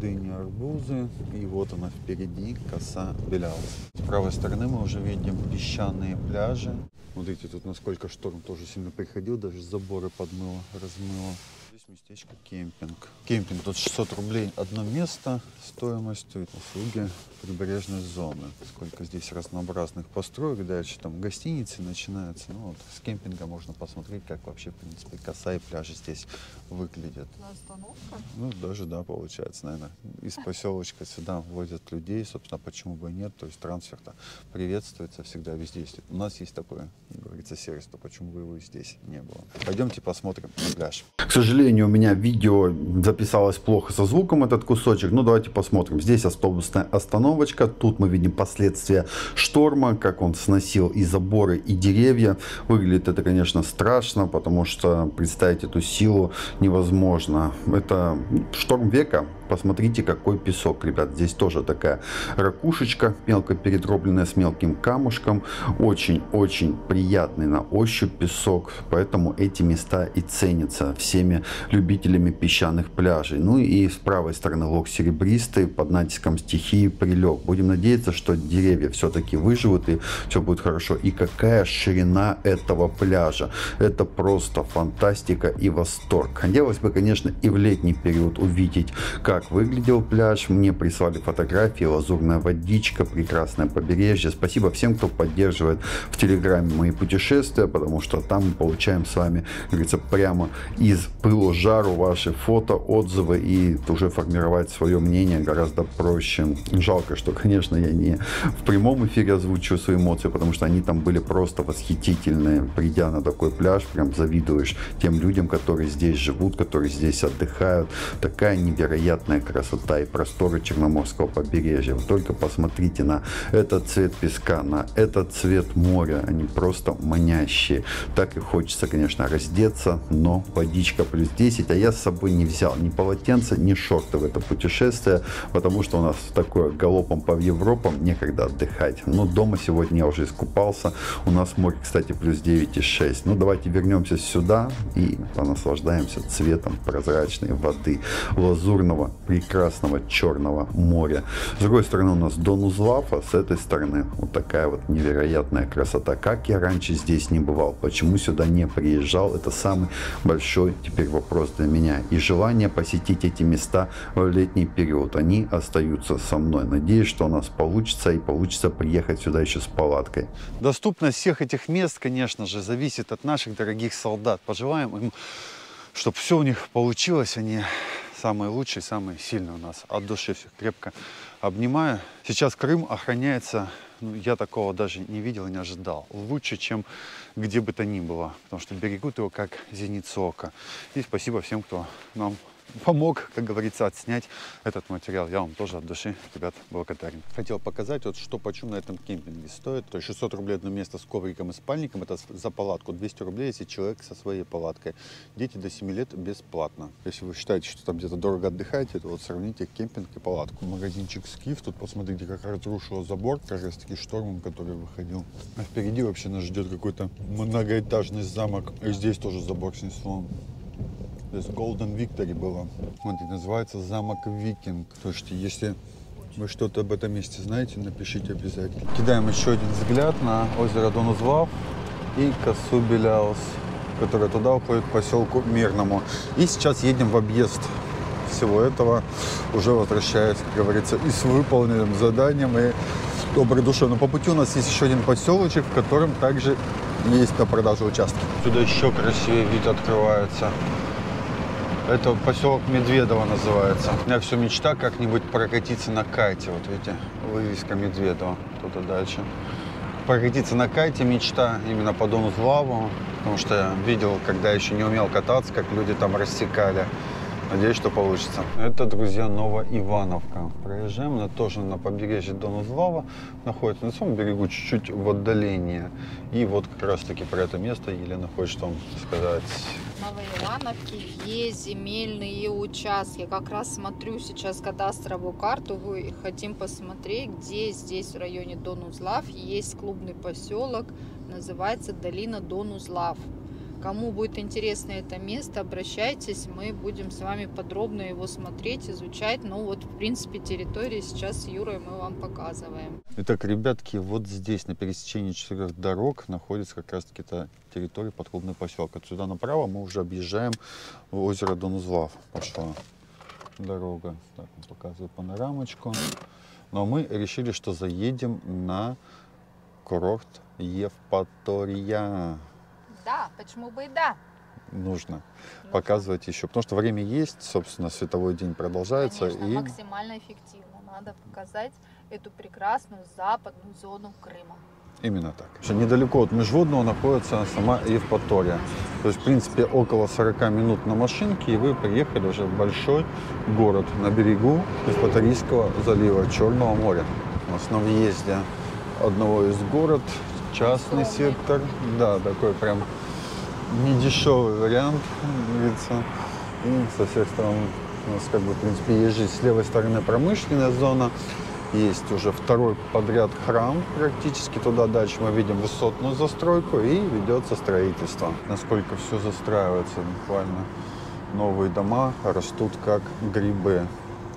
Дыни, арбузы. И вот она впереди, коса Беляус. С правой стороны мы уже видим песчаные пляжи. Смотрите, тут насколько шторм тоже сильно приходил, даже заборы подмыло, размыло. Местечко кемпинг. Кемпинг тут 600 рублей одно место стоимостью услуги прибрежной зоны. Сколько здесь разнообразных построек. Дальше там гостиницы начинаются. Ну вот с кемпинга можно посмотреть, как вообще, в принципе, коса и пляжи здесь выглядят. Ну, даже, да, получается, наверное. Из поселочка сюда возят людей, собственно, почему бы и нет. То есть трансфер-то приветствуется всегда везде. Если у нас есть такой, как говорится, сервис, то почему бы его и здесь не было. Пойдемте посмотрим на пляж. К сожалению, у меня видео записалось плохо со звуком, этот кусочек. Ну, давайте посмотрим. Здесь автобусная остановочка. Тут мы видим последствия шторма, как он сносил и заборы, и деревья. Выглядит это, конечно, страшно, потому что представить эту силу невозможно. Это шторм века. Посмотрите, какой песок, ребят. Здесь тоже такая ракушечка, мелко передробленная с мелким камушком. Очень-очень приятный на ощупь песок. Поэтому эти места и ценятся всеми любителями песчаных пляжей. Ну и с правой стороны лог серебристый, под натиском стихии прилег. Будем надеяться, что деревья все-таки выживут и все будет хорошо. И какая ширина этого пляжа. Это просто фантастика и восторг. Хотелось бы, конечно, и в летний период увидеть, как выглядел пляж. Мне прислали фотографии, лазурная водичка, прекрасное побережье. Спасибо всем, кто поддерживает в Телеграме мои путешествия, потому что там мы получаем с вами, как говорится, прямо из пылу жару ваши фото, отзывы и уже формировать свое мнение гораздо проще. Жалко, что, конечно, я не в прямом эфире озвучиваю свои эмоции, потому что они там были просто восхитительные. Придя на такой пляж, прям завидуешь тем людям, которые здесь живут, которые здесь отдыхают. Такая невероятная красота и просторы Черноморского побережья. Вы только посмотрите на этот цвет песка, на этот цвет моря. Они просто манящие. Так и хочется, конечно, раздеться, но водичка плюс 10, а я с собой не взял ни полотенца, ни шорты в это путешествие, потому что у нас такое галопом по Европам некогда отдыхать. Но дома сегодня я уже искупался. У нас море, кстати, плюс 9,6. Ну, давайте вернемся сюда и понаслаждаемся цветом прозрачной воды, лазурного, прекрасного черного моря. С другой стороны у нас Дон Узлав, а с этой стороны вот такая вот невероятная красота. Как я раньше здесь не бывал, почему сюда не приезжал, это самый большой теперь вопрос для меня. И желание посетить эти места в летний период, они остаются со мной. Надеюсь, что у нас получится и получится приехать сюда еще с палаткой. Доступность всех этих мест, конечно же, зависит от наших дорогих солдат. Пожелаем им, чтобы все у них получилось, они самые лучшие, самые сильные у нас. От души всех крепко обнимаю. Сейчас Крым охраняется, ну, я такого даже не видел и не ожидал. Лучше, чем где бы то ни было, потому что берегут его как зеницу ока. И спасибо всем, кто нам помог, как говорится, отснять этот материал. Я вам тоже от души, ребят, благодарен. Хотел показать, вот что почем на этом кемпинге стоит. То есть 600 рублей одно место с ковриком и спальником. Это за палатку. 200 рублей, если человек со своей палаткой. Дети до 7 лет бесплатно. Если вы считаете, что там где-то дорого отдыхаете, то вот сравните кемпинг и палатку. Магазинчик Скиф. Тут посмотрите, как разрушил забор. Как раз таки штормом, который выходил. А впереди вообще нас ждет какой-то многоэтажный замок. И здесь тоже забор снесло. Здесь Golden Victory было. Вот и называется замок Викинг. То есть, если вы что-то об этом месте знаете, напишите обязательно. Кидаем еще один взгляд на озеро Донузлав и Косу Беляус, которая туда уходит к поселку Мирному. И сейчас едем в объезд всего этого, уже возвращаясь, как говорится, и с выполненным заданием, и доброй душой. Но по пути у нас есть еще один поселочек, в котором также есть на продажу участки. Сюда еще красивее вид открывается. Это поселок Медведово называется. У меня все мечта как-нибудь прокатиться на кайте. Вот видите, вывеска Медведово. Туда дальше. Прокатиться на кайте мечта именно по Дону Злаву. Потому что я видел, когда еще не умел кататься, как люди там рассекали. Надеюсь, что получится. Это, друзья, Новоивановка. Проезжаем, она тоже на побережье Донузлава. Находится на самом берегу чуть-чуть в отдалении. И вот как раз-таки про это место Елена хочет вам сказать. Новоивановке есть земельные участки. Как раз смотрю сейчас кадастровую карту. Вы хотим посмотреть, где здесь в районе Донузлав есть клубный поселок. Называется Долина Донузлав. Кому будет интересно это место, обращайтесь, мы будем с вами подробно его смотреть, изучать. Ну вот, в принципе, территории сейчас с Юрой мы вам показываем. Итак, ребятки, вот здесь, на пересечении четырех дорог, находится как раз-таки эта территория подклубный поселок. Отсюда направо мы уже объезжаем озеро Донузлав. Пошла дорога. Так, показываю панорамочку. Но мы решили, что заедем на курорт Евпатория да, почему бы и да. Нужно показывать еще, потому что время есть, собственно, световой день продолжается. Конечно, и... максимально эффективно. Надо показать эту прекрасную западную зону Крыма. Именно так. Что недалеко от Межводного находится сама Евпатория. То есть, в принципе, около 40 минут на машинке, и вы приехали уже в большой город на берегу Евпаторийского залива Черного моря. У нас на въезде одного из город, частный сектор. Да, такой прям недешевый вариант, как говорится. И со всех сторон у нас, как бы, в принципе, есть жизнь. С левой стороны промышленная зона, есть уже второй подряд храм практически. Туда дальше мы видим высотную застройку и ведется строительство. Насколько все застраивается буквально. Новые дома растут как грибы.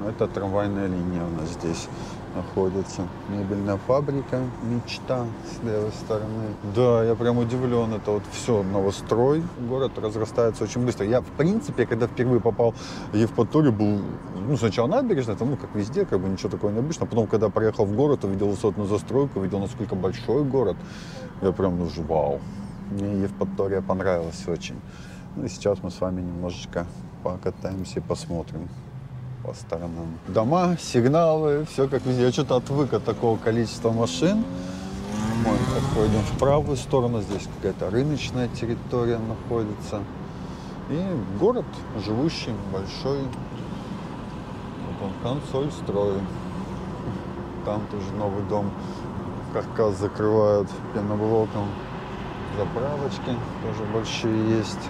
Это трамвайная линия у нас здесь находится. Мебельная фабрика «Мечта» с левой стороны. Да, я прям удивлен. Это вот все новострой. Город разрастается очень быстро. Я, в принципе, когда впервые попал в Евпаторию, был, ну, сначала набережная, там, ну, как везде, как бы ничего такого необычного. Потом, когда приехал в город, увидел высотную застройку, увидел, насколько большой город. Я прям, ну, вау. Мне Евпатория понравилась очень. Ну и сейчас мы с вами немножечко покатаемся и посмотрим по сторонам. Дома, сигналы, все как везде. Я что-то отвык от такого количества машин. Мы отходим в правую сторону, здесь какая-то рыночная территория находится. И город живущий, большой. Вот он, консоль строй. Там тоже новый дом. Каркас закрывают пеноблоком. Заправочки тоже большие есть.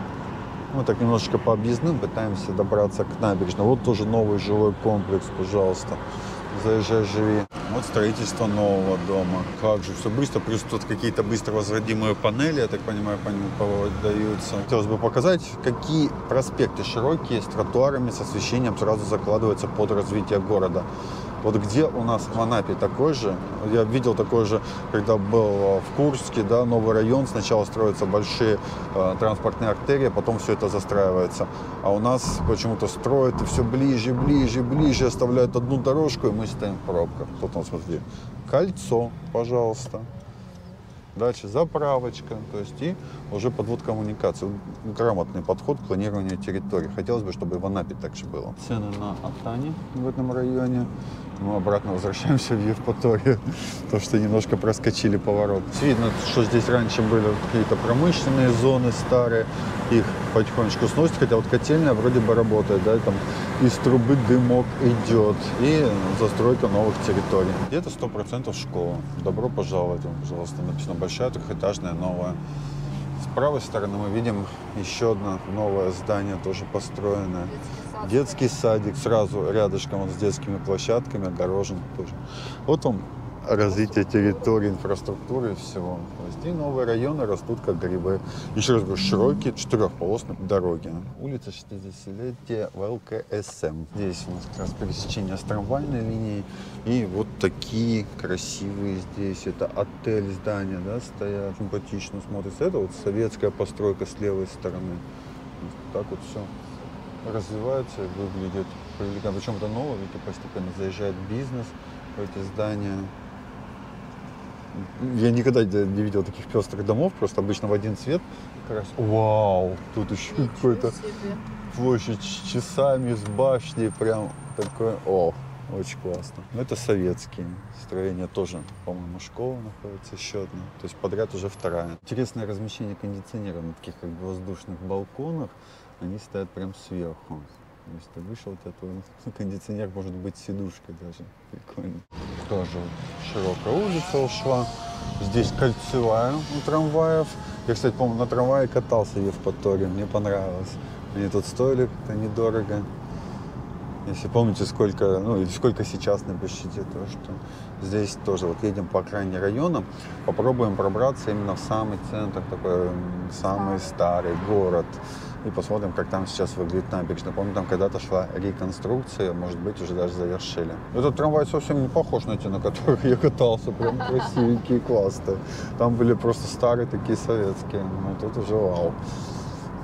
Мы так немножечко по объездным пытаемся добраться к набережной. Вот тоже новый жилой комплекс, пожалуйста. Заезжай, живи. Вот строительство нового дома. Как же все быстро. Плюс тут какие-то быстро возводимые панели, я так понимаю, по ним подаются. Хотелось бы показать, какие проспекты широкие, с тротуарами, с освещением сразу закладываются под развитие города. Вот где у нас в Анапе такой же, я видел такой же, когда был в Курске, да, новый район, сначала строятся большие э, транспортные артерии, а потом все это застраивается. А у нас почему-то строят и все ближе, ближе, ближе, оставляют одну дорожку, и мы стоим в пробках. Потом смотри, кольцо, пожалуйста. Дальше заправочка, то есть и уже подвод коммуникации. Грамотный подход к планированию территории. Хотелось бы, чтобы и в Анапе так же было. Цены на Атане в этом районе. Мы обратно возвращаемся в Евпаторию, то что немножко проскочили поворот. Видно, что здесь раньше были какие-то промышленные зоны старые, их потихонечку сносят, хотя вот котельная вроде бы работает, да, там из трубы дымок идет, и застройка новых территорий. Где-то 100% школа. Добро пожаловать, пожалуйста, написано большая трехэтажная новая. С правой стороны мы видим еще одно новое здание, тоже построенное. Детский садик сразу рядышком вот с детскими площадками, огорожен тоже. Вот он развитие территории, инфраструктуры и всего. И новые районы растут как грибы. Еще раз говорю, широкие четырехполосные дороги. Улица 60-летия в ЛКСМ. Здесь у нас как раз пересечение с трамвайной линией. И вот такие красивые здесь. Это отель, здания, да, стоят. Симпатично смотрится. Это вот советская постройка с левой стороны. Так вот все развивается, выглядит привлекательно. Причем это новое, видите, постепенно заезжает бизнес в эти здания. Я никогда не видел таких пестрых домов, просто обычно в один цвет. Как раз, вау, тут еще какой-то площадь с часами, с башней, прям такой, о, очень классно. Но это советские строения тоже, по-моему, школа находится еще одна. То есть подряд уже вторая. Интересное размещение кондиционера на таких как бы воздушных балконах. Они стоят прям сверху. То есть ты вышел, у тебя твой кондиционер может быть сидушкой даже. Прикольно. Тоже широкая улица ушла. Здесь кольцевая у трамваев. Я, кстати, помню, на трамвае катался в Евпатории. Мне понравилось. Они тут стоили как-то недорого. Если помните, сколько, ну или сколько сейчас напишите, то что здесь тоже вот едем по окраине района, попробуем пробраться именно в самый центр, такой самый старый город и посмотрим, как там сейчас выглядит набережная. Помню, там когда-то шла реконструкция, может быть, уже даже завершили. Этот трамвай совсем не похож на те, на которых я катался, прям красивенькие, классные. Там были просто старые такие советские, ну тут уже вау.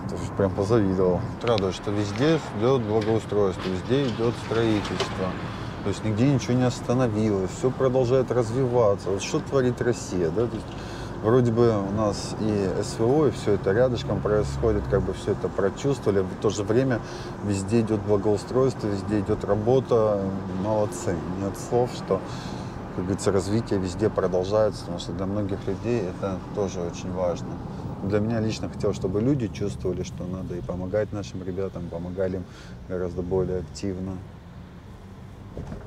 Тоже прям позавидовал. Радует, что везде идет благоустройство, везде идет строительство. То есть нигде ничего не остановилось, все продолжает развиваться. Вот что творит Россия, да? То есть Вроде бы у нас и СВО, и все это рядышком происходит, как бы все это прочувствовали. В то же время везде идет благоустройство, везде идет работа. Молодцы. Нет слов, что, как говорится, развитие везде продолжается, потому что для многих людей это тоже очень важно. Для меня лично хотел, чтобы люди чувствовали, что надо и помогать нашим ребятам, помогали им гораздо более активно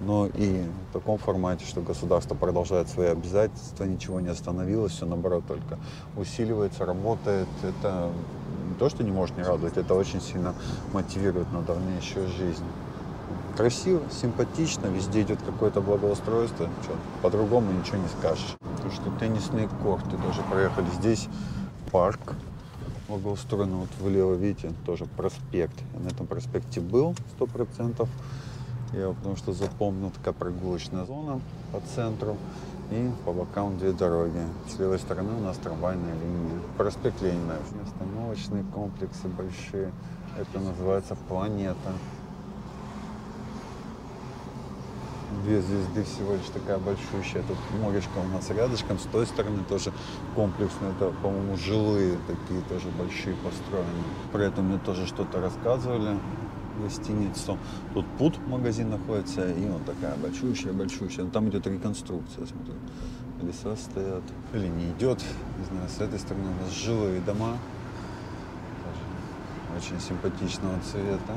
но и в таком формате, что государство продолжает свои обязательства, ничего не остановилось, все наоборот только усиливается, работает. Это не то, что не может не радовать, это очень сильно мотивирует на дальнейшую жизнь. Красиво, симпатично, везде идет какое-то благоустройство, по-другому ничего не скажешь. Потому что теннисные корты тоже проехали. Здесь парк благоустроен, вот влево, видите, тоже проспект. Я на этом проспекте был, сто процентов. Я потому что запомнил такая прогулочная зона по центру и по бокам две дороги. С левой стороны у нас трамвайная линия. Проспект Ленина. Остановочные комплексы большие. Это называется планета. Две звезды всего лишь такая большущая. Тут морешка у нас рядышком. С той стороны тоже комплексные. Это, по-моему, жилые такие тоже большие построены. При этом мне тоже что-то рассказывали гостиницу. Тут пут магазин находится, и вот такая большущая-большущая. Там идет реконструкция, смотрю. Леса стоят. Или не идет, не знаю, с этой стороны у нас жилые дома. Очень симпатичного цвета.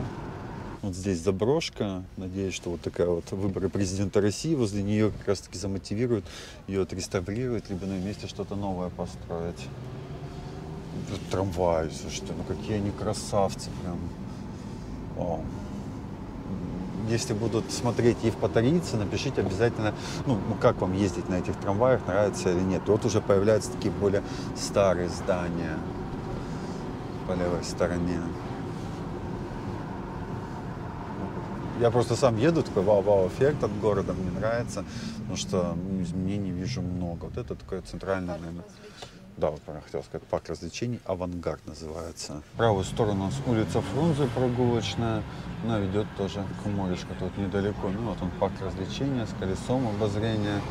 Вот здесь заброшка. Надеюсь, что вот такая вот выборы президента России возле нее как раз таки замотивируют ее отреставрировать, либо на месте что-то новое построить. Трамвай, слушайте, ну какие они красавцы прям. О. Если будут смотреть евпаторийцы, напишите обязательно, ну, ну, как вам ездить на этих трамваях, нравится или нет. Вот уже появляются такие более старые здания по левой стороне. Я просто сам еду, такой вау-вау эффект от города, мне нравится, потому что ну, изменений вижу много. Вот это такое центральное, наверное, да, вот я хотел сказать, парк развлечений «Авангард» называется. В правую сторону у нас улица Фрунзе прогулочная. Она ведет тоже к моречку тут недалеко. Ну вот он парк развлечения с колесом обозрения.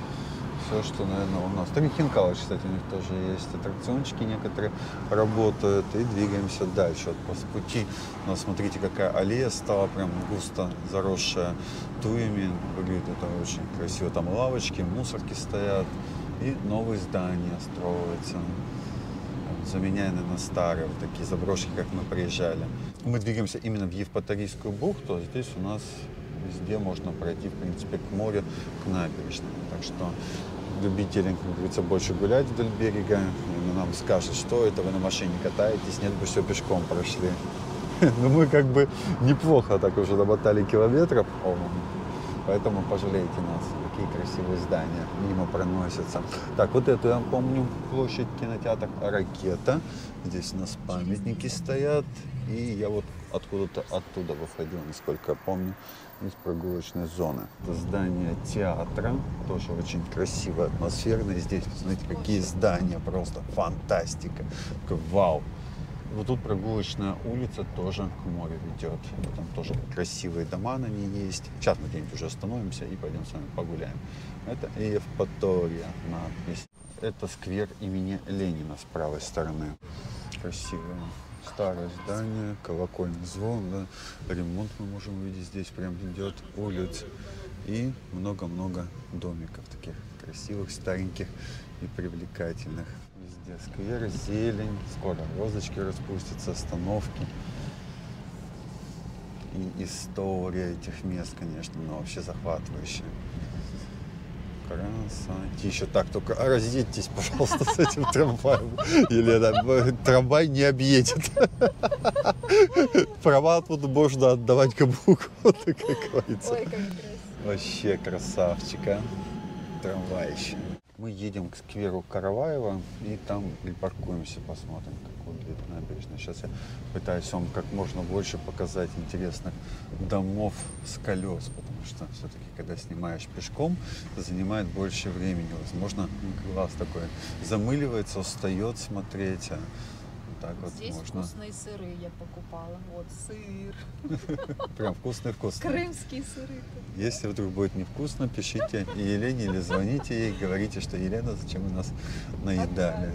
все, что, наверное, у нас. Три Хинкалыч, кстати, у них тоже есть аттракциончики некоторые работают. И двигаемся дальше. Вот по пути у нас, смотрите, какая аллея стала прям густо заросшая туями. Выглядит это очень красиво. Там лавочки, мусорки стоят. И новые здания строятся заменяя, наверное, старые, вот такие заброшки, как мы приезжали. Мы двигаемся именно в Евпаторийскую бухту, а здесь у нас везде можно пройти, в принципе, к морю, к набережной. Так что любители, как говорится, больше гулять вдоль берега, и нам скажут, что это вы на машине катаетесь, нет, бы все пешком прошли. Но мы как бы неплохо так уже намотали километров, поэтому пожалейте нас красивые здания мимо проносятся. Так, вот эту я помню, площадь кинотеатр «Ракета». Здесь у нас памятники стоят. И я вот откуда-то оттуда выходил, насколько я помню, из прогулочной зоны. Это здание театра, тоже очень красивое, атмосферное. Здесь, знаете, какие здания, просто фантастика. Вау. Вот тут прогулочная улица тоже к морю ведет. Там тоже красивые дома на ней есть. Сейчас мы где-нибудь уже остановимся и пойдем с вами погуляем. Это Евпатория надпись. Это сквер имени Ленина с правой стороны. Красивое старое здание, колокольный звон, да. ремонт мы можем увидеть здесь прям идет улиц и много-много домиков таких красивых, стареньких и привлекательных везде сквер, зелень, скоро розочки распустятся, остановки. И история этих мест, конечно, ну, вообще захватывающая. Красотища. Так, только разъедьтесь, пожалуйста, с этим трамваем. Елена, трамвай не объедет. Права тут можно отдавать кому угодно, как говорится. Ой, как Вообще красавчика. Трамвайище. Мы едем к скверу Караваева и там припаркуемся, посмотрим, как выглядит набережная. Сейчас я пытаюсь вам как можно больше показать интересных домов с колес, потому что все-таки, когда снимаешь пешком, занимает больше времени. Возможно, глаз такой замыливается, устает смотреть, а так вот Здесь можно. вкусные сыры я покупала. Вот сыр. Прям вкусный-вкусный. Крымские сыры. Если вдруг будет невкусно, пишите Елене или звоните ей, говорите, что Елена, зачем вы нас наедали.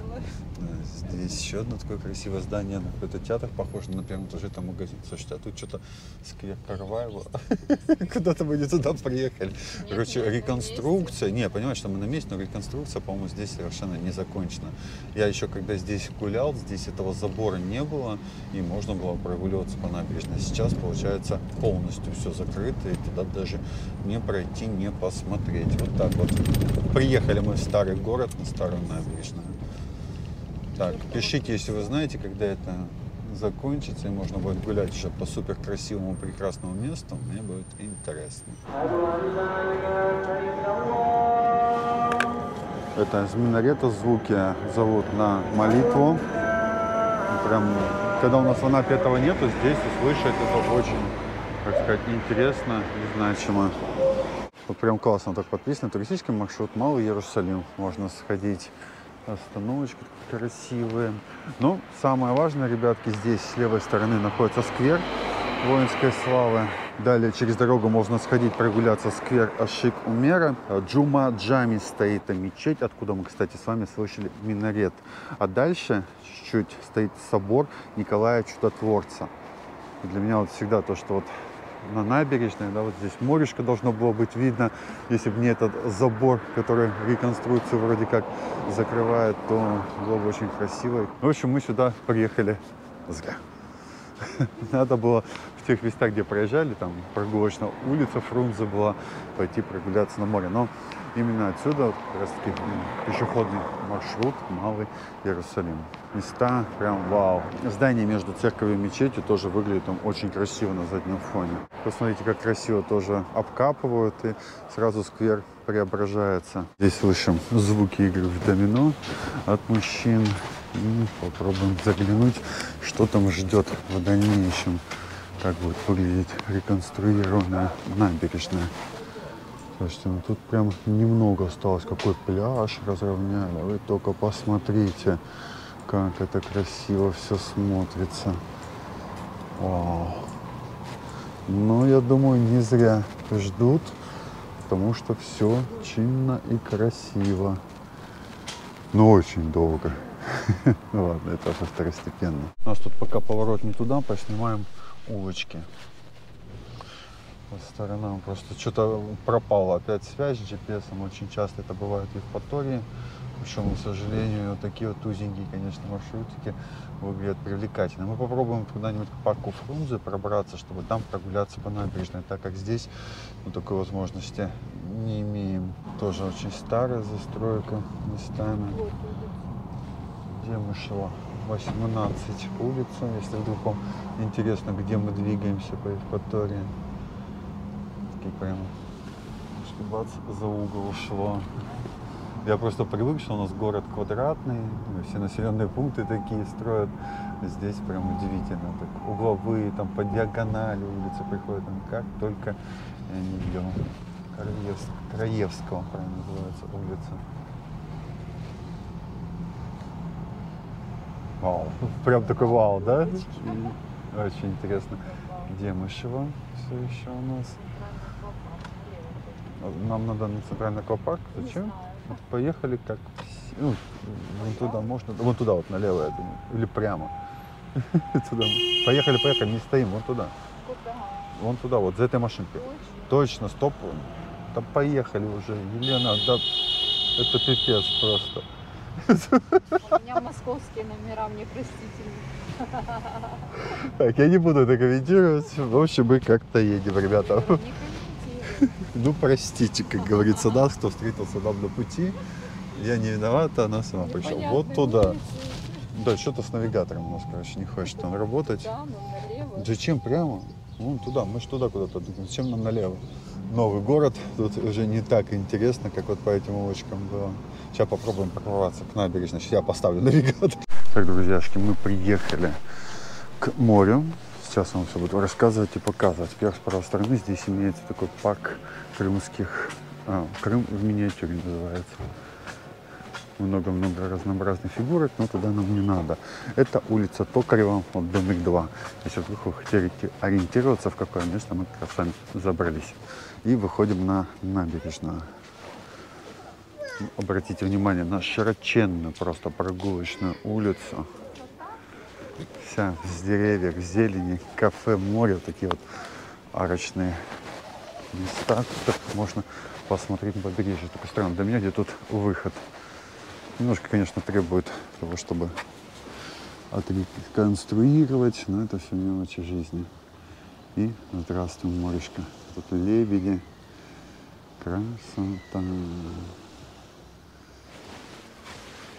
Здесь еще одно такое красивое здание, на какой-то театр похоже, на первом этаже там магазин. Слушайте, а тут что-то сквер Караваева. Куда-то мы не туда приехали. Короче, реконструкция. Не, понимаешь, что мы на месте, но реконструкция, по-моему, здесь совершенно не закончена. Я еще когда здесь гулял, здесь этого забора не было, и можно было прогуливаться по набережной. Сейчас, получается, полностью все закрыто, и туда даже не пройти, не посмотреть. Вот так вот. Приехали мы в старый город, на старую набережную. Так, пишите, если вы знаете, когда это закончится, и можно будет гулять еще по супер красивому, прекрасному месту, мне будет интересно. Это из минарета звуки зовут на молитву. Прям, когда у нас в Анапе этого нету, здесь услышать это очень, как сказать, интересно и значимо. Вот прям классно так подписано. Туристический маршрут Малый Иерусалим. Можно сходить остановочки красивые. Но самое важное, ребятки, здесь с левой стороны находится сквер воинской славы. Далее через дорогу можно сходить прогуляться сквер Ашик Умера. Джума Джами стоит там мечеть, откуда мы, кстати, с вами слышали минарет. А дальше чуть-чуть стоит собор Николая Чудотворца. И для меня вот всегда то, что вот на набережной, да, вот здесь морешко должно было быть видно. Если бы не этот забор, который реконструкцию вроде как закрывает, то было бы очень красиво. В общем, мы сюда приехали зря. Надо было в тех местах, где проезжали, там прогулочная улица Фрунзе была, пойти прогуляться на море. Но именно отсюда как раз таки пешеходный маршрут Малый Иерусалим. Места прям вау. Здание между церковью и мечетью тоже выглядит там очень красиво на заднем фоне. Посмотрите, как красиво тоже обкапывают и сразу сквер преображается. Здесь слышим звуки игры в домино от мужчин. И попробуем заглянуть, что там ждет в дальнейшем, как будет выглядеть реконструированная набережная. Слушайте, ну тут прям немного осталось. Какой пляж разровняли. Вы только посмотрите, как это красиво все смотрится. Вау. Ну, я думаю, не зря ждут. потому что все чинно и красиво. Но очень долго. Ну ладно, это второстепенно. У нас тут пока поворот не туда, поснимаем улочки. По сторонам просто что-то пропала опять связь с GPS. Очень часто это бывает в Евпатории. Причем, к сожалению, такие вот узенькие, конечно, маршрутики выглядят привлекательно. Мы попробуем куда-нибудь к парку Фрунзе пробраться, чтобы там прогуляться по набережной, так как здесь мы такой возможности не имеем. Тоже очень старая застройка местами. Где мы шла? 18 улица, если вдруг вам интересно, где мы двигаемся по Евпатории. Такие прямо, бац, за угол ушло. Я просто привык, что у нас город квадратный, все населенные пункты такие строят. Здесь прям удивительно. Так, угловые, там по диагонали улицы приходят, там, как только я не видел. Краевск, Краевского, правильно называется, улица. Вау, прям такой вау, да? Очень интересно. Где Мышево все еще у нас? Нам надо на центральный аквапарк. Зачем? Поехали как... Ну, вон туда можно. Вон туда вот налево, я думаю. Или прямо. Туда. Поехали, поехали, не стоим, вон туда. Вон туда, вот за этой машинкой. Точно, стоп. Да поехали уже. Елена, да это пипец просто. У меня московские номера, мне простительно. Так, я не буду это комментировать. В общем, мы как-то едем, ребята. Ну, простите, как говорится, нас, кто встретился нам на пути. Я не виновата, она сама пришла. Вот туда. улицы. Да, что-то с навигатором у нас, короче, не хочет он работать. Да, ну налево. Зачем прямо? Вон туда, мы же туда куда-то. Зачем нам налево? Новый город, тут уже не так интересно, как вот по этим улочкам было. Сейчас попробуем прорваться к набережной. Сейчас я поставлю навигатор. Так, друзьяшки, мы приехали к морю. Сейчас вам все буду рассказывать и показывать. Во-первых, с правой стороны здесь имеется такой парк крымских... а, Крым в миниатюре называется. Много-много разнообразных фигурок, но туда нам не надо. Это улица Токарева, вот домик 2. Если вдруг вы хотите ориентироваться, в какое место мы как раз сами забрались. И выходим на набережную. Ну, Обратите внимание на широченную просто прогулочную улицу. Вся с деревьев, зелени, кафе, море, вот такие вот арочные места, в которых можно посмотреть на побережье. Только странно, для меня где тут выход. Немножко, конечно, требует того, чтобы отконструировать, но это все мелочи жизни. И здравствуй, морешка. Тут лебеди. Красота.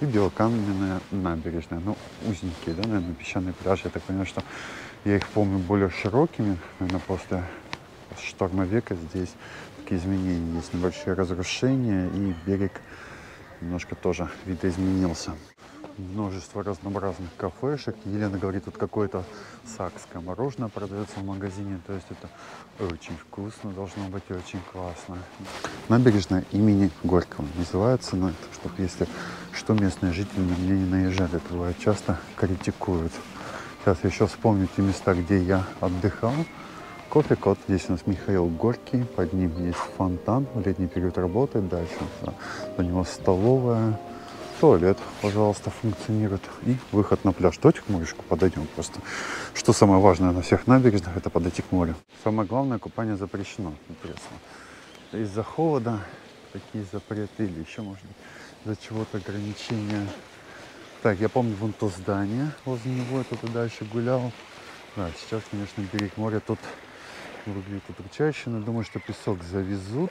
И белокаменная набережная. Ну, узенькие, да, наверное, песчаные пляжи. Я так понимаю, что я их помню более широкими. Наверное, после шторма века здесь такие изменения. Есть небольшие разрушения, и берег немножко тоже видоизменился. Множество разнообразных кафешек. Елена говорит, тут какое-то сакское мороженое продается в магазине. То есть это очень вкусно, должно быть и очень классно. Набережная имени Горького называется она, так что если что местные жители на меня не наезжали, это бывает часто критикуют. Сейчас еще вспомню те места, где я отдыхал. Кофе Кот, здесь у нас Михаил Горький, под ним есть фонтан, в летний период работает, дальше да, у него столовая, туалет, пожалуйста, функционирует и выход на пляж. Давайте к морюшку подойдем просто. Что самое важное на всех набережных, это подойти к морю. Самое главное, купание запрещено, интересно. Из-за холода такие запреты или еще, может быть, из-за чего-то ограничения. Так, я помню вон то здание, возле него я тут и дальше гулял. Да, сейчас, конечно, берег моря тут выглядит удручающе, но думаю, что песок завезут,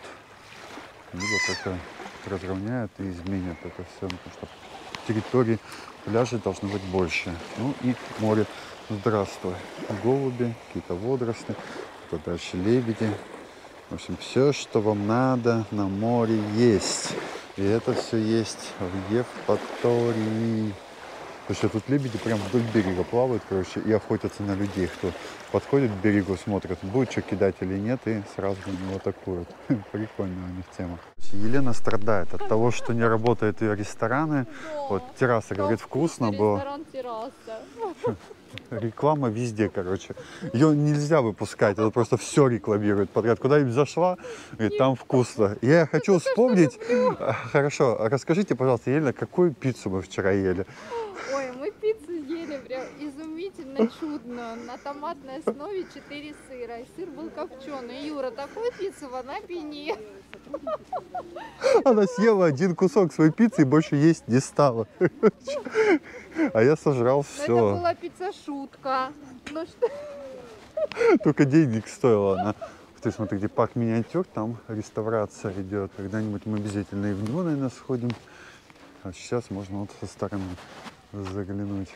либо как-то разровняют и изменят это все, потому что территории пляжей должно быть больше. Ну и море, здравствуй. Голуби, какие-то водоросли, тут дальше лебеди. В общем, все, что вам надо на море есть. И это все есть в Евпатории. Потому что тут лебеди прям вдоль берега плавают, короче, и охотятся на людей, кто подходит к берегу, смотрит, будет что кидать или нет, и сразу на него атакуют. Прикольная у них тема. Елена страдает от того, что не работают ее рестораны. Вот терраса, говорит, вкусно было. Реклама везде, короче. Ее нельзя выпускать, это просто все рекламирует подряд. Куда им зашла, говорит, там вкусно. Я хочу вспомнить. Хорошо, расскажите, пожалуйста, Елена, какую пиццу мы вчера ели? Ой, мы ели прям изумительно чудно. На томатной основе 4 сыра. Сыр был копченый. Юра, такую пиццу в Анапе нет. Она съела один кусок своей пиццы и больше есть не стала. А я сожрал Но это все. была пицца-шутка. Ну что? Только денег стоила она. Ты смотри, парк миниатюр, там реставрация идет. Когда-нибудь мы обязательно и в него, наверное, сходим. А сейчас можно вот со стороны заглянуть.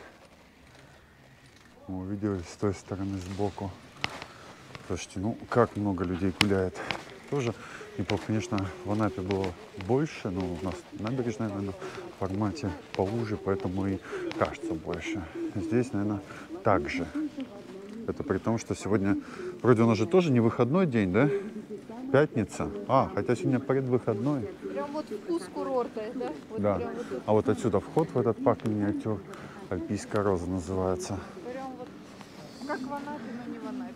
Увидели с той стороны сбоку. Слушайте, ну как много людей гуляет. Тоже неплохо, конечно, в Анапе было больше, но у нас набережная, наверное, в формате поуже, поэтому и кажется больше. Здесь, наверное, так же. Это при том, что сегодня, вроде у нас же тоже не выходной день, да? Пятница. А, хотя сегодня предвыходной. Прям вот вкус курорта, да? Вот Да. Вот, А вот отсюда вход в этот парк миниатюр. Альпийская роза называется. Вот как в Анапе, но не в Анапе.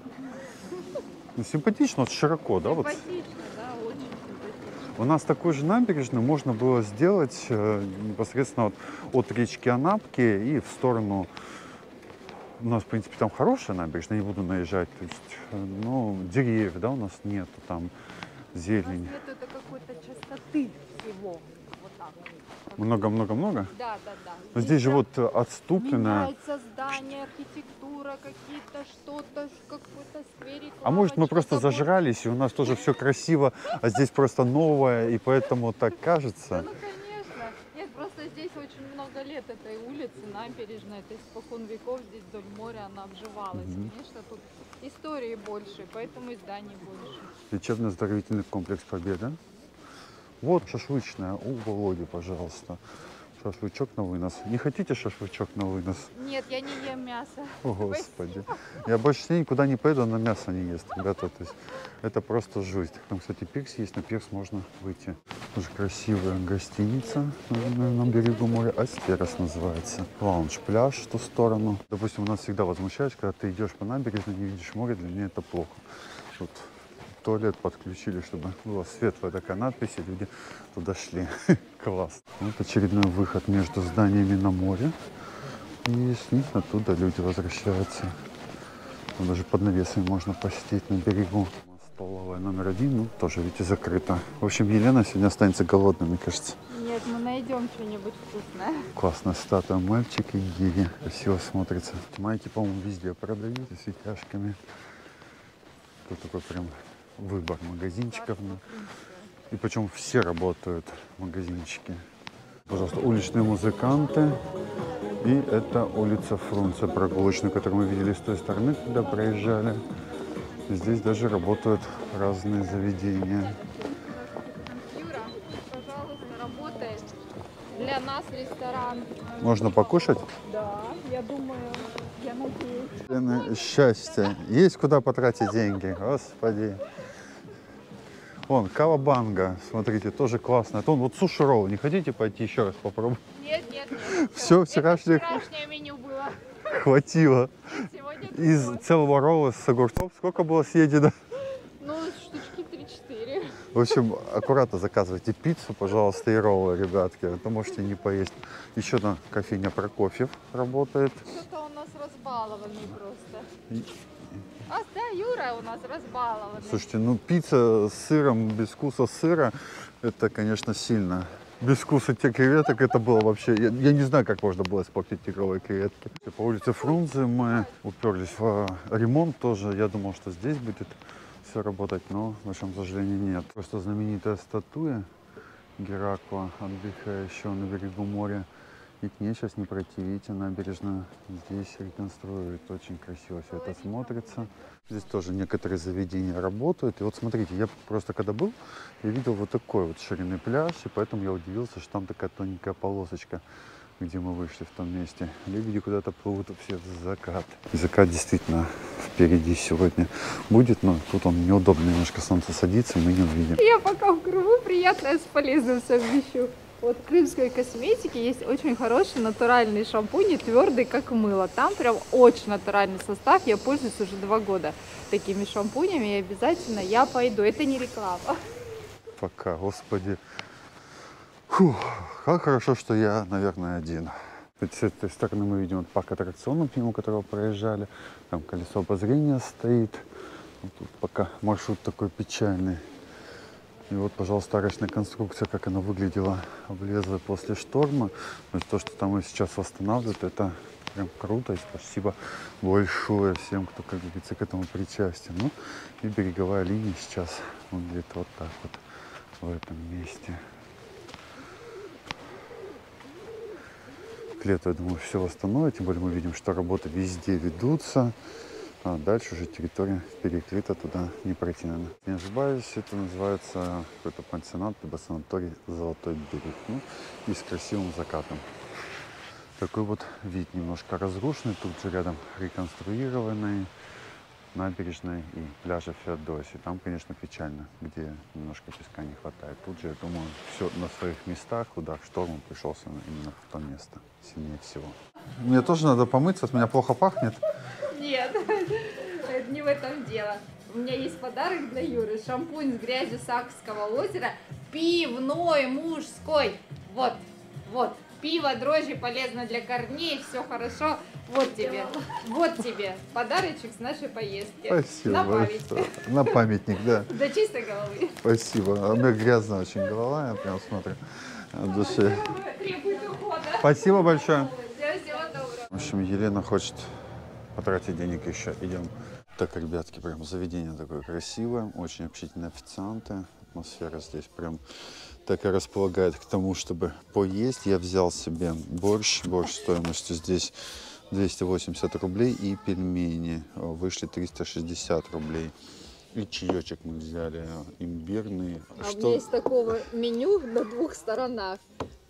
Ну, симпатично, вот широко, да? Вот Симпатично, да, очень симпатично. У нас такую же набережную можно было сделать э, непосредственно вот от речки Анапки и в сторону... У нас, в принципе, там хорошая набережная, не буду наезжать. То есть, ну, деревьев, да, у нас нету, там У нас зелень. нет это какой-то частоты всего. Вот Много-много-много. Да, да, да. Но здесь же прям вот отступлено. Меняется здание, архитектура, какие-то что-то, какой-то скверик. А может, мы просто зажрались, и у нас тоже все красиво, а здесь просто новое, и поэтому так Да, кажется. ну конечно. Нет, просто здесь очень много лет этой улицы, набережной, то есть испокон веков здесь вдоль моря она обживалась. Мгм. Конечно, тут истории больше, поэтому и зданий больше. Лечебно-оздоровительный комплекс Победа. Вот шашлычная у Володи, пожалуйста. Шашлычок на вынос. Не хотите шашлычок на вынос? Нет, я не ем мясо. О, Господи. Я больше с ней никуда не поеду, она мясо не ест, ребята. То есть это просто жуть. Там, кстати, пирс есть, на пирс можно выйти. Тоже красивая гостиница на, на берегу моря. Астерос называется. Лаунж, пляж в ту сторону. Допустим, у нас всегда возмущаешь, когда ты идешь по набережной, не видишь море, для меня это плохо. Вот туалет подключили, чтобы была светлая такая надпись, и люди туда шли. Класс. Вот очередной выход между зданиями на море. И с них оттуда люди возвращаются. Там даже под навесами можно посетить на берегу. Столовая номер один, ну, тоже, видите, закрыта. В общем, Елена сегодня останется голодной, мне кажется. Нет, мы найдем что-нибудь вкусное. Классная статуя мальчика и гири. Красиво смотрится. Майки, по-моему, везде продают с витяжками. Тут такой прям выбор магазинчиков. ну. И причем все работают магазинчики. Пожалуйста, уличные музыканты. И это улица Фрунзе, прогулочную, которую мы видели с той стороны, когда проезжали. Здесь даже работают разные заведения. Юра, пожалуйста, работает для нас ресторан. Можно покушать? Да, я думаю, я надеюсь. Счастье. Есть куда потратить деньги, господи. Вон, кавабанга, смотрите, тоже классно. Это он вот суши ролл. Не хотите пойти еще раз попробовать? Нет, нет, нет. Всё, Это вчерашних- вчерашнее меню было. Хватило. Сегодня Из целого ролла с огурцов сколько было съедено? Ну, штучки 3-4. В общем, аккуратно заказывайте пиццу, пожалуйста, и роллы, ребятки. а то можете не поесть. Еще одна кофейня Прокофьев работает. Кто-то у нас разбалованный просто. А, да, Юра у нас разбалованный. Слушайте, ну пицца с сыром, без вкуса сыра, это, конечно, сильно. Без вкуса тех креветок это было вообще... Я, я не знаю, как можно было испортить тигровые креветки. По улице Фрунзе мы уперлись в э, ремонт тоже. Я думал, что здесь будет все работать, но, в общем, к сожалению, нет. Просто знаменитая статуя Геракла, отдыхающего на берегу моря. И к ней сейчас не пройти. Видите, набережную здесь реконструируют. Очень красиво все это смотрится. Здесь тоже некоторые заведения работают. И вот смотрите, я просто когда был, я видел вот такой вот ширинный пляж, и поэтому я удивился, что там такая тоненькая полосочка, где мы вышли в том месте. Люди куда-то плывут все в закат. И закат действительно впереди сегодня будет, но тут он неудобно немножко солнце садится, мы не увидим. Я пока в кругу приятное с полезным совмещу. Вот в крымской косметике есть очень хороший натуральный шампунь, твердый как мыло. Там прям очень натуральный состав. Я пользуюсь уже два года такими шампунями и обязательно я пойду. Это не реклама. Пока, господи. Фух, как хорошо, что я, наверное, один. Ведь с этой стороны мы видим вот парк аттракционов, мимо которого проезжали. Там колесо обозрения стоит. Вот тут пока маршрут такой печальный. И вот, пожалуйста, арочная конструкция, как она выглядела облезла после шторма. То, есть то, что там и сейчас восстанавливают, это прям круто. И спасибо большое всем, кто, как говорится, к этому причастен. Ну, и береговая линия сейчас выглядит вот так вот в этом месте. К лету, я думаю, все восстановит. Тем более мы видим, что работы везде ведутся. А дальше уже территория перекрыта, туда не пройти, наверное. Не ошибаюсь, это называется какой-то пансионат, либо санаторий «Золотой берег». Ну, и с красивым закатом. Такой вот вид немножко разрушенный, тут же рядом реконструированный набережной и пляжа Феодосии. Там, конечно, печально, где немножко песка не хватает. Тут же, я думаю, все на своих местах. Удар штормом пришелся именно в то место сильнее всего. Мне тоже надо помыться, от меня плохо пахнет. Нет, это не в этом дело. У меня есть подарок для Юры. Шампунь с грязью Сакского озера. Пивной, мужской. Вот, вот. Пиво, дрожжи полезно для корней, все хорошо. Вот тебе, вот тебе подарочек с нашей поездки. Спасибо На память. большое. На памятник, да. До чистой головы. Спасибо. А у меня грязная очень голова, я прям смотрю. Требует ухода. Спасибо большое. Всего, всего доброго. В общем, Елена хочет потратить денег еще. Идем. Так, ребятки, прям заведение такое красивое, очень общительные официанты. Атмосфера здесь прям так и располагает к тому, чтобы поесть. Я взял себе борщ. Борщ стоимостью здесь 280 рублей и пельмени вышли 360 рублей. И чаечек мы взяли имбирный. А у меня есть такого меню на двух сторонах.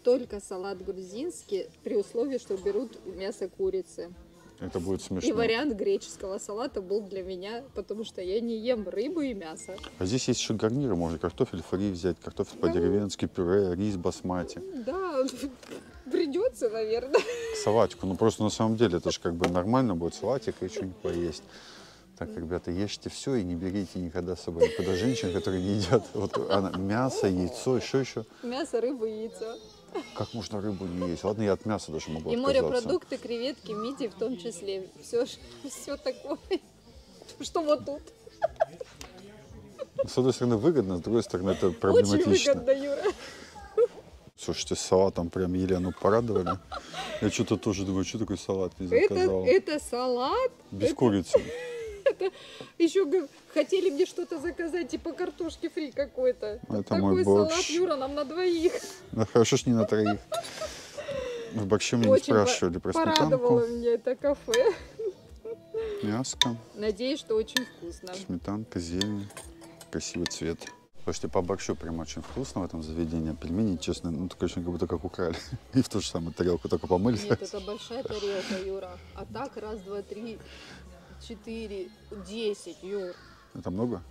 Только салат грузинский, при условии, что берут мясо курицы. Это будет И смешно. вариант греческого салата был для меня, потому что я не ем рыбу и мясо. А здесь есть еще гарниры. Можно картофель фри взять, картофель по-деревенски, пюре, рис басмати. Да, придется, наверное. Салатику. Ну просто на самом деле это же как бы нормально будет салатик и что-нибудь поесть. Так, ребята, ешьте все и не берите никогда с собой никуда женщин, которые не едят вот, она, мясо, яйцо, еще еще. Мясо, рыбу яйцо. Как можно рыбу не есть? Ладно, я от мяса даже могу И отказаться. морепродукты, креветки, мидии в том числе. Все, все такое, что вот тут. С одной стороны выгодно, с другой стороны это Очень проблематично. выгодно, Юра. Слушайте, салатом прям Елену порадовали. Я что-то тоже думаю, что такой салат не Это, заказал. это салат. Без курицы. Еще г- хотели мне что-то заказать, типа картошки фри какой-то. Это Такой мой салат, борщ. Юра, нам на двоих. Ну хорошо, ж не на троих. В борще меня не Очень спрашивали про Порадовало сметанку, меня это кафе. мяско, Надеюсь, что очень вкусно. сметанка, зелень, красивый цвет. Слушайте, по борщу прям очень вкусно в этом заведении. А Пельмени, честно, ну такое ощущение, как будто как украли. И в ту же самую тарелку только помыли. Нет, это большая тарелка, Юра. А так раз, два, три, четыре, десять, Юр. Это много?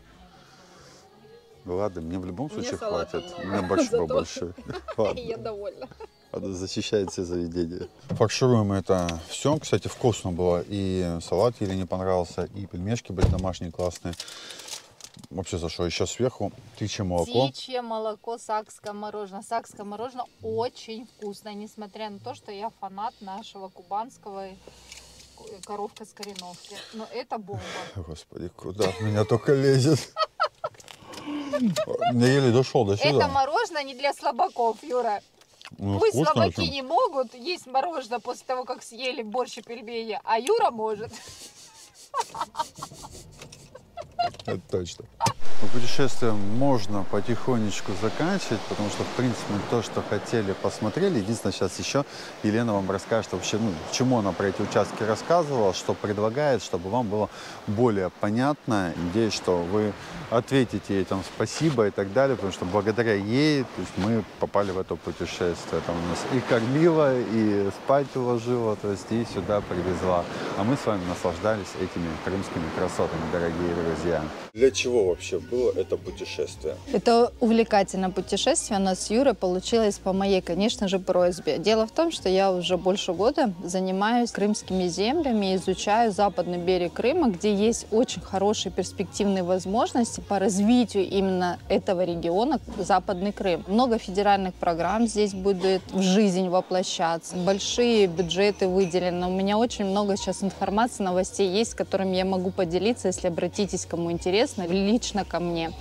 Ладно, мне в любом Мне случае хватит. У меня. И Ладно. я довольна. Надо защищать все заведения. Фаршируем это все. Кстати, вкусно было. И салат еле не понравился, и пельмешки были домашние классные. Вообще зашло. Еще сверху птичье молоко. Птичье молоко, сакское мороженое. Сакское мороженое очень вкусное, несмотря на то, что я фанат нашего кубанского коровка с кореновки. Но это бомба. Господи, куда меня только лезет. Я еле дошел до Это сюда. мороженое не для слабаков, Юра. Ну, Пусть слабаки очень. не могут есть мороженое после того, как съели борщ и пельмени, а Юра может. Это точно. Ну, Путешествие можно потихонечку заканчивать, потому что, в принципе, мы то, что хотели, посмотрели. Единственное, сейчас еще Елена вам расскажет вообще, ну, чему она про эти участки рассказывала, что предлагает, чтобы вам было более понятно. Надеюсь, что вы ответите ей там спасибо и так далее, потому что благодаря ей то есть мы попали в это путешествие. Там у нас и кормила, и спать уложила, то есть и сюда привезла. А мы с вами наслаждались этими крымскими красотами, дорогие друзья вариант. Для чего вообще было это путешествие? Это увлекательное путешествие у нас с Юрой получилось по моей, конечно же, просьбе. Дело в том, что я уже больше года занимаюсь крымскими землями, изучаю западный берег Крыма, где есть очень хорошие перспективные возможности по развитию именно этого региона, Западный Крым. Много федеральных программ здесь будет в жизнь воплощаться. Большие бюджеты выделены. У меня очень много сейчас информации, новостей есть, с которыми я могу поделиться, если обратитесь, кому интересно, лично ко мне.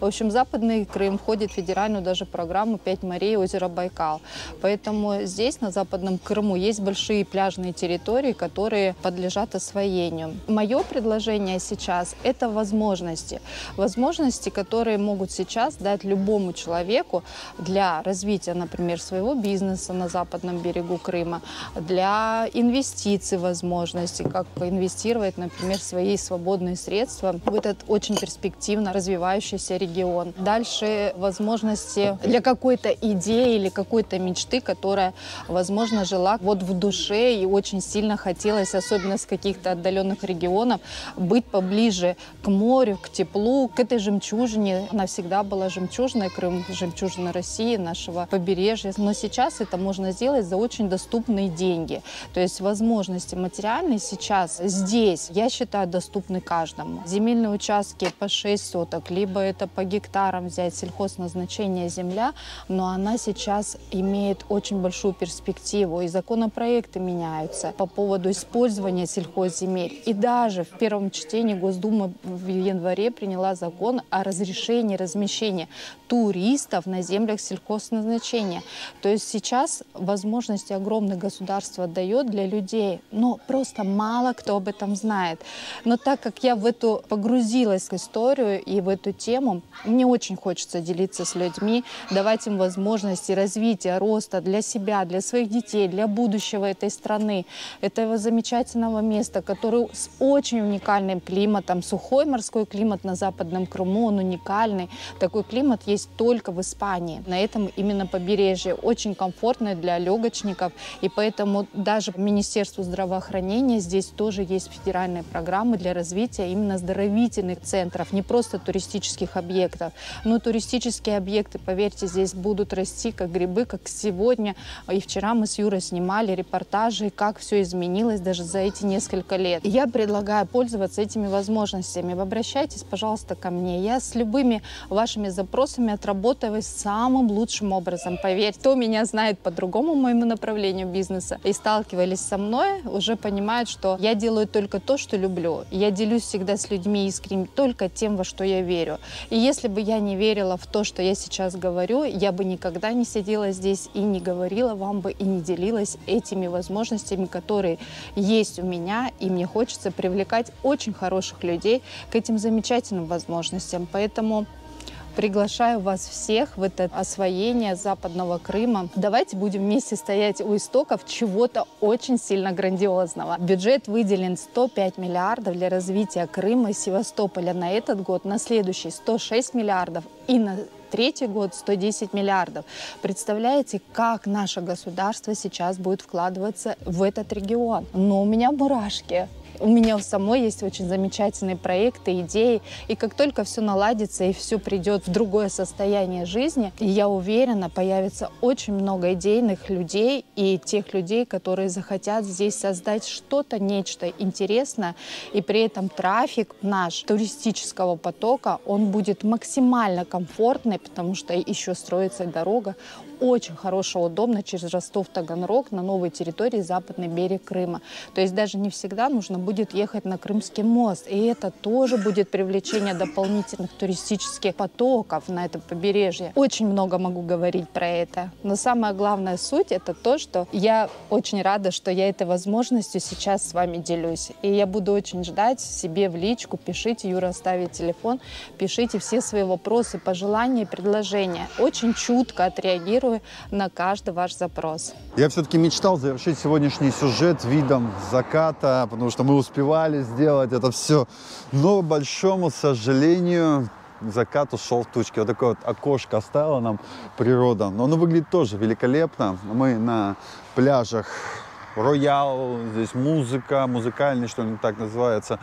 В общем, Западный Крым входит в федеральную даже программу «Пять морей. Озеро Байкал». Поэтому здесь, на Западном Крыму, есть большие пляжные территории, которые подлежат освоению. Мое предложение сейчас – это возможности. Возможности, которые могут сейчас дать любому человеку для развития, например, своего бизнеса на западном берегу Крыма, для инвестиций возможностей, как инвестировать, например, свои свободные средства в этот очень перспективно развивающийся регион. Дальше возможности для какой-то идеи или какой-то мечты, которая, возможно, жила вот в душе и очень сильно хотелось, особенно с каких-то отдаленных регионов, быть поближе к морю, к теплу, к этой жемчужине. Она всегда была жемчужиной, Крым, жемчужина России, нашего побережья. Но сейчас это можно сделать за очень доступные деньги. То есть возможности материальные сейчас здесь, я считаю, доступны каждому. Земельные участки по 6 соток, либо это по гектарам взять сельхозназначение земля, но она сейчас имеет очень большую перспективу, и законопроекты меняются по поводу использования сельхозземель. И даже в первом чтении Госдума в январе приняла закон о разрешении размещения туристов на землях сельхозназначения. То есть сейчас возможности огромное государство дает для людей, но просто мало кто об этом знает. Но так как я в эту погрузилась в историю и в эту тему, мне очень хочется делиться с людьми, давать им возможности развития, роста для себя, для своих детей, для будущего этой страны, этого замечательного места, который с очень уникальным климатом, сухой морской климат на Западном Крыму, он уникальный. Такой климат есть только в Испании, на этом именно побережье, очень комфортное для легочников, и поэтому даже Министерству здравоохранения здесь тоже есть федеральные программы для развития именно оздоровительных центров, не просто туристических объектов. Но туристические объекты, поверьте, здесь будут расти как грибы, как сегодня. И вчера мы с Юрой снимали репортажи, как все изменилось даже за эти несколько лет. Я предлагаю пользоваться этими возможностями. Обращайтесь, пожалуйста, ко мне. Я с любыми вашими запросами отработаю самым лучшим образом. Поверьте, кто меня знает по другому моему направлению бизнеса и сталкивались со мной, уже понимают, что я делаю только то, что люблю. Я делюсь всегда с людьми искренне только тем, во что я верю. И если бы я не верила в то, что я сейчас говорю, я бы никогда не сидела здесь и не говорила вам бы и не делилась этими возможностями, которые есть у меня, и мне хочется привлекать очень хороших людей к этим замечательным возможностям. Поэтому Приглашаю вас всех в это освоение Западного Крыма. Давайте будем вместе стоять у истоков чего-то очень сильно грандиозного. Бюджет выделен 105 миллиардов для развития Крыма и Севастополя на этот год, на следующий 106 миллиардов и на третий год 110 миллиардов. Представляете, как наше государство сейчас будет вкладываться в этот регион? Но у меня мурашки. У меня у самой есть очень замечательные проекты, идеи. И как только все наладится и все придет в другое состояние жизни, я уверена, появится очень много идейных людей и тех людей, которые захотят здесь создать что-то, нечто интересное. И при этом трафик наш туристического потока, он будет максимально комфортный, потому что еще строится дорога очень хорошо, удобно через Ростов-Таганрог на новой территории западный берег Крыма. То есть даже не всегда нужно будет ехать на Крымский мост. И это тоже будет привлечение дополнительных туристических потоков на это побережье. Очень много могу говорить про это. Но самая главная суть это то, что я очень рада, что я этой возможностью сейчас с вами делюсь. И я буду очень ждать себе в личку. Пишите, Юра оставит телефон. Пишите все свои вопросы, пожелания, предложения. Очень чутко отреагирую реагирую на каждый ваш запрос. Я все-таки мечтал завершить сегодняшний сюжет видом заката, потому что мы успевали сделать это все. Но, к большому сожалению, закат ушел в тучки. Вот такое вот окошко оставила нам природа. Но оно выглядит тоже великолепно. Мы на пляжах Роял, здесь музыка, музыкальный, что ли, так называется.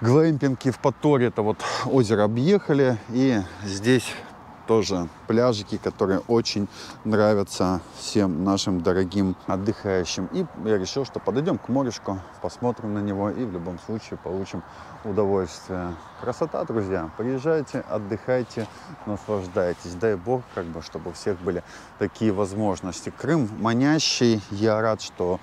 Глэмпинг Евпатория, это вот озеро объехали. И здесь тоже пляжики, которые очень нравятся всем нашим дорогим отдыхающим. И я решил, что подойдем к морюшку, посмотрим на него и в любом случае получим удовольствие. Красота, друзья. Приезжайте, отдыхайте, наслаждайтесь. Дай Бог, как бы, чтобы у всех были такие возможности. Крым манящий. Я рад, что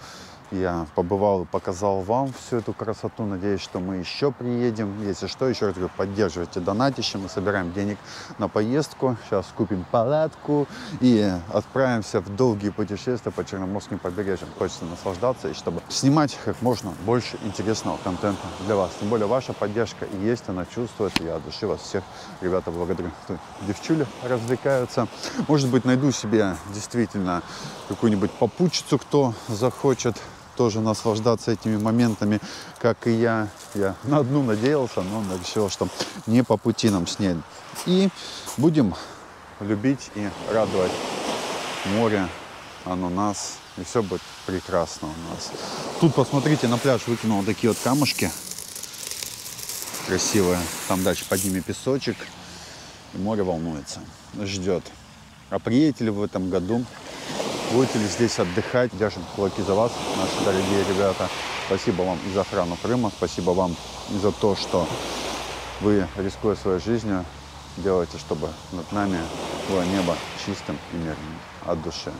я побывал и показал вам всю эту красоту. Надеюсь, что мы еще приедем. Если что, еще раз говорю, поддерживайте донатище. Мы собираем денег на поездку. Сейчас купим палатку и отправимся в долгие путешествия по Черноморским побережьям. Хочется наслаждаться и чтобы снимать как можно больше интересного контента для вас. Тем более ваша поддержка и есть, она чувствует. Я от души вас всех, ребята, благодарю. Тут Девчули развлекаются. Может быть, найду себе действительно какую-нибудь попутчицу, кто захочет тоже наслаждаться этими моментами, как и я. Я на одну надеялся, но решил, что не по пути нам с ней. И будем любить и радовать море, оно нас, и все будет прекрасно у нас. Тут, посмотрите, на пляж выкинул такие вот камушки красивые. Там дальше под ними песочек, и море волнуется, ждет. А приедете ли в этом году Будете ли здесь отдыхать? Держим кулаки за вас, наши дорогие ребята. Спасибо вам и за охрану Крыма, спасибо вам и за то, что вы, рискуя своей жизнью, делаете, чтобы над нами было небо чистым и мирным от души.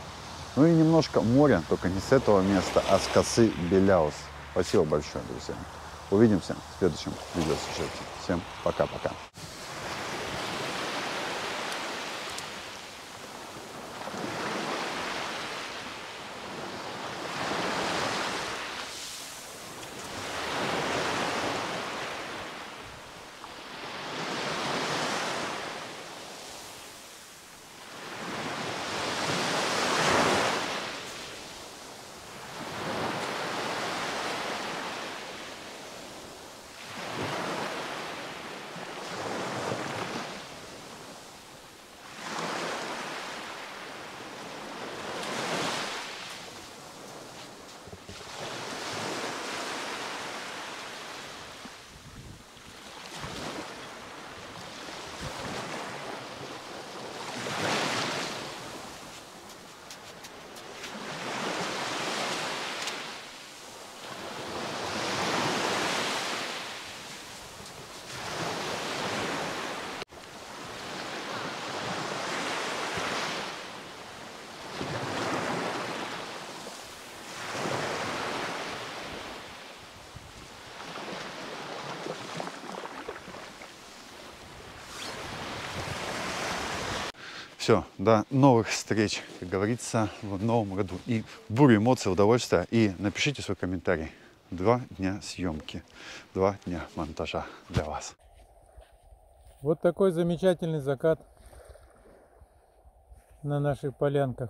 Ну и немножко моря, только не с этого места, а с косы Беляус. Спасибо большое, друзья. Увидимся в следующем видеосюжете. Всем пока-пока. Все, до новых встреч, как говорится, в новом году. И бурю эмоций, удовольствия. И напишите свой комментарий. Два дня съемки, два дня монтажа для вас. Вот такой замечательный закат на наших полянках.